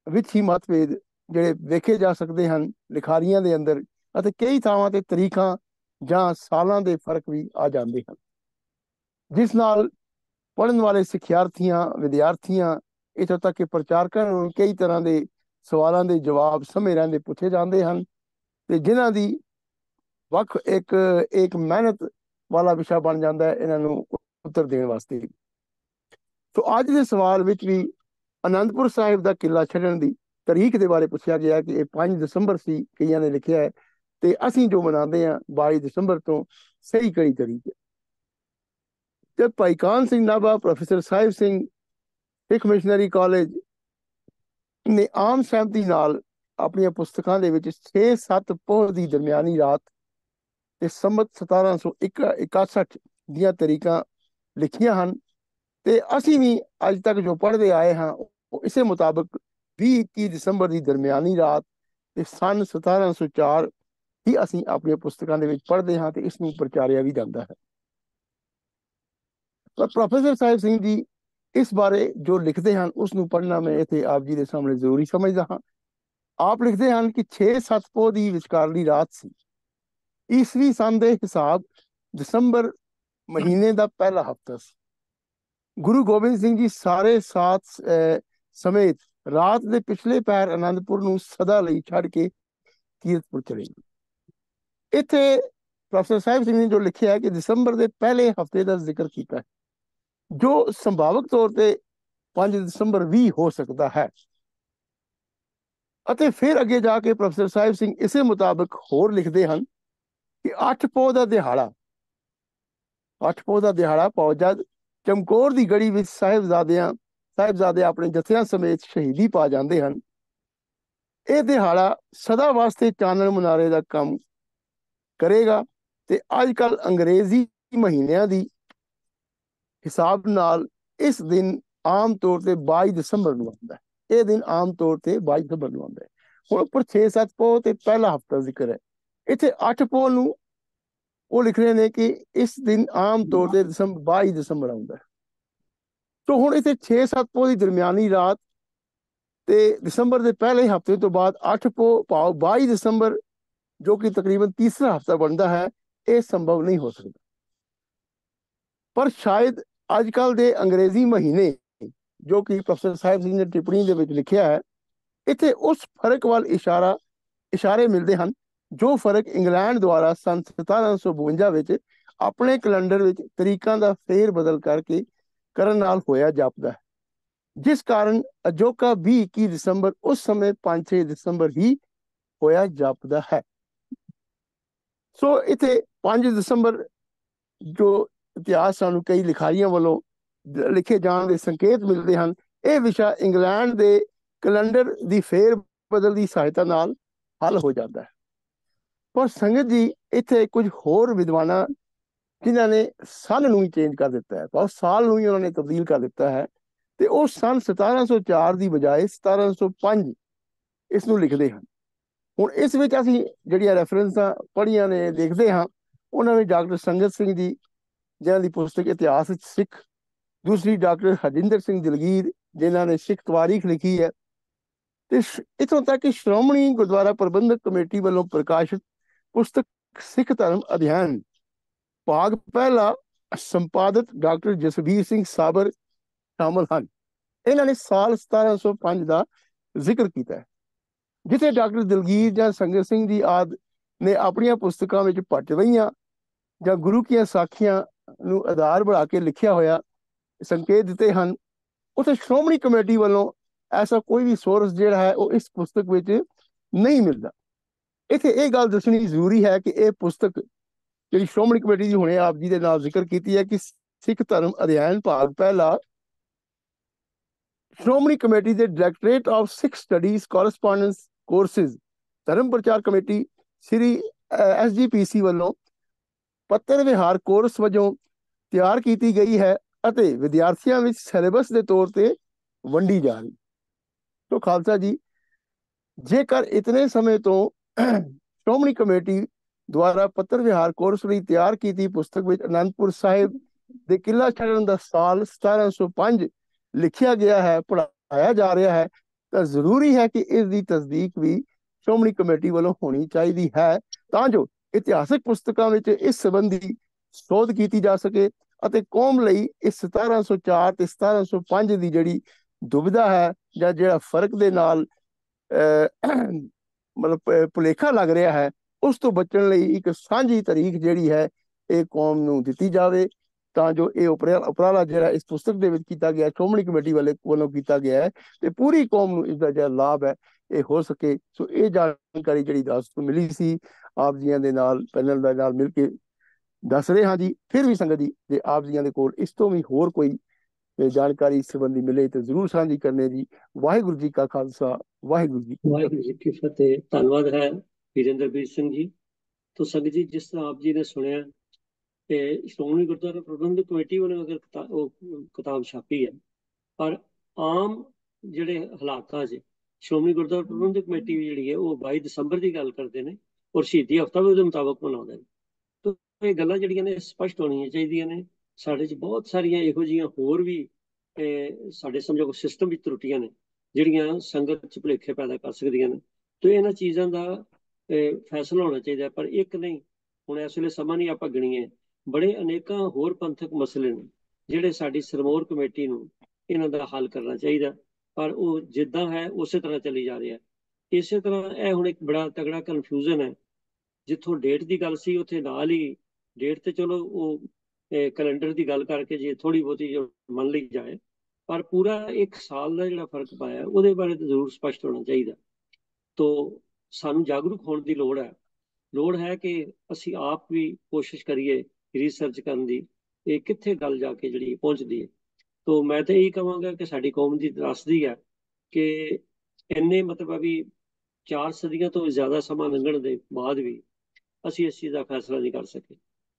ਵਿੱਚ ਹੀ ਮਤਭੇਦ ਜਿਹੜੇ ਵੇਖੇ ਜਾ ਸਕਦੇ ਹਨ, ਲਿਖਾਰੀਆਂ ਦੇ ਅੰਦਰ ਅਤੇ ਕਈ ਥਾਵਾਂ ਤੇ ਤਰੀਕਾਂ ਜਾਂ ਸਾਲਾਂ ਦੇ ਫ਼ਰਕ ਵੀ ਆ ਜਾਂਦੇ ਹਨ। ਜਿਸ ਨਾਲ ਪੜਨ ਵਾਲੇ ਸਿੱਖਿਆਰਥੀਆਂ, ਵਿਦਿਆਰਥੀਆਂ ਇੱਥੋਂ ਤੱਕ ਕਿ ਪ੍ਰਚਾਰਕਾਂ ਨੂੰ ਕਈ ਤਰ੍ਹਾਂ ਦੇ ਸਵਾਲਾਂ ਦੇ ਜਵਾਬ ਸਮੇਂ ਰਹਿੰਦੇ ਪੁੱਛੇ ਜਾਂਦੇ ਹਨ ਤੇ ਜਿਨ੍ਹਾਂ ਦੀ ਵੱਖ ਇੱਕ ਇੱਕ ਮਿਹਨਤ ਵਾਲਾ ਵਿਸ਼ਾ ਬਣ ਜਾਂਦਾ ਹੈ ਇਹਨਾਂ ਨੂੰ ਉੱਤਰ ਦੇਣ ਵਾਸਤੇ। ਸੋ ਅੱਜ ਦੇ ਸਵਾਲ ਵਿੱਚ ਵੀ ਅਨੰਦਪੁਰ ਸਾਹਿਬ ਦਾ ਕਿਲਾ ਛੱਡਣ ਦੀ ਤਰੀਕ ਦੇ ਬਾਰੇ ਪੁੱਛਿਆ ਗਿਆ ਕਿ ਇਹ 5 ਦਸੰਬਰ ਸੀ, ਕਈਆਂ ਨੇ ਲਿਖਿਆ ਹੈ। ਤੇ ਅਸੀਂ ਜੋ ਮਨਾਉਂਦੇ ਹਾਂ 22 ਦਸੰਬਰ ਤੋਂ ਸਹੀ ਕਈ ਤਰੀਕ ਹੈ। ਤੇ Bhai Kahn Singh Nabha, professor Sahib Singh Sikh missionary college ਨੇ ਆਮ ਸਹਿਮਤੀ ਨਾਲ ਆਪਣੀਆਂ ਪੁਸਤਕਾਂ ਦੇ ਵਿੱਚ 6-7 ਪੋਹ ਦੀ ਦਰਮਿਆਨੀ ਰਾਤ ਤੇ ਸੰਮਤ 1761 ਦੀਆਂ ਤਰੀਕਾਂ ਲਿਖੀਆਂ ਹਨ ਤੇ ਅਸੀਂ ਵੀ ਅੱਜ ਤੱਕ ਜੋ ਪੜ੍ਹਦੇ ਆਏ ਹਾਂ, ਉਹ ਇਸੇ ਮੁਤਾਬਕ 20-21 ਦਸੰਬਰ ਦੀ ਦਰਮਿਆਨੀ ਰਾਤ ਤੇ ਸਨ 1704 ਹੀ ਅਸੀਂ ਆਪਣੀਆਂ ਪੁਸਤਕਾਂ ਦੇ ਵਿੱਚ ਪੜ੍ਹਦੇ ਹਾਂ ਤੇ ਇਸ ਨੂੰ ਪ੍ਰਚਾਰਿਆ ਵੀ ਜਾਂਦਾ ਹੈ। ਪਰ ਪ੍ਰੋਫੈਸਰ ਸਾਹਿਬ ਸਿੰਘ ਜੀ ਇਸ ਬਾਰੇ ਜੋ ਲਿਖਦੇ ਹਨ, ਉਸ ਨੂੰ ਪੜ੍ਹਨਾ ਮੈਂ ਇੱਥੇ ਆਪ ਜੀ ਦੇ ਸਾਹਮਣੇ ਜ਼ਰੂਰੀ ਸਮਝਦਾ ਹਾਂ। ਆਪ ਲਿਖਦੇ ਹਨ ਕਿ 6-7 ਪੋਹ ਦੀ ਵਿਚਕਾਰਲੀ ਰਾਤ ਸੀ। ਈਸਵੀ ਸਨ ਦੇ ਹਿਸਾਬ ਦਸੰਬਰ ਮਹੀਨੇ ਦਾ ਪਹਿਲਾ ਹਫਤਾ ਸੀ। ਗੁਰੂ ਗੋਬਿੰਦ ਸਿੰਘ ਜੀ ਸਾਰੇ ਸਾਥ ਸਮੇਤ ਰਾਤ ਦੇ ਪਿਛਲੇ ਪੈਰ ਆਨੰਦਪੁਰ ਨੂੰ ਸਦਾ ਲਈ ਛੱਡ ਕੇ ਕੀਰਤਪੁਰ ਚਲੇ ਗਏ। ਇੱਥੇ ਪ੍ਰੋਫੈਸਰ ਸਾਹਿਬ ਸਿੰਘ ਨੇ ਜੋ ਲਿਖਿਆ ਹੈ ਕਿ ਦਸੰਬਰ ਦੇ ਪਹਿਲੇ ਹਫ਼ਤੇ ਦਾ ਜ਼ਿਕਰ ਕੀਤਾ ਹੈ, ਜੋ ਸੰਭਾਵਕ ਤੌਰ ਤੇ 5 ਦਸੰਬਰ ਵੀ ਹੋ ਸਕਦਾ ਹੈ। ਅਤੇ ਫਿਰ ਅੱਗੇ ਜਾ ਕੇ ਪ੍ਰੋਫੈਸਰ ਸਾਹਿਬ ਸਿੰਘ ਇਸੇ ਮੁਤਾਬਕ ਹੋਰ ਲਿਖਦੇ ਹਨ ਕਿ ਅੱਠ ਪੋਹ ਦਾ ਦਿਹਾੜਾ, ਅੱਠ ਪੋਹ ਦਾ ਦਿਹਾੜਾ ਪਾਉ ਜਦ ਚਮਕੌਰ ਦੀ ਗੜੀ ਵਿੱਚ ਸਾਹਿਬਜ਼ਾਦਿਆਂ, ਸਾਹਿਬਜ਼ਾਦੇ ਆਪਣੇ ਜਥਿਆਂ ਸਮੇਤ ਸ਼ਹੀਦੀ ਪਾ ਜਾਂਦੇ ਹਨ, ਇਹ ਦਿਹਾੜਾ ਸਦਾ ਵਾਸਤੇ ਚਾਨਣ ਮੁਨਾਰੇ ਦਾ ਕੰਮ ਕਰੇਗਾ ਤੇ ਅੱਜ ਕੱਲ ਅੰਗਰੇਜ਼ੀ ਮਹੀਨਿਆਂ ਦੀ ਹਿਸਾਬ ਨਾਲ ਇਸ ਦਿਨ ਆਮ ਤੌਰ ਤੇ 22 ਦਸੰਬਰ ਨੂੰ ਆਉਂਦਾ ਹੈ। ਇਹ ਦਿਨ ਆਮ ਤੌਰ ਤੇ 22 ਦਸੰਬਰ ਨੂੰ ਆਉਂਦਾ ਹੈ। ਹੁਣ ਉੱਪਰ 6-7 ਪੋਹ ਤੇ ਪਹਿਲਾ ਹਫਤਾ ਜ਼ਿਕਰ ਹੈ। ਇੱਥੇ 8 ਪੋਹ ਨੂੰ ਉਹ ਲਿਖ ਰਹੇ ਨੇ ਕਿ ਇਸ ਦਿਨ ਆਮ ਤੌਰ ਤੇ ਦਸੰਬਰ 22 ਦਸੰਬਰ ਆਉਂਦਾ ਹੈ। ਤੋ ਹੁਣ ਇੱਥੇ 6-7 ਪੋਹ ਦੀ ਦਰਮਿਆਨੀ ਰਾਤ ਤੇ ਦਸੰਬਰ ਦੇ ਪਹਿਲੇ ਹਫ਼ਤੇ ਤੋਂ ਬਾਅਦ 8 ਪੋਹ ਭਾਵ 22 ਦਸੰਬਰ ਜੋ ਕਿ ਤਕਰੀਬਨ ਤੀਸਰਾ ਹਫਤਾ ਬਣਦਾ ਹੈ, ਇਹ ਸੰਭਵ ਨਹੀਂ ਹੋ ਸਕਦਾ। ਪਰ ਸ਼ਾਇਦ ਅੱਜ ਕੱਲ ਦੇ ਅੰਗਰੇਜ਼ੀ ਮਹੀਨੇ ਜੋ ਕਿ ਪ੍ਰੋਫੈਸਰ ਸਾਹਿਬ ਸਿੰਘ ਨੇ ਟਿੱਪਣੀ ਦੇ ਵਿੱਚ ਲਿਖਿਆ ਹੈ, ਇੱਥੇ ਉਸ ਫ਼ਰਕ ਵੱਲ ਇਸ਼ਾਰਾ ਇਸ਼ਾਰੇ ਮਿਲਦੇ ਹਨ ਜੋ ਫ਼ਰਕ ਇੰਗਲੈਂਡ ਦੁਆਰਾ ਸੰਨ 1752 ਵਿੱਚ ਆਪਣੇ ਕੈਲੰਡਰ ਵਿੱਚ ਤਰੀਕਾਂ ਦਾ ਫੇਰ ਬਦਲ ਕਰਕੇ ਕਰਨ ਨਾਲ ਹੋਇਆ ਜਾਪਦਾ ਹੈ। ਜਿਸ ਕਾਰਨ ਅਜੋਕਾ ਵੀ 21 ਦਸੰਬਰ ਉਸ ਸਮੇਂ 5-6 ਦਸੰਬਰ ਹੀ ਹੋਇਆ ਜਾਪਦਾ ਹੈ। ਸੋ ਇਥੇ 5 ਦਸੰਬਰ ਜੋ ਇਤਿਹਾਸ ਸਾਨੂੰ ਕਈ ਲਿਖਾਰੀਆਂ ਵੱਲੋਂ ਲਿਖੇ ਜਾਣ ਦੇ ਸੰਕੇਤ ਮਿਲਦੇ ਹਨ, ਇਹ ਵਿਸ਼ਾ ਇੰਗਲੈਂਡ ਦੇ ਕੈਲੰਡਰ ਦੀ ਫੇਰ ਬਦਲ ਦੀ ਸਹਾਇਤਾ ਨਾਲ ਹੱਲ ਹੋ ਜਾਂਦਾ ਹੈ। ਪਰ ਸੰਗਤ ਜੀ, ਇੱਥੇ ਕੁਝ ਹੋਰ ਵਿਦਵਾਨਾਂ ਜਿਨ੍ਹਾਂ ਨੇ ਸਾਲ ਨੂੰ ਹੀ ਚੇਂਜ ਕਰ ਦਿੱਤਾ ਹੈ। ਬਹੁਤ ਸਾਲ ਨੂੰ ਹੀ ਉਹਨਾਂ ਨੇ ਤਬਦੀਲ ਕਰ ਦਿੱਤਾ ਹੈ ਤੇ ਉਹ ਸਨ 1704 ਦੀ ਬਜਾਏ 1705 ਇਸ ਨੂੰ ਲਿਖਦੇ ਹਨ। ਹੁਣ ਇਸ ਵਿੱਚ ਅਸੀਂ ਜਿਹੜੀਆਂ ਰੈਫਰੈਂਸਾਂ ਪੜ੍ਹੀਆਂ ਨੇ, ਦੇਖਦੇ ਹਾਂ। ਉਹਨਾਂ ਵਿੱਚ ਡਾਕਟਰ ਸੰਗਤ ਸਿੰਘ ਜੀ, ਜਿਨ੍ਹਾਂ ਦੀ ਪੁਸਤਕ ਇਤਿਹਾਸ ਵਿੱਚ ਸਿੱਖ। ਦੂਸਰੀ ਡਾਕਟਰ ਹਰਜਿੰਦਰ ਸਿੰਘ ਦਿਲਗੀਰ, ਜਿਨ੍ਹਾਂ ਨੇ ਸਿੱਖ ਤਵਾਰੀਖ ਲਿਖੀ ਹੈ। ਤੇ ਸ਼- ਇੱਥੋਂ ਤੱਕ ਕਿ ਸ਼੍ਰੋਮਣੀ ਗੁਰਦੁਆਰਾ ਪ੍ਰਬੰਧਕ ਕਮੇਟੀ ਵੱਲੋਂ ਪ੍ਰਕਾਸ਼ਿਤ ਪੁਸਤਕ ਸਿੱਖ ਧਰਮ ਅਧਿਐਨ। ਭਾਗ ਪਹਿਲਾ ਸੰਪਾਦਕ ਡਾਕਟਰ ਜਸਵੀਰ ਸਿੰਘ ਸਾਬਰ ਸ਼ਾਮਲ ਹਨ। ਇਹਨਾਂ ਨੇ ਸਾਲ 1705 ਦਾ ਜ਼ਿਕਰ ਕੀਤਾ ਹੈ, ਜਿੱਥੇ ਡਾਕਟਰ ਦਲਗੀਰ ਜਾਂ ਸੰਗਤ ਸਿੰਘ ਜੀ ਆਦ ਨੇ ਆਪਣੀਆਂ ਪੁਸਤਕਾਂ ਵਿੱਚ ਪਟਵਈਆਂ ਜਾਂ ਗੁਰੂ ਕੀਆਂ ਸਾਖੀਆਂ ਨੂੰ ਆਧਾਰ ਬਣਾ ਕੇ ਲਿਖਿਆ ਹੋਇਆ ਸੰਕੇਤ ਦਿੱਤੇ ਹਨ। ਉੱਥੇ ਸ਼੍ਰੋਮਣੀ ਕਮੇਟੀ ਵੱਲੋਂ ਐਸਾ ਕੋਈ ਵੀ ਸੋਰਸ ਜਿਹੜਾ ਹੈ, ਉਹ ਇਸ ਪੁਸਤਕ ਵਿੱਚ ਨਹੀਂ ਮਿਲਦਾ। ਇੱਥੇ ਇਹ ਗੱਲ ਦੱਸਣੀ ਜ਼ਰੂਰੀ ਹੈ ਕਿ ਇਹ ਪੁਸਤਕ ਜਿਹੜੀ ਸ਼੍ਰੋਮਣੀ ਕਮੇਟੀ ਦੀ ਹੁਣੇ ਆਪ ਜੀ ਦੇ ਨਾਲ ਜ਼ਿਕਰ ਕੀਤੀ ਹੈ ਕਿ ਸਿੱਖ ਧਰਮ ਅਧਿਐਨ ਭਾਗ ਪਹਿਲਾ ਸ਼੍ਰੋਮਣੀ ਕਮੇਟੀ ਦੇ directorate of Sikh studies correspondence courses ਧਰਮ ਪ੍ਰਚਾਰ ਕਮੇਟੀ ਸ੍ਰੀ ਐਸਜੀਪੀਸੀ ਵੱਲੋਂ ਪੱਤਰ ਵਿਹਾਰ ਕੋਰਸ ਵਜੋਂ ਤਿਆਰ ਕੀਤੀ ਗਈ ਹੈ ਅਤੇ ਵਿਦਿਆਰਥੀਆਂ ਵਿੱਚ ਸਿਲੇਬਸ ਦੇ ਤੌਰ ਤੇ ਵੰਡੀ ਜਾ ਰਹੀ। ਤੋਂ ਖਾਲਸਾ ਜੀ, ਜੇਕਰ ਇਤਨੇ ਸਮੇਂ ਤੋਂ ਸ਼੍ਰੋਮਣੀ ਕਮੇਟੀ ਦੁਆਰਾ ਪੱਤਰ ਵਿਹਾਰ ਕੋਰਸ ਲਈ ਤਿਆਰ ਕੀਤੀ ਪੁਸਤਕ ਵਿੱਚ ਅਨੰਦਪੁਰ ਸਾਹਿਬ ਦੇ ਕਿਲਾ ਛੱਡਣ ਦਾ ਸਾਲ 1705 ਲਿਖਿਆ ਗਿਆ ਹੈ ਪੜਾਇਆ ਜਾ ਰਿਹਾ ਹੈ ਤਾਂ ਜ਼ਰੂਰੀ ਹੈ ਕਿ ਇਸ ਦੀ ਤਸਦੀਕ ਵੀ ਸ਼੍ਰੋਮਣੀ ਕਮੇਟੀ ਵੱਲੋਂ ਹੋਣੀ ਚਾਹੀਦੀ ਹੈ ਤਾਂ ਜੋ ਇਤਿਹਾਸਕ ਪੁਸਤਕਾਂ ਵਿੱਚ ਇਸ ਸੰਬੰਧੀ ਸੋਧ ਕੀਤੀ ਜਾ ਸਕੇ ਅਤੇ ਕੌਮ ਲਈ ਇਸ 1704 ਤੇ 1705 ਦੀ ਜਿਹੜੀ ਦੁਬਿਧਾ ਹੈ ਜਾਂ ਜਿਹੜਾ ਫ਼ਰਕ ਦੇ ਨਾਲ ਅਹ, ਮਤਲਬ ਭੁਲੇਖਾ ਲੱਗ ਰਿਹਾ ਹੈ, ਉਸ ਤੋਂ ਬਚਣ ਲਈ ਇੱਕ ਸਾਂਝੀ ਤਾਰੀਖ ਜਿਹੜੀ ਹੈ, ਇਹ ਕੌਮ ਨੂੰ ਦਿੱਤੀ ਜਾਵੇ। ਤਾਂ ਜੋ ਇਹ ਉਪਰਾਲਾ ਜਿਹੜਾ ਇਸ ਪੁਸਤਕ ਦੇ ਵਿੱਚ ਕੀਤਾ ਗਿਆ, ਸ਼੍ਰੋਮਣੀ ਕਮੇਟੀ ਵਾਲੇ ਵੱਲੋਂ ਕੀਤਾ ਗਿਆ ਹੈ ਤੇ ਪੂਰੀ ਕੌਮ ਨੂੰ ਇਸ ਦਾ ਜਿਹੜਾ ਲਾਭ ਹੈ, ਇਹ ਹੋ ਸਕੇ। ਸੋ ਇਹ ਜਾਣਕਾਰੀ ਜਿਹੜੀ ਦਾਸ ਨੂੰ ਮਿਲੀ ਸੀ, ਆਪ ਜੀਆਂ ਦੇ ਨਾਲ, ਪੈਨਲ ਦੇ ਨਾਲ ਮਿਲ ਕੇ ਦੱਸ ਰਹੇ ਹਾਂ ਜੀ। ਫਿਰ ਵੀ ਸੰਗਤ ਜੀ, ਜੇ ਆਪ ਜੀਆਂ ਦੇ ਕੋਲ ਇਸ ਤੋਂ ਵੀ ਹੋਰ ਕੋਈ ਅਹ, ਜਾਣਕਾਰੀ ਇਸ ਸੰਬੰਧੀ ਮਿਲੇ ਤਾਂ ਜ਼ਰੂਰ ਸਾਂਝੀ ਕਰਨੇ ਜੀ ਵਾਹਿਗੁਰੂ ਜੀ ਕਾ ਖਾਲਸਾ ਵਾਹਿਗੁਰੂ ਜੀ ਵਾਹਿਗੁਰੂ ਜੀ ਕੀ ਫਤਿਹ। ਧੰਨਵਾਦ ਹੈ ਵੀਰੇਂਦਰਬੀਰ ਸਿੰਘ ਜੀ। ਤੋਂ ਸੰਗਤ ਜੀ ਜਿਸ ਤਰ੍ਹਾਂ ਆਪ ਜੀ ਨੇ ਸੁਣਿਆ ਕਿ ਸ਼੍ਰੋਮਣੀ ਗੁਰਦੁਆਰਾ ਪ੍ਰਬੰਧਕ ਕਮੇਟੀ ਵੱਲੋਂ ਅਗਰ ਉਹ ਕਿਤਾਬ ਛਾਪੀ ਹੈ ਪਰ ਆਮ ਜਿਹੜੇ ਹਾਲਾਤਾਂ 'ਚ ਸ਼੍ਰੋਮਣੀ ਗੁਰਦੁਆਰਾ ਪ੍ਰਬੰਧਕ ਕਮੇਟੀ ਜਿਹੜੀ ਹੈ ਉਹ 22 ਦਸੰਬਰ ਦੀ ਗੱਲ ਕਰਦੇ ਨੇ ਔਰ ਸ਼ਹੀਦੀ ਹਫ਼ਤਾ ਵੀ ਉਹਦੇ ਮੁਤਾਬਕ ਮਨਾਉਂਦੇ ਨੇ। ਤਾਂ ਇਹ ਗੱਲਾਂ ਜਿਹੜੀਆਂ ਨੇ ਸਪਸ਼ਟ ਹੋਣੀਆਂ ਚਾਹੀਦੀਆਂ ਨੇ ਸਾਡੇ 'ਚ ਬਹੁਤ ਸਾਰੀਆਂ ਇਹੋ ਜਿਹੀਆਂ ਹੋਰ ਵੀ ਅਹ, ਸਾਡੇ ਸਮਝੋ ਸਿਸਟਮ ਵਿੱਚ ਤਰੁੱਟੀਆਂ ਨੇ ਜਿਹੜੀਆਂ ਸੰਗਤ 'ਚ ਭੁਲੇਖੇ ਪੈਦਾ ਕਰ ਸਕਦੀਆਂ ਨੇ। ਤੇ ਇਹਨਾਂ ਚੀਜ਼ਾਂ ਦਾ ਫੈਸਲਾ ਹੋਣਾ ਚਾਹੀਦਾ ਪਰ ਇੱਕ ਨਹੀਂ ਹੁਣ ਇਸ ਵੇਲੇ ਸਮਾਂ ਨਹੀਂ ਆਪਾਂ ਗਣੀਏ। ਬੜੇ ਅਨੇਕਾਂ ਹੋਰ ਪੰਥਕ ਮਸਲੇ ਨੇ ਜਿਹੜੇ ਸਾਡੀ ਸਰਮੋਰ ਕਮੇਟੀ ਨੂੰ ਇਹਨਾਂ ਦਾ ਹੱਲ ਕਰਨਾ ਚਾਹੀਦਾ ਪਰ ਉਹ ਜਿੱਦਾਂ ਹੈ ਉਸੇ ਤਰ੍ਹਾਂ ਚੱਲੀ ਜਾ ਰਿਹਾ ਇਸੇ ਤਰ੍ਹਾਂ ਇਹ ਹੁਣ ਇੱਕ ਬੜਾ ਤਗੜਾ ਕਨਫਿਊਜ਼ਨ ਹੈ। ਜਿੱਥੋਂ ਡੇਟ ਦੀ ਗੱਲ ਸੀ ਉੱਥੇ ਨਾਲ ਹੀ ਡੇਟ ਤੇ ਚਲੋ ਉਹ ਕੈਲੰਡਰ ਦੀ ਗੱਲ ਕਰਕੇ ਜੇ ਥੋੜੀ ਬਹੁਤੀ ਜੋ ਮੰਨ ਲਈ ਜਾਏ, ਪਰ ਪੂਰਾ ਇੱਕ ਸਾਲ ਦਾ ਜਿਹੜਾ ਫ਼ਰਕ ਪਾਇਆ, ਉਹਦੇ ਬਾਰੇ ਤਾਂ ਜ਼ਰੂਰ ਸਪਸ਼ਟ ਹੋਣਾ ਚਾਹੀਦਾ। ਤੋ ਸਾਨੂੰ ਜਾਗਰੂਕ ਹੋਣ ਦੀ ਲੋੜ ਹੈ। ਲੋੜ ਹੈ ਕਿ ਅਸੀਂ ਆਪ ਵੀ ਕੋਸ਼ਿਸ਼ ਕਰੀਏ ਰਿਸਰਚ ਕਰਨ ਦੀ, ਇਹ ਕਿੱਥੇ ਗੱਲ ਜਾ ਕੇ ਜਿਹੜੀ ਪਹੁੰਚਦੀ ਹੈ। ਤੋ ਮੈਂ ਤਾਂ ਇਹੀ ਕਹਾਂਗਾ ਕਿ ਸਾਡੀ ਕੌਮ ਦੀ ਤਰਾਸਦੀ ਹੈ ਕਿ ਇੰਨੇ ਮਤਲਬ ਵੀ ਚਾਰ ਸਦੀਆਂ ਤੋਂ ਜ਼ਿਆਦਾ ਸਮਾਂ ਲੰਘਣ ਦੇ ਬਾਅਦ ਵੀ ਅਸੀਂ ਇਸ ਚੀਜ਼ ਦਾ ਫੈਸਲਾ ਨਹੀਂ ਕਰ ਸਕੇ।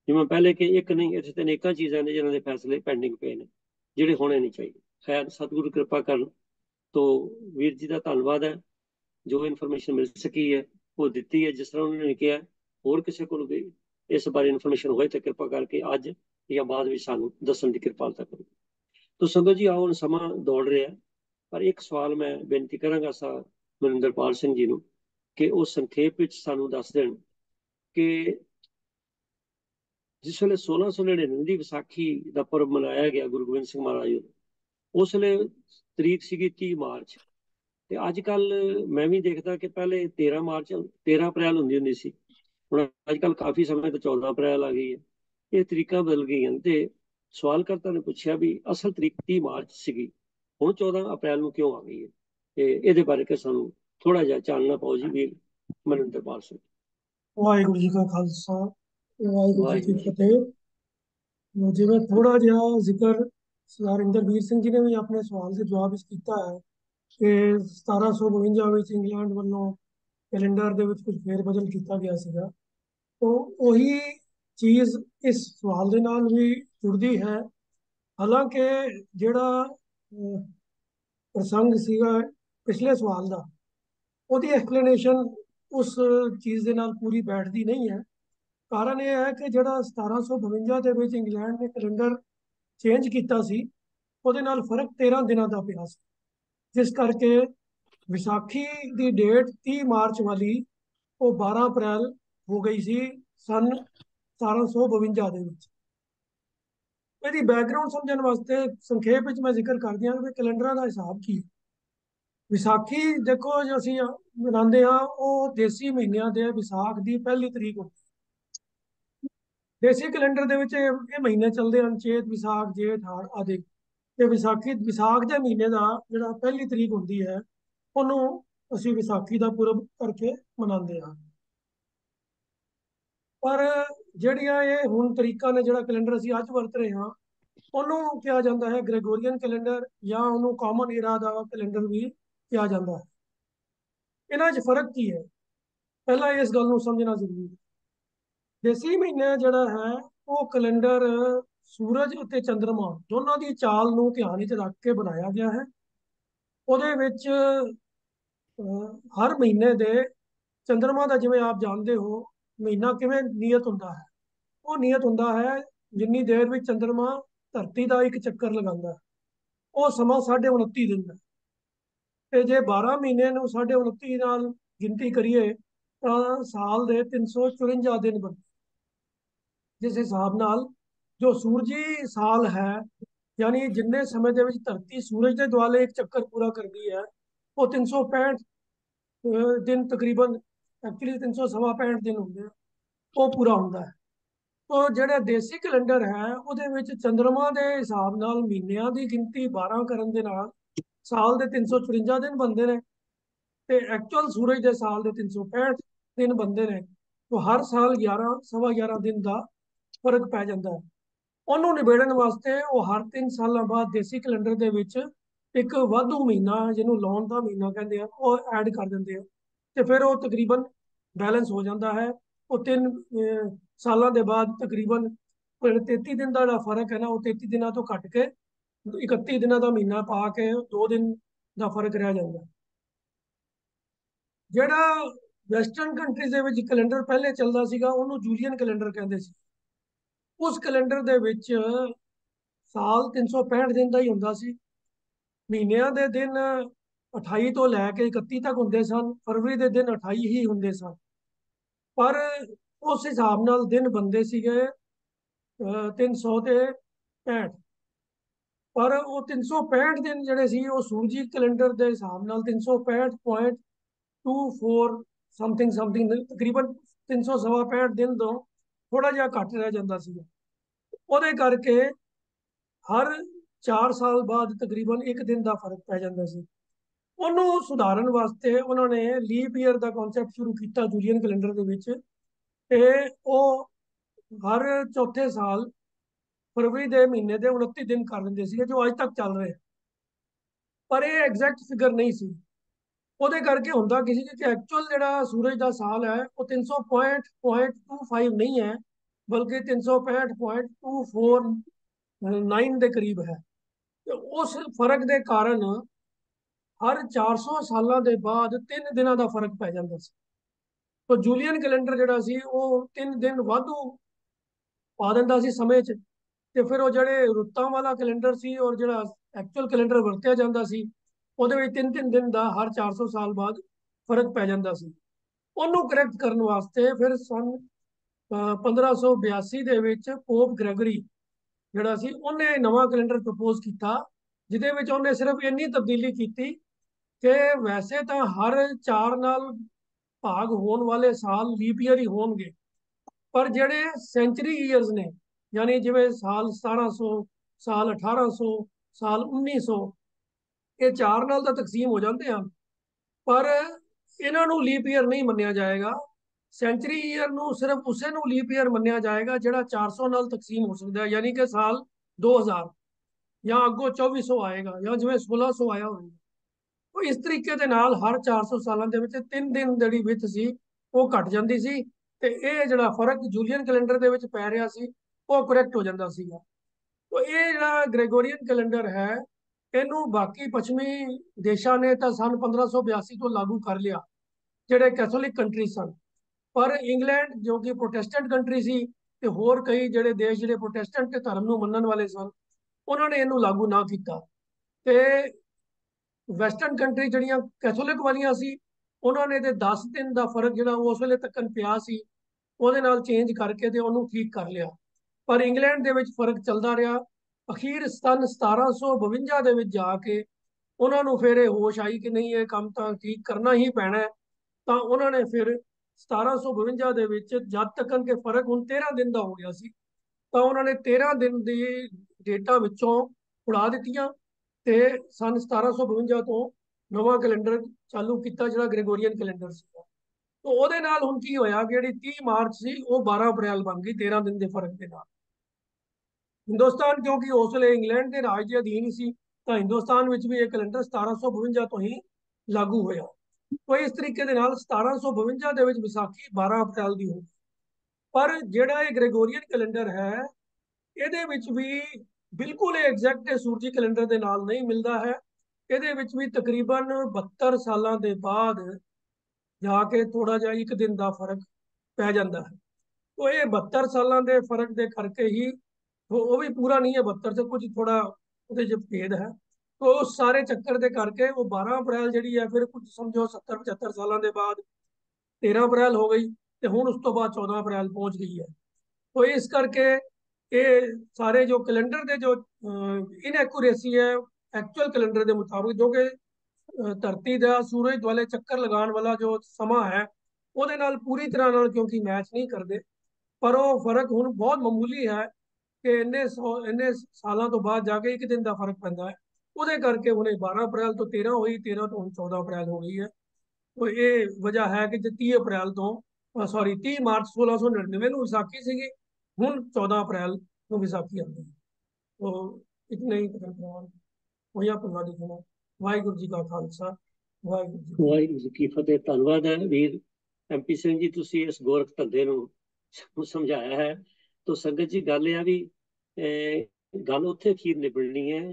ਜਿਵੇਂ ਪਹਿਲੇ ਕਿ ਇੱਕ ਨਹੀਂ, ਇੱਥੇ ਤੇ ਅਨੇਕਾਂ ਚੀਜ਼ਾਂ ਨੇ ਜਿਨ੍ਹਾਂ ਦੇ ਫੈਸਲੇ ਪੈਂਡਿੰਗ ਪਏ ਨੇ, ਜਿਹੜੇ ਹੋਣੇ ਨਹੀਂ ਚਾਹੀਦੇ। ਖੈਰ, ਸਤਿਗੁਰੂ ਕਿਰਪਾ ਕਰਨ ਤੋਂ ਵੀਰ ਜੀ ਦਾ ਧੰਨਵਾਦ ਹੈ। ਜੋ ਇਨਫੋਰਮੇਸ਼ਨ ਮਿਲ ਸਕੀ ਹੈ, ਉਹ ਦਿੱਤੀ ਹੈ। ਜਿਸ ਤਰ੍ਹਾਂ ਉਹਨਾਂ ਨੇ ਕਿਹਾ, ਹੋਰ ਕਿਸੇ ਕੋਲ ਵੀ ਇਸ ਬਾਰੇ ਇਨਫੋਰਮੇਸ਼ਨ ਹੋਏ ਤਾਂ ਕਿਰਪਾ ਕਰਕੇ ਅੱਜ ਜਾਂ ਬਾਅਦ ਵਿੱਚ ਸਾਨੂੰ ਦੱਸਣ ਦੀ ਕਿਰਪਾਲਤਾ ਕਰੋ। ਤੋ ਸੰਗਤ ਜੀ, ਆਓ ਹੁਣ ਸਮਾਂ ਦੌੜ ਰਿਹਾ ਪਰ ਇੱਕ ਸਵਾਲ ਮੈਂ ਬੇਨਤੀ ਕਰਾਂਗਾ ਸਾ ਮਨਿੰਦਰਪਾਲ ਸਿੰਘ ਜੀ ਨੂੰ ਕਿ ਉਹ ਸੰਖੇਪ ਵਿੱਚ ਸਾਨੂੰ ਦੱਸ ਦੇਣ ਕਿ ਜਿਸ ਵੇਲੇ 1699 ਦੀ ਵਿਸਾਖੀ ਦਾ ਪਰਬ ਮਨਾਇਆ ਗਿਆ ਗੁਰੂ ਗੋਬਿੰਦ ਸਿੰਘ ਮਹਾਰਾਜ ਜੀ ਉਸ ਵੇਲੇ ਤਰੀਕ ਸੀਗੀ 30 ਮਾਰਚ ਤੇ ਅੱਜ ਕੱਲ ਮੈਂ ਵੀ ਦੇਖਦਾ ਕਿ ਪਹਿਲੇ 13 ਮਾਰਚ 13 ਅਪ੍ਰੈਲ ਹੁੰਦੀ ਹੁੰਦੀ ਸੀ, ਹੁਣ ਅੱਜ ਕੱਲ ਕਾਫੀ ਸਮੇਂ ਤੋਂ 14 ਅਪ੍ਰੈਲ ਆ ਗਈ ਹੈ, ਇਹ ਤਰੀਕਾਂ ਬਦਲ ਗਈਆਂ ਨੇ ਸਵਾਲ ਕਰਤਾ ਨੇ ਪੁੱਛਿਆ ਵੀ ਅਸਲ ਤਰੀਕ 30 ਮਾਰਚ ਸੀਗੀ, ਹੁਣ 14 ਅਪ੍ਰੈਲ ਨੂੰ ਕਿਉਂ ਆ ਗਈ ਹੈ? ਤੇ ਇਹਦੇ ਬਾਰੇ ਕਿ ਸਾਨੂੰ ਥੋੜਾ ਜਿਹਾ ਚਾਨਣਾ ਪਾਓ ਜੀ ਮਨਿੰਦਰ ਮਨਿੰਦਰਪਾਲ ਸਿੰਘ। ਵਾਹਿਗੁਰੂ ਜੀ ਕਾ ਖਾਲਸਾ ਵਾਹਿਗੁਰੂ ਜੀ ਕੀ। ਫਤਿਹ। ਜਿਵੇਂ ਥੋੜਾ ਜਿਹਾ ਜ਼ਿਕਰ ਸਰਦਾਰ ਇੰਦਰਵੀਰ ਸਿੰਘ ਜੀ ਨੇ ਵੀ ਆਪਣੇ ਸਵਾਲ ਦੇ ਜਵਾਬ ਵਿੱਚ ਕੀਤਾ ਹੈ ਕਿ 1752 ਵਿੱਚ ਇੰਗਲੈਂਡ ਵੱਲੋਂ ਕੈਲੰਡਰ ਦੇ ਵਿੱਚ ਕੁਝ ਫੇਰ ਬਦਲ ਕੀਤਾ ਗਿਆ ਸੀਗਾ। ਤੋਂ ਉਹੀ ਚੀਜ਼ ਇਸ ਸਵਾਲ ਦੇ ਨਾਲ ਵੀ ਜੁੜਦੀ ਹੈ। ਹਾਲਾਂਕਿ ਜਿਹੜਾ ਪ੍ਰਸੰਗ ਸੀਗਾ ਪਿਛਲੇ ਸਵਾਲ ਦਾ ਉਹਦੀ ਐਕਸਪਲੇਨੇਸ਼ਨ ਉਸ ਚੀਜ਼ ਦੇ ਨਾਲ ਪੂਰੀ ਬੈਠਦੀ ਨਹੀਂ ਹੈ। ਕਾਰਨ ਇਹ ਹੈ ਕਿ ਜਿਹੜਾ 1752 ਦੇ ਵਿੱਚ ਇੰਗਲੈਂਡ ਨੇ ਕੈਲੰਡਰ ਚੇਂਜ ਕੀਤਾ ਸੀ, ਉਹਦੇ ਨਾਲ ਫ਼ਰਕ 13 ਦਿਨਾਂ ਦਾ ਪਿਆ ਸੀ। ਜਿਸ ਕਰਕੇ ਵਿਸਾਖੀ ਦੀ ਡੇਟ 30 ਮਾਰਚ ਵਾਲੀ ਉਹ 12 ਅਪ੍ਰੈਲ ਹੋ ਗਈ ਸੀ, ਸਨ 1752 ਦੇ ਵਿੱਚ। ਇਹਦੀ ਬੈਕਗ੍ਰਾਉਂਡ ਸਮਝਣ ਵਾਸਤੇ ਸੰਖੇਪ ਵਿੱਚ ਮੈਂ ਜ਼ਿਕਰ ਕਰ ਦਿਆਂ ਕਿ ਕੈਲੰਡਰਾਂ ਦਾ ਹਿਸਾਬ ਕੀ ਹੈ। ਵਿਸਾਖੀ ਦੇਖੋ ਜੋ, ਅਸੀਂ ਮਨਾਉਂਦੇ ਹਾਂ, ਉਹ ਦੇਸੀ ਮਹੀਨਿਆਂ ਦੇ ਵਿਸਾਖ ਦੀ ਪਹਿਲੀ ਤਰੀਕ ਹੁੰਦੀ ਹੈ। ਦੇਸੀ ਕੈਲੰਡਰ ਦੇ ਵਿੱਚ ਇਹ ਮਹੀਨੇ ਚੱਲਦੇ ਹਨ, ਚੇਤ, ਵਿਸਾਖ, ਜੇਠ, ਹਾੜ ਆਦਿ। ਤੇ ਵਿਸਾਖੀ, ਵਿਸਾਖ ਦੇ ਮਹੀਨੇ ਦਾ ਜਿਹੜਾ ਪਹਿਲੀ ਤਰੀਕ ਹੁੰਦੀ ਹੈ, ਉਹਨੂੰ ਅਸੀਂ ਵਿਸਾਖੀ ਦਾ ਪੁਰਬ ਕਰਕੇ ਮਨਾਉਂਦੇ ਹਾਂ। ਪਰ ਜਿਹੜੀਆਂ ਇਹ ਹੁਣ ਤਰੀਕਾਂ ਨੇ, ਜਿਹੜਾ ਕੈਲੰਡਰ ਅਸੀਂ ਅੱਜ ਵਰਤ ਰਹੇ ਹਾਂ, ਉਹਨੂੰ ਕਿਹਾ ਜਾਂਦਾ ਹੈ ਗ੍ਰੈਗੋਰੀਅਨ ਕੈਲੰਡਰ ਜਾਂ ਉਹਨੂੰ ਕਾਮਨ ਏਰਾ ਦਾ ਕੈਲੰਡਰ ਵੀ ਕਿਹਾ ਜਾਂਦਾ ਹੈ। ਇਹਨਾਂ 'ਚ ਫ਼ਰਕ ਕੀ ਹੈ? ਪਹਿਲਾਂ ਇਸ ਗੱਲ ਨੂੰ ਸਮਝਣਾ ਜ਼ਰੂਰੀ ਹੈ। ਦੇਸੀ ਮਹੀਨਾ ਜਿਹੜਾ ਹੈ, ਉਹ ਕੈਲੰਡਰ ਸੂਰਜ ਅਤੇ ਚੰਦਰਮਾ ਦੋਨਾਂ ਦੀ ਚਾਲ ਨੂੰ ਧਿਆਨ ਵਿੱਚ ਰੱਖ ਕੇ ਬਣਾਇਆ ਗਿਆ ਹੈ। ਉਹਦੇ ਵਿੱਚ ਹਰ ਮਹੀਨੇ ਦੇ ਚੰਦਰਮਾ ਦਾ ਜਿਵੇਂ ਆਪ ਜਾਣਦੇ ਹੋ, ਮਹੀਨਾ ਕਿਵੇਂ ਨਿਯਤ ਹੁੰਦਾ ਹੈ? ਉਹ ਨਿਯਤ ਹੁੰਦਾ ਹੈ, ਜਿੰਨੀ ਦੇਰ ਵਿੱਚ ਚੰਦਰਮਾ ਧਰਤੀ ਦਾ ਇੱਕ ਚੱਕਰ ਲਗਾਉਂਦਾ ਉਹ ਸਮਾਂ 29 ਦਿਨ ਦਾ ਤੇ ਜੇ 12 ਮਹੀਨੇ ਨੂੰ 29 ਨਾਲ ਗਿਣਤੀ ਕਰੀਏ, ਤਾਂ ਸਾਲ ਦੇ 354 ਦਿਨ ਬਣਦੇ ਜਿਸ ਹਿਸਾਬ ਨਾਲ ਜੋ ਸੂਰਜੀ ਸਾਲ ਹੈ ਯਾਨੀ ਜਿੰਨੇ ਸਮੇਂ ਦੇ ਵਿੱਚ ਧਰਤੀ ਸੂਰਜ ਦੇ ਦੁਆਲੇ ਇੱਕ ਚੱਕਰ ਪੂਰਾ ਕਰਦੀ ਹੈ ਉਹ 365 ਅਹ, ਦਿਨ ਤਕਰੀਬਨ ਐਕਚੁਅਲੀ 365 ਦਿਨ ਹੁੰਦੇ ਆ ਉਹ ਪੂਰਾ ਹੁੰਦਾ ਹੈ। ਉਹ ਜਿਹੜਾ ਦੇਸੀ ਕੈਲੰਡਰ ਹੈ ਉਹਦੇ ਵਿੱਚ ਚੰ드ਰਮਾ ਦੇ ਹਿਸਾਬ ਨਾਲ ਮਹੀਨਿਆਂ ਦੀ ਗਿਣਤੀ 12 ਕਰਨ ਦੇ ਨਾਲ ਸਾਲ ਦੇ 354 ਦਿਨ ਬਣਦੇ ਨੇ ਤੇ ਐਕਚੁਅਲ ਸੂਰਜ ਦੇ ਸਾਲ ਦੇ 365 ਦਿਨ ਬਣਦੇ ਨੇ। ਤਾਂ ਹਰ ਸਾਲ 11 ਸਵਾ 11 ਦਿਨ ਦਾ ਫ਼ਰਕ ਪੈ ਜਾਂਦਾ ਹੈ। ਉਹਨੂੰ ਨਿਬੇੜਨ ਵਾਸਤੇ ਉਹ ਹਰ 3 ਸਾਲਾਂ ਬਾਅਦ ਦੇਸੀ ਕੈਲੰਡਰ ਦੇ ਵਿੱਚ ਇੱਕ ਵਾਧੂ ਮਹੀਨਾ, ਜਿਹਨੂੰ ਲਾਉਣ ਦਾ ਮਹੀਨਾ ਕਹਿੰਦੇ ਆ, ਉਹ ਐਡ ਕਰ ਦਿੰਦੇ ਆ। ਤੇ ਫਿਰ ਉਹ ਤਕਰੀਬਨ ਬੈਲੈਂਸ ਹੋ ਜਾਂਦਾ ਹੈ। ਉਹ ਤਿੰਨ ਸਾਲਾਂ ਦੇ ਬਾਅਦ ਤਕਰੀਬਨ ਫਿਰ 33 ਦਿਨ ਦਾ ਜਿਹੜਾ ਫ਼ਰਕ ਹੈ ਨਾ, ਉਹ 33 ਦਿਨਾਂ ਤੋਂ ਘਟ ਕੇ 31 ਦਿਨਾਂ ਦਾ ਮਹੀਨਾ ਪਾ ਕੇ 2 ਦਿਨ ਦਾ ਫ਼ਰਕ ਰਹਿ ਜਾਂਦਾ ਜਿਹੜਾ ਵੈਸਟਰਨ ਕੰਟਰੀਜ਼ ਦੇ ਵਿੱਚ ਕੈਲੰਡਰ ਪਹਿਲੇ ਚੱਲਦਾ ਸੀਗਾ, ਉਹਨੂੰ ਜੂਲੀਅਨ ਕੈਲੰਡਰ ਕਹਿੰਦੇ ਸੀ। ਉਸ ਕੈਲੰਡਰ ਦੇ ਵਿੱਚ ਸਾਲ 365 ਦਿਨ ਦਾ ਹੀ ਹੁੰਦਾ ਸੀ। ਮਹੀਨਿਆਂ ਦੇ ਦਿਨ 28 ਤੋਂ ਲੈ ਕੇ 31 ਤੱਕ ਹੁੰਦੇ ਸਨ, ਫਰਵਰੀ ਦੇ ਦਿਨ 28 ਹੀ ਹੁੰਦੇ ਸਨ। ਪਰ ਉਸ ਹਿਸਾਬ ਨਾਲ ਦਿਨ ਬੰਦੇ ਸੀਗੇ, ਅਹ 300 ਤੇ 65 ਪਰ ਉਹ 365 ਦਿਨ ਜਿਹੜੇ ਸੀ, ਉਹ ਸੂਰਜੀ ਕੈਲੰਡਰ ਦੇ ਹਿਸਾਬ ਨਾਲ 365.24 ਸਮਥਿੰਗ ਸਮਥਿੰਗ ਤਕਰੀਬਨ 365 ਦਿਨ ਤੋਂ ਥੋੜਾ ਜਿਹਾ ਘੱਟ ਰਹਿ ਜਾਂਦਾ ਸੀਗਾ। ਉਹਦੇ ਕਰਕੇ ਹਰ 4 ਸਾਲ ਬਾਅਦ ਤਕਰੀਬਨ ਇੱਕ ਦਿਨ ਦਾ ਫ਼ਰਕ ਪੈ ਜਾਂਦਾ ਸੀ। ਉਹਨੂੰ ਸੁਧਾਰਨ ਵਾਸਤੇ ਉਹਨਾਂ ਨੇ ਲੀਪ ਈਅਰ ਦਾ ਕਨਸੈਪਟ ਸ਼ੁਰੂ ਕੀਤਾ ਜੂਲੀਅਨ ਕੈਲੰਡਰ ਦੇ ਵਿੱਚ ਤੇ ਉਹ ਹਰ ਚੌਥੇ ਸਾਲ ਫਰਵਰੀ ਦੇ ਮਹੀਨੇ ਦੇ 29 ਦਿਨ ਕਰ ਦਿੰਦੇ ਸੀਗੇ, ਜੋ ਅੱਜ ਤੱਕ ਚੱਲ ਰਹੇ ਪਰ ਇਹ ਐਗਜ਼ੈਕਟ ਫਿਗਰ ਨਹੀਂ ਸੀ। ਉਹਦੇ ਕਰਕੇ ਹੁੰਦਾ ਕਿਸੇ ਕਿ ਐਕਚੁਅਲ ਜਿਹੜਾ ਸੂਰਜ ਦਾ ਸਾਲ ਹੈ, ਉਹ 300.25 ਨਹੀਂ ਹੈ। ਬਲਕਿ 365.249 ਦੇ ਕਰੀਬ ਹੈ। ਤੇ ਉਸ ਫ਼ਰਕ ਦੇ ਕਾਰਨ ਹਰ 400 ਸਾਲਾਂ ਦੇ ਬਾਅਦ 3 ਦਿਨਾਂ ਦਾ ਫ਼ਰਕ ਪੈ ਜਾਂਦਾ ਸੀ। ਤਾਂ ਜੂਲੀਅਨ ਕੈਲੰਡਰ ਜਿਹੜਾ ਸੀ, ਉਹ 3 ਦਿਨ ਵਾਧੂ ਪਾ ਦਿੰਦਾ ਸੀ ਸਮੇਂ 'ਚ। ਤੇ ਫਿਰ ਉਹ ਜਿਹੜੇ ਰੁੱਤਾਂ ਵਾਲਾ ਕੈਲੰਡਰ ਸੀ ਔਰ ਜਿਹੜਾ ਐਕਚੁਅਲ ਕੈਲੰਡਰ ਵਰਤਿਆ ਜਾਂਦਾ ਸੀ, ਉਹਦੇ ਵਿੱਚ 3-3 ਦਿਨ ਦਾ ਹਰ 400 ਸਾਲ ਬਾਅਦ ਫ਼ਰਕ ਪੈ ਜਾਂਦਾ ਸੀ। ਉਹਨੂੰ ਕਰੈਕਟ ਕਰਨ ਵਾਸਤੇ ਫਿਰ ਸਨ 1582 ਦੇ ਵਿੱਚ ਪੋਪ ਗ੍ਰੈਗਰੀ ਜਿਹੜਾ ਸੀ, ਉਹਨੇ ਨਵਾਂ ਕੈਲੰਡਰ ਪ੍ਰਪੋਜ਼ ਕੀਤਾ, ਜਿਹਦੇ ਵਿੱਚ ਉਹਨੇ ਸਿਰਫ ਇੰਨੀ ਤਬਦੀਲੀ ਕੀਤੀ ਕਿ ਵੈਸੇ ਤਾਂ ਹਰ 4 ਨਾਲ ਭਾਗ ਹੋਣ ਵਾਲੇ ਸਾਲ ਲੀਪ ਈਅਰ ਹੀ ਹੋਣਗੇ, ਪਰ ਜਿਹੜੇ ਸੈਂਚਰੀ ਈਅਰਸ ਨੇ, ਯਾਨੀ ਜਿਵੇਂ ਸਾਲ 1700 ਸਾਲ 1800 ਸਾਲ 1900 ਇਹ ਚਾਰ ਨਾਲ ਤਾਂ ਤਕਸੀਮ ਹੋ ਜਾਂਦੇ ਹਨ, ਪਰ ਇਹਨਾਂ ਨੂੰ ਲੀਪ ਈਅਰ ਨਹੀਂ ਮੰਨਿਆ ਜਾਏਗਾ। ਸੈਂਚਰੀ ਈਅਰ ਨੂੰ ਸਿਰਫ ਉਸੇ ਨੂੰ ਲੀਪ ਈਅਰ ਮੰਨਿਆ ਜਾਏਗਾ ਜਿਹੜਾ 400 ਨਾਲ ਤਕਸੀਮ ਹੋ ਸਕਦਾ ਹੈ, ਯਾਨੀ ਕਿ ਸਾਲ 2000 ਜਾਂ ਅੱਗੋਂ 2400 ਆਏਗਾ ਜਾਂ ਜਿਵੇਂ 1600 ਆਇਆ ਹੋਵੇਗਾ ਉਹ ਇਸ ਤਰੀਕੇ ਦੇ ਨਾਲ ਹਰ 400 ਸਾਲਾਂ ਦੇ ਵਿੱਚ 3 ਦਿਨ ਜਿਹੜੀ ਵਿੱਚ ਸੀ, ਉਹ ਘਟ ਜਾਂਦੀ ਸੀ ਤੇ ਇਹ ਜਿਹੜਾ ਫ਼ਰਕ ਜੂਲੀਅਨ ਕੈਲੰਡਰ ਦੇ ਵਿੱਚ ਪੈ ਰਿਹਾ ਸੀ, ਉਹ ਕਰੈਕਟ ਹੋ ਜਾਂਦਾ ਸੀਗਾ। ਤਾਂ ਇਹ ਜਿਹੜਾ ਗ੍ਰੈਗੋਰੀਅਨ ਕੈਲੰਡਰ ਹੈ, ਇਹਨੂੰ ਬਾਕੀ ਪੱਛਮੀ ਦੇਸ਼ਾਂ ਨੇ ਤਾਂ ਸਨ 1582 ਤੋਂ ਲਾਗੂ ਕਰ ਲਿਆ, ਜਿਹੜੇ ਕੈਥੋਲਿਕ ਕੰਟਰੀ ਸਨ। ਪਰ ਇੰਗਲੈਂਡ ਜੋ ਕਿ ਪ੍ਰੋਟੈਸਟੈਂਟ ਕੰਟਰੀ ਸੀ ਤੇ ਹੋਰ ਕਈ ਜਿਹੜੇ ਦੇਸ਼ ਜਿਹੜੇ ਪ੍ਰੋਟੈਸਟੈਂਟ ਧਰਮ ਨੂੰ ਮੰਨਣ ਵਾਲੇ ਸਨ, ਉਹਨਾਂ ਨੇ ਇਹਨੂੰ ਲਾਗੂ ਨਾ ਕੀਤਾ। ਤੇ ਵੈਸਟਰਨ ਕੰਟਰੀ ਜਿਹੜੀਆਂ ਕੈਥੋਲਿਕ ਵਾਲੀਆਂ ਸੀ, ਉਹਨਾਂ ਨੇ ਤੇ 10 ਦਿਨ ਦਾ ਫ਼ਰਕ ਜਿਹੜਾ ਉਸ ਵੇਲੇ ਤੱਕਨ ਪਿਆ ਸੀ, ਉਹਦੇ ਨਾਲ ਚੇਂਜ ਕਰਕੇ ਤੇ ਉਹਨੂੰ ਠੀਕ ਕਰ ਲਿਆ। ਪਰ ਇੰਗਲੈਂਡ ਦੇ ਵਿੱਚ ਫ਼ਰਕ ਚੱਲਦਾ ਰਿਹਾ। ਅਖੀਰ ਸਨ 1752 ਦੇ ਵਿੱਚ ਜਾ ਕੇ ਉਹਨਾਂ ਨੂੰ ਫਿਰ ਇਹ ਹੋਸ਼ ਆਈ ਕਿ ਨਹੀਂ, ਇਹ ਕੰਮ ਤਾਂ ਠੀਕ ਕਰਨਾ ਹੀ ਪੈਣਾ ਤਾਂ ਉਹਨਾਂ ਨੇ ਫਿਰ 1752 ਦੇ ਵਿੱਚ ਜਦ ਤੱਕ ਕਿ ਫ਼ਰਕ ਹੁਣ 13 ਦਿਨ ਦਾ ਹੋ ਗਿਆ ਸੀ, ਤਾਂ ਉਹਨਾਂ ਨੇ 13 ਦਿਨ ਦੀ ਡੇਟਾ ਵਿੱਚੋਂ ਉਡਾ ਦਿੱਤੀਆਂ ਤੇ ਸਨ 1752 ਤੋਂ ਨਵਾਂ ਕੈਲੰਡਰ ਚਾਲੂ ਕੀਤਾ, ਜਿਹੜਾ ਗ੍ਰੈਗੋਰੀਅਨ ਕੈਲੰਡਰ ਸੀ ਤਾਂ ਉਹਦੇ ਨਾਲ ਹੁਣ ਕੀ ਹੋਇਆ ਕਿ ਜਿਹੜੀ 30 ਮਾਰਚ ਸੀ, ਉਹ 12 ਅਪ੍ਰੈਲ ਬਣ ਗਈ 13 ਦਿਨ ਦੇ ਫ਼ਰਕ ਦੇ ਨਾਲ। ਹਿੰਦੁਸਤਾਨ ਕਿਉਂਕਿ ਉਸ ਵੇਲੇ ਇੰਗਲੈਂਡ ਦੇ ਰਾਜ ਦੇ ਅਧੀਨ ਸੀ, ਤਾਂ ਹਿੰਦੁਸਤਾਨ ਵਿੱਚ ਵੀ ਇਹ ਕੈਲੰਡਰ 1752 ਤੋਂ ਹੀ ਲਾਗੂ ਹੋਇਆ। ਤਾਂ ਇਸ ਤਰੀਕੇ ਦੇ ਨਾਲ 1752 ਦੇ ਵਿੱਚ ਵਿਸਾਖੀ 12 ਅਪ੍ਰੈਲ ਦੀ ਹੋਈ ਪਰ ਜਿਹੜਾ ਇਹ ਗ੍ਰੈਗੋਰੀਅਨ ਕੈਲੰਡਰ ਹੈ, ਇਹਦੇ ਵਿੱਚ ਵੀ ਬਿਲਕੁਲ ਐਗਜ਼ੈਕਟ ਸੂਰਜੀ ਕੈਲੰਡਰ ਦੇ ਨਾਲ ਨਹੀਂ ਮਿਲਦਾ ਹੈ। ਇਹਦੇ ਵਿੱਚ ਵੀ ਤਕਰੀਬਨ 72 ਸਾਲਾਂ ਦੇ ਬਾਅਦ ਜਾ ਕੇ ਥੋੜਾ ਜਿਹਾ ਇੱਕ ਦਿਨ ਦਾ ਫ਼ਰਕ ਪੈ ਜਾਂਦਾ ਹੈ। ਉਹ ਇਹ 72 ਸਾਲਾਂ ਦੇ ਫ਼ਰਕ ਦੇ ਕਰਕੇ ਹੀ, ਉਹ ਵੀ ਪੂਰਾ ਨਹੀਂ ਹੈ 72 ਤੇ ਕੁਝ ਥੋੜਾ ਉਹਦੇ ਚ ਭੇਦ ਹੈ। ਤੋ ਉਸ ਸਾਰੇ ਚੱਕਰ ਦੇ ਕਰਕੇ ਉਹ 12 ਅਪ੍ਰੈਲ ਜਿਹੜੀ ਹੈ ਫਿਰ ਕੁਝ ਸਮਝੋ 70 75 ਸਾਲਾਂ ਦੇ ਬਾਅਦ 13 ਅਪ੍ਰੈਲ ਹੋ ਗਈ ਤੇ ਹੁਣ ਉਸ ਤੋਂ ਬਾਅਦ 14 ਅਪ੍ਰੈਲ ਪਹੁੰਚ ਗਈ ਹੈ। ਸੋ ਇਸ ਕਰਕੇ ਇਹ ਸਾਰੇ ਜੋ ਕੈਲੰਡਰ ਦੇ ਜੋ ਇਨਐਕੂਰੇਸੀ ਹੈ ਐਕਚੁਅਲ ਕੈਲੰਡਰ ਦੇ ਮੁਤਾਬਕ ਜੋ ਕਿ ਧਰਤੀ ਦਾ ਸੂਰਜ ਦੁਆਲੇ ਚੱਕਰ ਲਗਾਉਣ ਵਾਲਾ ਜੋ ਸਮਾਂ ਹੈ, ਉਹਦੇ ਨਾਲ ਪੂਰੀ ਤਰ੍ਹਾਂ ਨਾਲ ਕਿਉਂਕਿ ਮੈਚ ਨਹੀਂ ਕਰਦੇ, ਪਰ ਉਹ ਫ਼ਰਕ ਹੁਣ ਬਹੁਤ ਮਾਮੂਲੀ ਹੈ ਕਿ ਇੰਨੇ ਇੰਨੇ ਸਾਲਾਂ ਤੋਂ ਬਾਅਦ ਜਾ ਕੇ ਇੱਕ ਦਿਨ ਦਾ ਫ਼ਰਕ ਪੈਂਦਾ ਹੈ। ਉਹਦੇ ਕਰਕੇ ਹੁਣੇ 12 ਅਪ੍ਰੈਲ ਤੋਂ 13 ਹੋਈ 13 ਤੋਂ ਹੁਣ 14 ਅਪ੍ਰੈਲ ਹੋ ਗਈ ਹੈ। ਉਹ ਇਹ ਵਜ੍ਹਾ ਹੈ ਕਿ 30 ਅਪ੍ਰੈਲ ਤੋਂ ਸੌਰੀ 30 ਮਾਰਚ 1699 ਨੂੰ ਵਿਸਾਖੀ ਸੀਗੀ, ਹੁਣ 14 ਅਪ੍ਰੈਲ ਨੂੰ ਵਿਸਾਖੀ ਆਉਂਦੀ ਹੈ। ਉਹ ਇਤਨੇ ਹੀ ਪ੍ਰੋਗਰਾਮ ਹੋਇਆ ਪਰਵਾ ਦੇਖਣਾ। ਵਾਹਿਗੁਰੂ ਜੀ ਕਾ ਖਾਲਸਾ, ਵਾਹਿਗੁਰੂ ਜੀ ਵਾਹਿਗੁਰੂ ਜੀ ਕੀ ਫਤਿਹ। ਧੰਨਵਾਦ ਹੈ ਵੀਰ। ਐਮਪੀ ਸਿੰਘ ਜੀ, ਤੁਸੀਂ ਇਸ ਗੋਰਖ ਧੰਦੇ ਨੂੰ ਸਮਝਾਇਆ ਹੈ। ਤਾਂ ਸੰਗਤ ਜੀ, ਗੱਲ ਇਹ ਆ ਵੀ ਗੱਲ ਉੱਥੇ ਅਖੀਰ ਨਿਬੜਨੀ ਹੈ।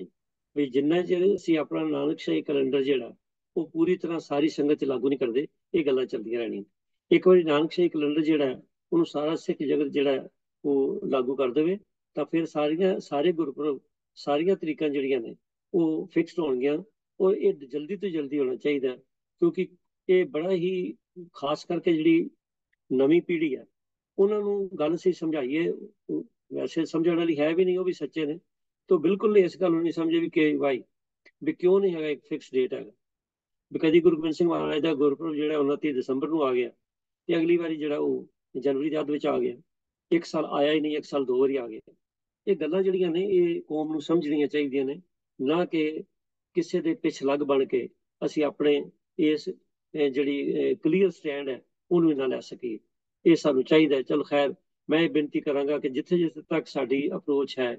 ਵੀ ਜਿੰਨਾ ਚਿਰ ਅਸੀਂ ਆਪਣਾ ਨਾਨਕਸ਼ਾਹੀ ਕੈਲੰਡਰ ਜਿਹੜਾ, ਉਹ ਪੂਰੀ ਤਰ੍ਹਾਂ ਸਾਰੀ ਸੰਗਤ ਚ ਲਾਗੂ ਨਹੀਂ ਕਰਦੇ, ਇਹ ਗੱਲਾਂ ਚੱਲਦੀਆਂ ਰਹਿਣੀਆਂ। ਇੱਕ ਵਾਰੀ ਨਾਨਕਸ਼ਾਹੀ ਕੈਲੰਡਰ ਜਿਹੜਾ ਉਹਨੂੰ ਸਾਰਾ ਸਿੱਖ ਜਗਤ ਜਿਹੜਾ ਉਹ ਲਾਗੂ ਕਰ ਦੇਵੇ, ਤਾਂ ਫਿਰ ਸਾਰੀਆਂ, ਸਾਰੇ ਗੁਰਪੁਰਬ, ਸਾਰੀਆਂ ਤਰੀਕਾਂ ਜਿਹੜੀਆਂ ਨੇ, ਉਹ ਫਿਕਸਡ ਹੋਣਗੀਆਂ, ਔਰ ਇਹ ਜਲਦੀ ਤੋਂ ਜਲਦੀ ਹੋਣਾ ਚਾਹੀਦਾ ਕਿਉਂਕਿ ਇਹ ਬੜਾ ਹੀ ਖਾਸ ਕਰਕੇ ਜਿਹੜੀ ਨਵੀਂ ਪੀੜ੍ਹੀ ਹੈ, ਉਹਨਾਂ ਨੂੰ ਗੱਲ ਅਸੀਂ ਸਮਝਾਈਏ ਵੈਸੇ ਸਮਝਣ ਵਾਲੀ ਹੈ ਵੀ ਨਹੀਂ, ਉਹ ਵੀ ਸੱਚੇ ਨੇ। ਤਾਂ ਬਿਲਕੁਲ ਨਹੀਂ ਇਸ ਗੱਲ ਨੂੰ ਨਹੀਂ ਸਮਝੇ ਵੀ ਕਿ ਭਾਈ ਵੀ ਕਿਉਂ ਨਹੀਂ ਹੈਗਾ ਇੱਕ ਫਿਕਸ ਡੇਟ ਹੈਗਾ। ਵੀ ਕਦੀ ਗੁਰੂ ਗੋਬਿੰਦ ਸਿੰਘ ਮਹਾਰਾਜ ਦਾ ਗੁਰਪੁਰਬ ਜਿਹੜਾ 29 ਦਸੰਬਰ ਨੂੰ ਆ ਗਿਆ ਤੇ ਅਗਲੀ ਵਾਰੀ ਜਿਹੜਾ ਉਹ ਜਨਵਰੀ ਦੇ ਅੱਧ ਵਿੱਚ ਆ ਗਿਆ। ਇੱਕ ਸਾਲ ਆਇਆ ਹੀ ਨਹੀਂ, ਇੱਕ ਸਾਲ ਦੋ ਵਾਰੀ ਆ ਗਿਆ। ਇਹ ਗੱਲਾਂ ਜਿਹੜੀਆਂ ਨੇ, ਇਹ ਕੌਮ ਨੂੰ ਸਮਝਣੀਆਂ ਚਾਹੀਦੀਆਂ ਨੇ, ਨਾ ਕਿ ਕਿਸੇ ਦੇ ਪਿੱਛੇ ਲੱਗ ਬਣ ਕੇ ਅਸੀਂ ਆਪਣੇ ਇਸ ਜਿਹੜੀ ਕਲੀਅਰ ਸਟੈਂਡ ਹੈ, ਉਹਨੂੰ ਨਾ ਲੈ ਸਕੀਏ। ਇਹ ਸਾਨੂੰ ਚਾਹੀਦਾ ਹੈ। ਖੈਰ, ਮੈਂ ਇਹ ਬੇਨਤੀ ਕਰਾਂਗਾ ਕਿ ਜਿੱਥੇ ਜਿੱਥੇ ਤੱਕ ਸਾਡੀ ਅਪਰੋਚ ਹੈ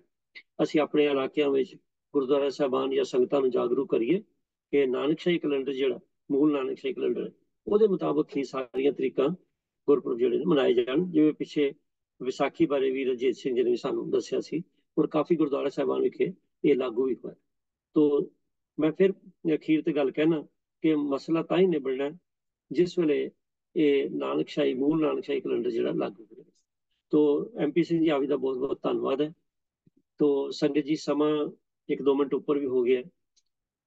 ਅਸੀਂ ਆਪਣੇ ਇਲਾਕਿਆਂ ਵਿੱਚ ਗੁਰਦੁਆਰਾ ਸਾਹਿਬਾਨ ਜਾਂ ਸੰਗਤਾਂ ਨੂੰ ਜਾਗਰੂਕ ਕਰੀਏ ਕਿ ਨਾਨਕਸ਼ਾਹੀ ਕੈਲੰਡਰ ਜਿਹੜਾ, ਮੂਲ ਨਾਨਕਸ਼ਾਹੀ ਕੈਲੰਡਰ, ਉਹਦੇ ਮੁਤਾਬਕ ਹੀ ਸਾਰੀਆਂ ਤਰੀਕਾਂ ਗੁਰਪੁਰਬ ਜਿਹੜੇ ਨੇ ਮਨਾਏ ਜਾਣ। ਜਿਵੇਂ ਪਿੱਛੇ ਵਿਸਾਖੀ ਬਾਰੇ ਵੀ ਰਜੀਤ ਸਿੰਘ ਜੀ ਨੇ ਸਾਨੂੰ ਦੱਸਿਆ ਸੀ ਔਰ ਕਾਫੀ ਗੁਰਦੁਆਰਾ ਸਾਹਿਬਾਨ ਵਿਖੇ ਇਹ ਲਾਗੂ ਵੀ ਹੋਇਆ। ਤੋ ਮੈਂ ਫਿਰ ਅਖੀਰ ਤੇ ਗੱਲ ਕਹਿਣਾ ਕਿ ਮਸਲਾ ਤਾਂ ਹੀ ਨਿਬੜਨਾ ਜਿਸ ਵੇਲੇ ਇਹ ਨਾਨਕਸ਼ਾਹੀ ਮੂਲ ਨਾਨਕਸ਼ਾਹੀ ਕੈਲੰਡਰ ਜਿਹੜਾ ਲਾਗੂ ਹੋ ਜਾਵੇ ਤੋ ਐਮਪੀ ਸਿੰਘ ਜੀ, ਆਪ ਜੀ ਦਾ ਬਹੁਤ ਬਹੁਤ ਧੰਨਵਾਦ ਹੈ। ਤੋ ਸੰਗਤ ਜੀ, ਸਮਾਂ ਇੱਕ ਦੋ ਮਿੰਟ ਉੱਪਰ ਵੀ ਹੋ ਗਿਆ।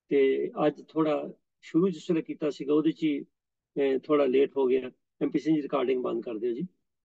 ਤੇ ਅੱਜ ਥੋੜਾ ਸ਼ੁਰੂ ਜਿਸ ਵੇਲੇ ਕੀਤਾ ਸੀਗਾ, ਉਹਦੇ ਚ ਹੀ ਥੋੜਾ ਲੇਟ ਹੋ ਗਿਆ। ਐਮਪੀ ਸਿੰਘ ਜੀ ਰਿਕਾਰਡਿੰਗ ਬੰਦ ਕਰ ਦਿਓ ਜੀ।